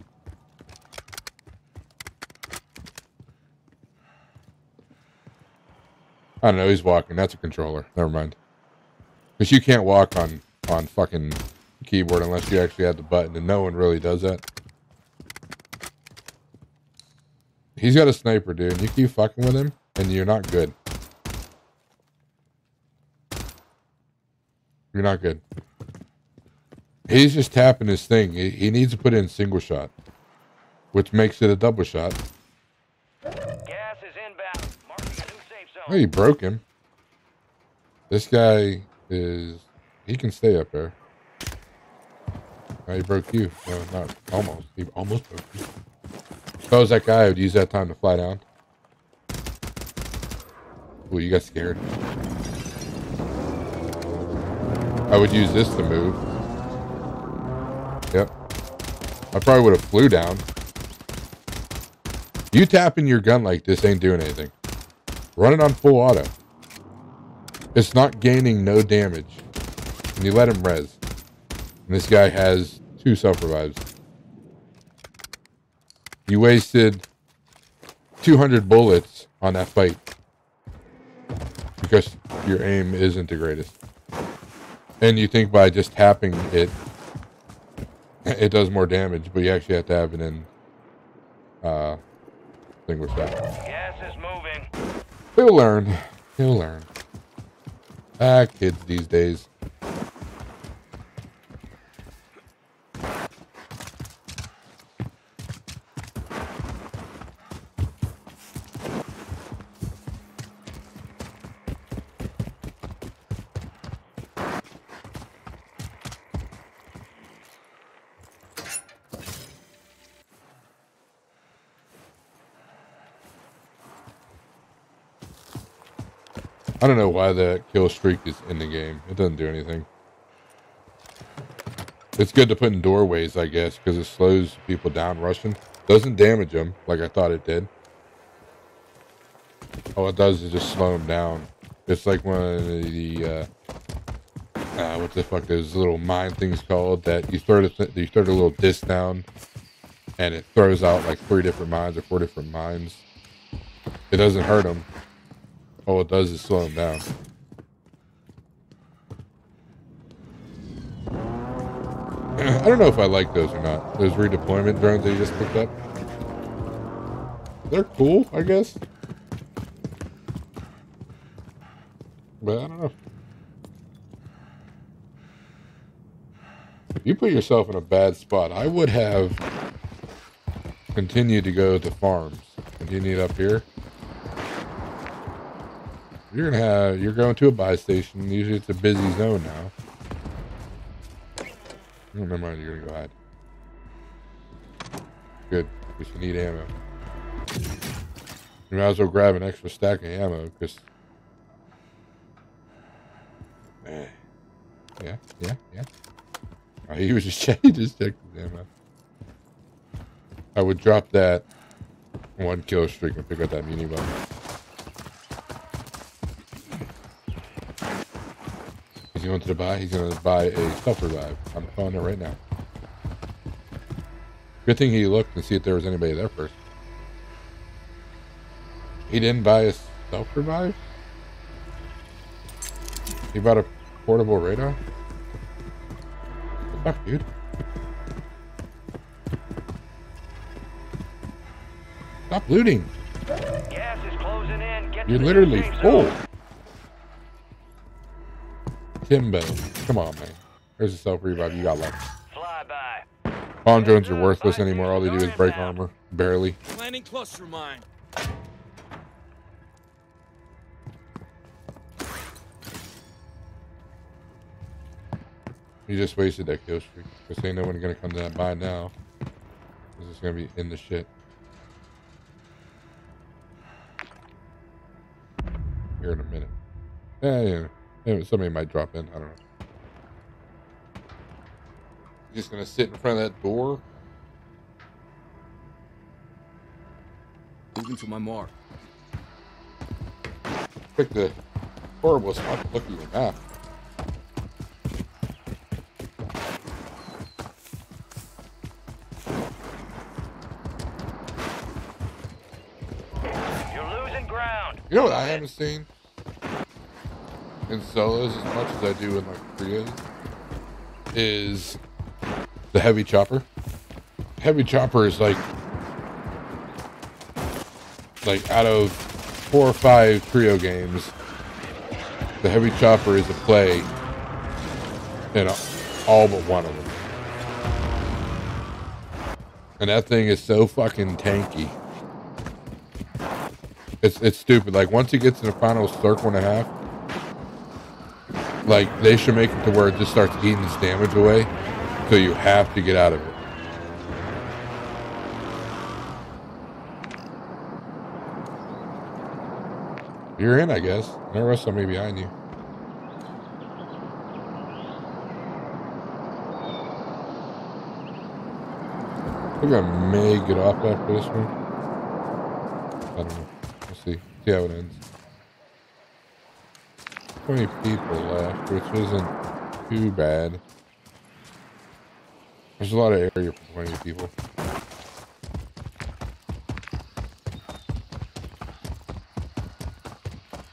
I don't know. He's walking. That's a controller. Never mind. Because you can't walk on, on fucking keyboard unless you actually have the button, and no one really does that. He's got a sniper, dude. You keep fucking with him, and you're not good. You're not good. He's just tapping his thing. He, he needs to put in single shot, which makes it a double shot. Gas is inbound. Marking a new safe zone. Oh, he broke him. This guy is. He can stay up there. Oh, he broke you. No, not almost. He almost broke you. If I was that guy, I would use that time to fly down. Ooh, you got scared. I would use this to move. I probably would have flew down. You tapping your gun like this ain't doing anything. Run it on full auto. It's not gaining no damage. And you let him res. And this guy has two self revives. You wasted 200 bullets on that fight because your aim isn't the greatest. And you think by just tapping it, it does more damage, but you actually have to have it in uh, thing with that. Gas is moving. He'll learn. He'll learn. Ah, kids these days. I don't know why that kill streak is in the game. It doesn't do anything. It's good to put in doorways, I guess, because it slows people down rushing. Doesn't damage them like I thought it did. All it does is just slow them down. It's like one of the, uh, uh, what the fuck those little mine things called that you throw, th you throw a little disc down and it throws out like three different mines or four different mines. It doesn't hurt them. All it does is slow them down. I don't know if I like those or not. Those redeployment drones that you just picked up. They're cool, I guess. But I don't know. You put yourself in a bad spot. I would have continued to go to farms. Continued up here. You're gonna have you're going to a buy station. Usually it's a busy zone now. Oh, never mind, you're gonna go hide. Good, because you need ammo. You might as well grab an extra stack of ammo, because... Eh. Yeah, yeah, yeah. Oh, he was just checking, just checked his ammo. I would drop that one kill streak and pick up that muni bomb. He's going to the buy. He's going to buy a self revive. I'm calling it right now. Good thing he looked and see if there was anybody there first. He didn't buy a self revive. He bought a portable radar. What the fuck, dude? Stop looting. Gas is closing in. Get You're literally full. Zone. Timbo. Come on, man. There's a self revive you got left. Fly by. Palm drones are worthless anymore. All they do is break armor. Barely. Landing cluster mine. You just wasted that kill streak. Because ain't no one gonna come to that buy now. This is gonna be in the shit. Here in a minute. Yeah, yeah. Yeah somebody might drop in. I don't know. Just gonna sit in front of that door. Moving to my mark. Pick the horrible spot to look at your map. You're losing ground. You know what I haven't seen in solos as much as I do in like trios is the heavy chopper. Heavy chopper is like like out of four or five trio games, the heavy chopper is a play in all but one of them. And that thing is so fucking tanky. It's it's stupid. Like once it gets in the final circle and a half, like they should make it to where it just starts eating this damage away, so you have to get out of it. You're in, I guess. There was somebody behind you. I think I may get off after this one. I don't know. We'll see. See how it ends. 20 people left, which isn't too bad. There's a lot of area for 20 people.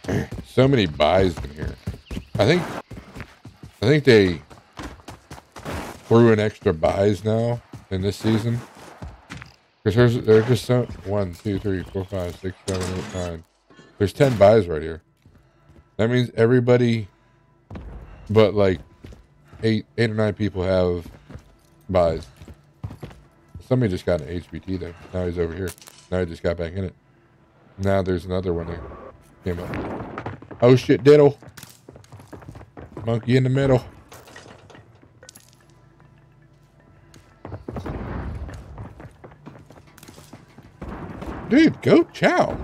so many buys in here. I think, I think they threw in extra buys now in this season. Because there's, there's just so, one, two, three, four, five, six, seven, eight, nine. There's 10 buys right here. That means everybody but like eight eight or nine people have buys. Somebody just got an HVT there. Now he's over here. Now he just got back in it. Now there's another one that came up. Oh shit, diddle. Monkey in the middle. Dude, go chow.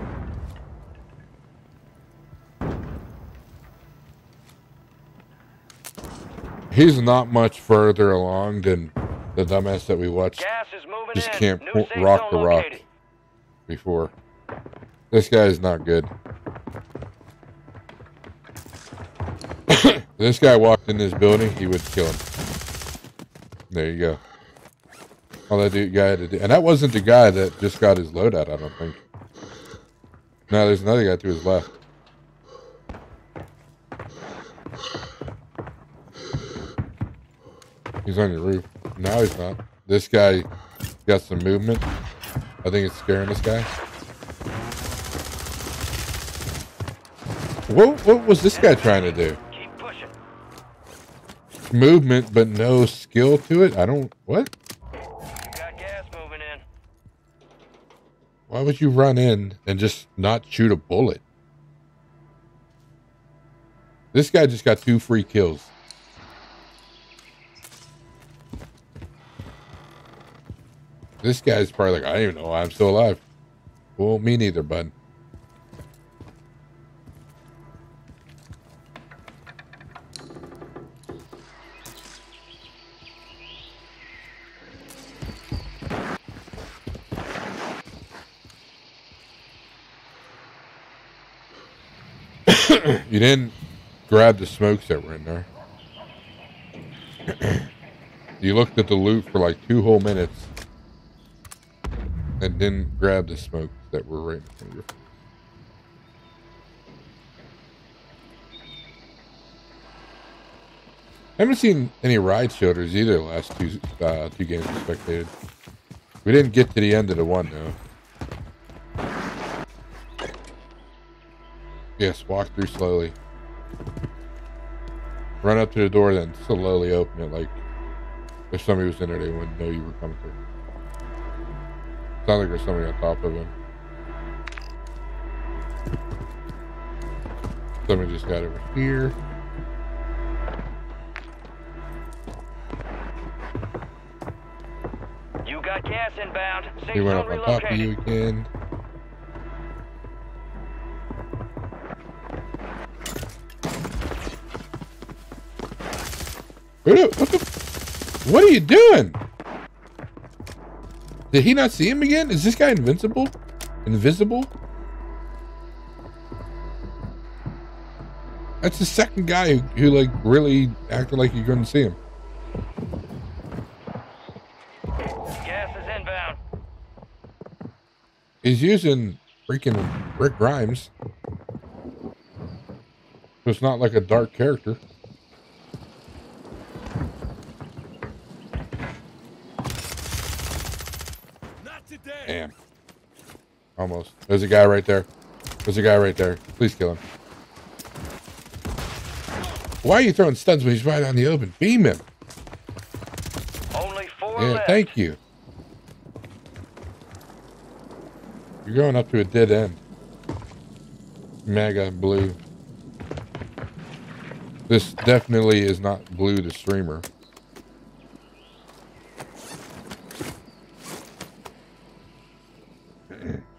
He's not much further along than the dumbass that we watched. Just can't New po- safe rock the rock located. before. This guy is not good. this guy walked in this building, he would kill him. There you go. All that dude guy had to do, and that wasn't the guy that just got his loadout. I don't think. No, there's another guy to his left. He's on your roof. Now he's not. This guy got some movement. I think it's scaring this guy. What, what was this guy trying to do? Movement, but no skill to it? I don't. What? Why would you run in and just not shoot a bullet? This guy just got two free kills. This guy's probably like, I don't even know why I'm still alive. Well, me neither, bud. you didn't grab the smokes that were in there. you looked at the loot for like two whole minutes and didn't grab the smokes that were right in front of you. I haven't seen any ride shoulders either the last two uh, two games we spectated. We didn't get to the end of the one though. Yes, walk through slowly. Run up to the door, then slowly open it. Like if somebody was in there, they wouldn't know you were coming through. Sounds like there's somebody on top of him. Somebody just got over here. You got gas inbound. Safe He went up on top of you again. What, the- what are you doing? Did he not see him again? Is this guy invincible? Invisible? That's the second guy who, who like really acted like you couldn't see him. Gas is inbound. He's using freaking Rick Grimes. So it's not like a dark character. Almost. There's a guy right there. There's a guy right there. Please kill him. Why are you throwing stuns when he's right on the open? Beam him. Only four Yeah, left. thank you. You're going up to a dead end. Mega blue. This definitely is not blue the streamer.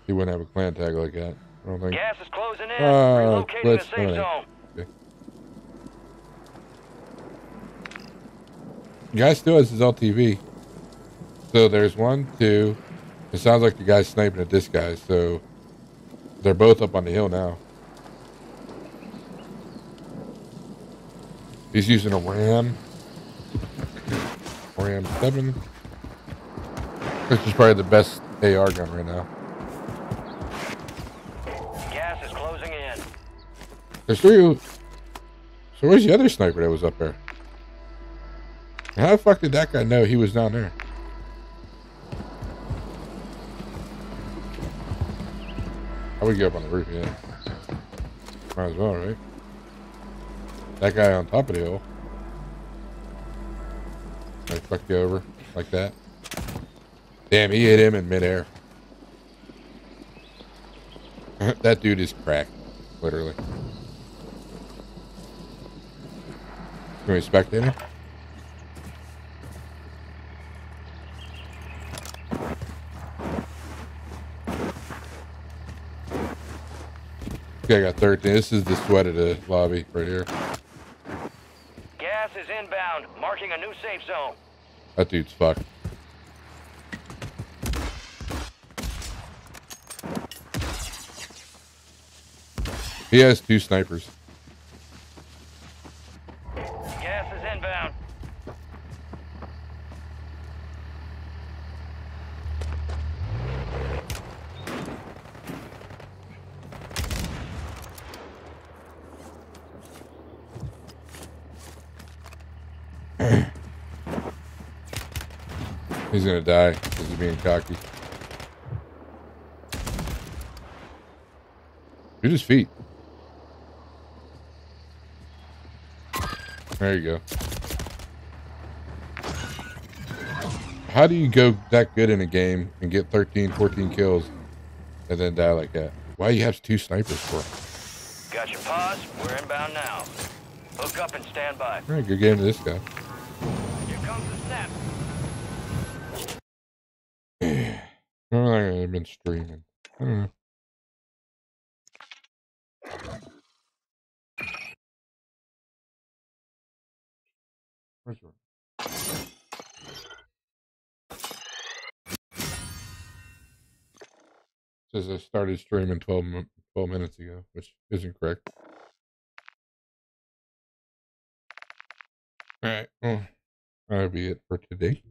He wouldn't have a clan tag like that. I don't think. Gas is closing in. Oh, Relocating glitch. the safe Alright. zone. Okay. Guy still has his LTV. So there's one, two. It sounds like the guy's sniping at this guy, so they're both up on the hill now. He's using a Ram. Ram 7. Which is probably the best AR gun right now. There's three. So where's the other sniper that was up there? How the fuck did that guy know he was down there? I would get up on the roof, yeah. Might as well, right? That guy on top of the hill. I fuck you over like that. Damn, he hit him in midair. that dude is cracked, literally. Can we spectate him? Okay, I got 13. This is the sweat of the lobby right here. Gas is inbound, marking a new safe zone. That dude's fucked. He has two snipers. Gas is inbound. He's gonna die because he's being cocky. Shoot his feet. There you go. How do you go that good in a game and get 13, 14 kills and then die like that? Why do you have two snipers for? Got your pause. We're inbound now. Hook up and stand by. All right, good game to this guy. Here comes the snap. How long have I been streaming? I don't know. Says I started streaming 12, 12 minutes ago, which isn't correct. All right, well, that'll be it for today.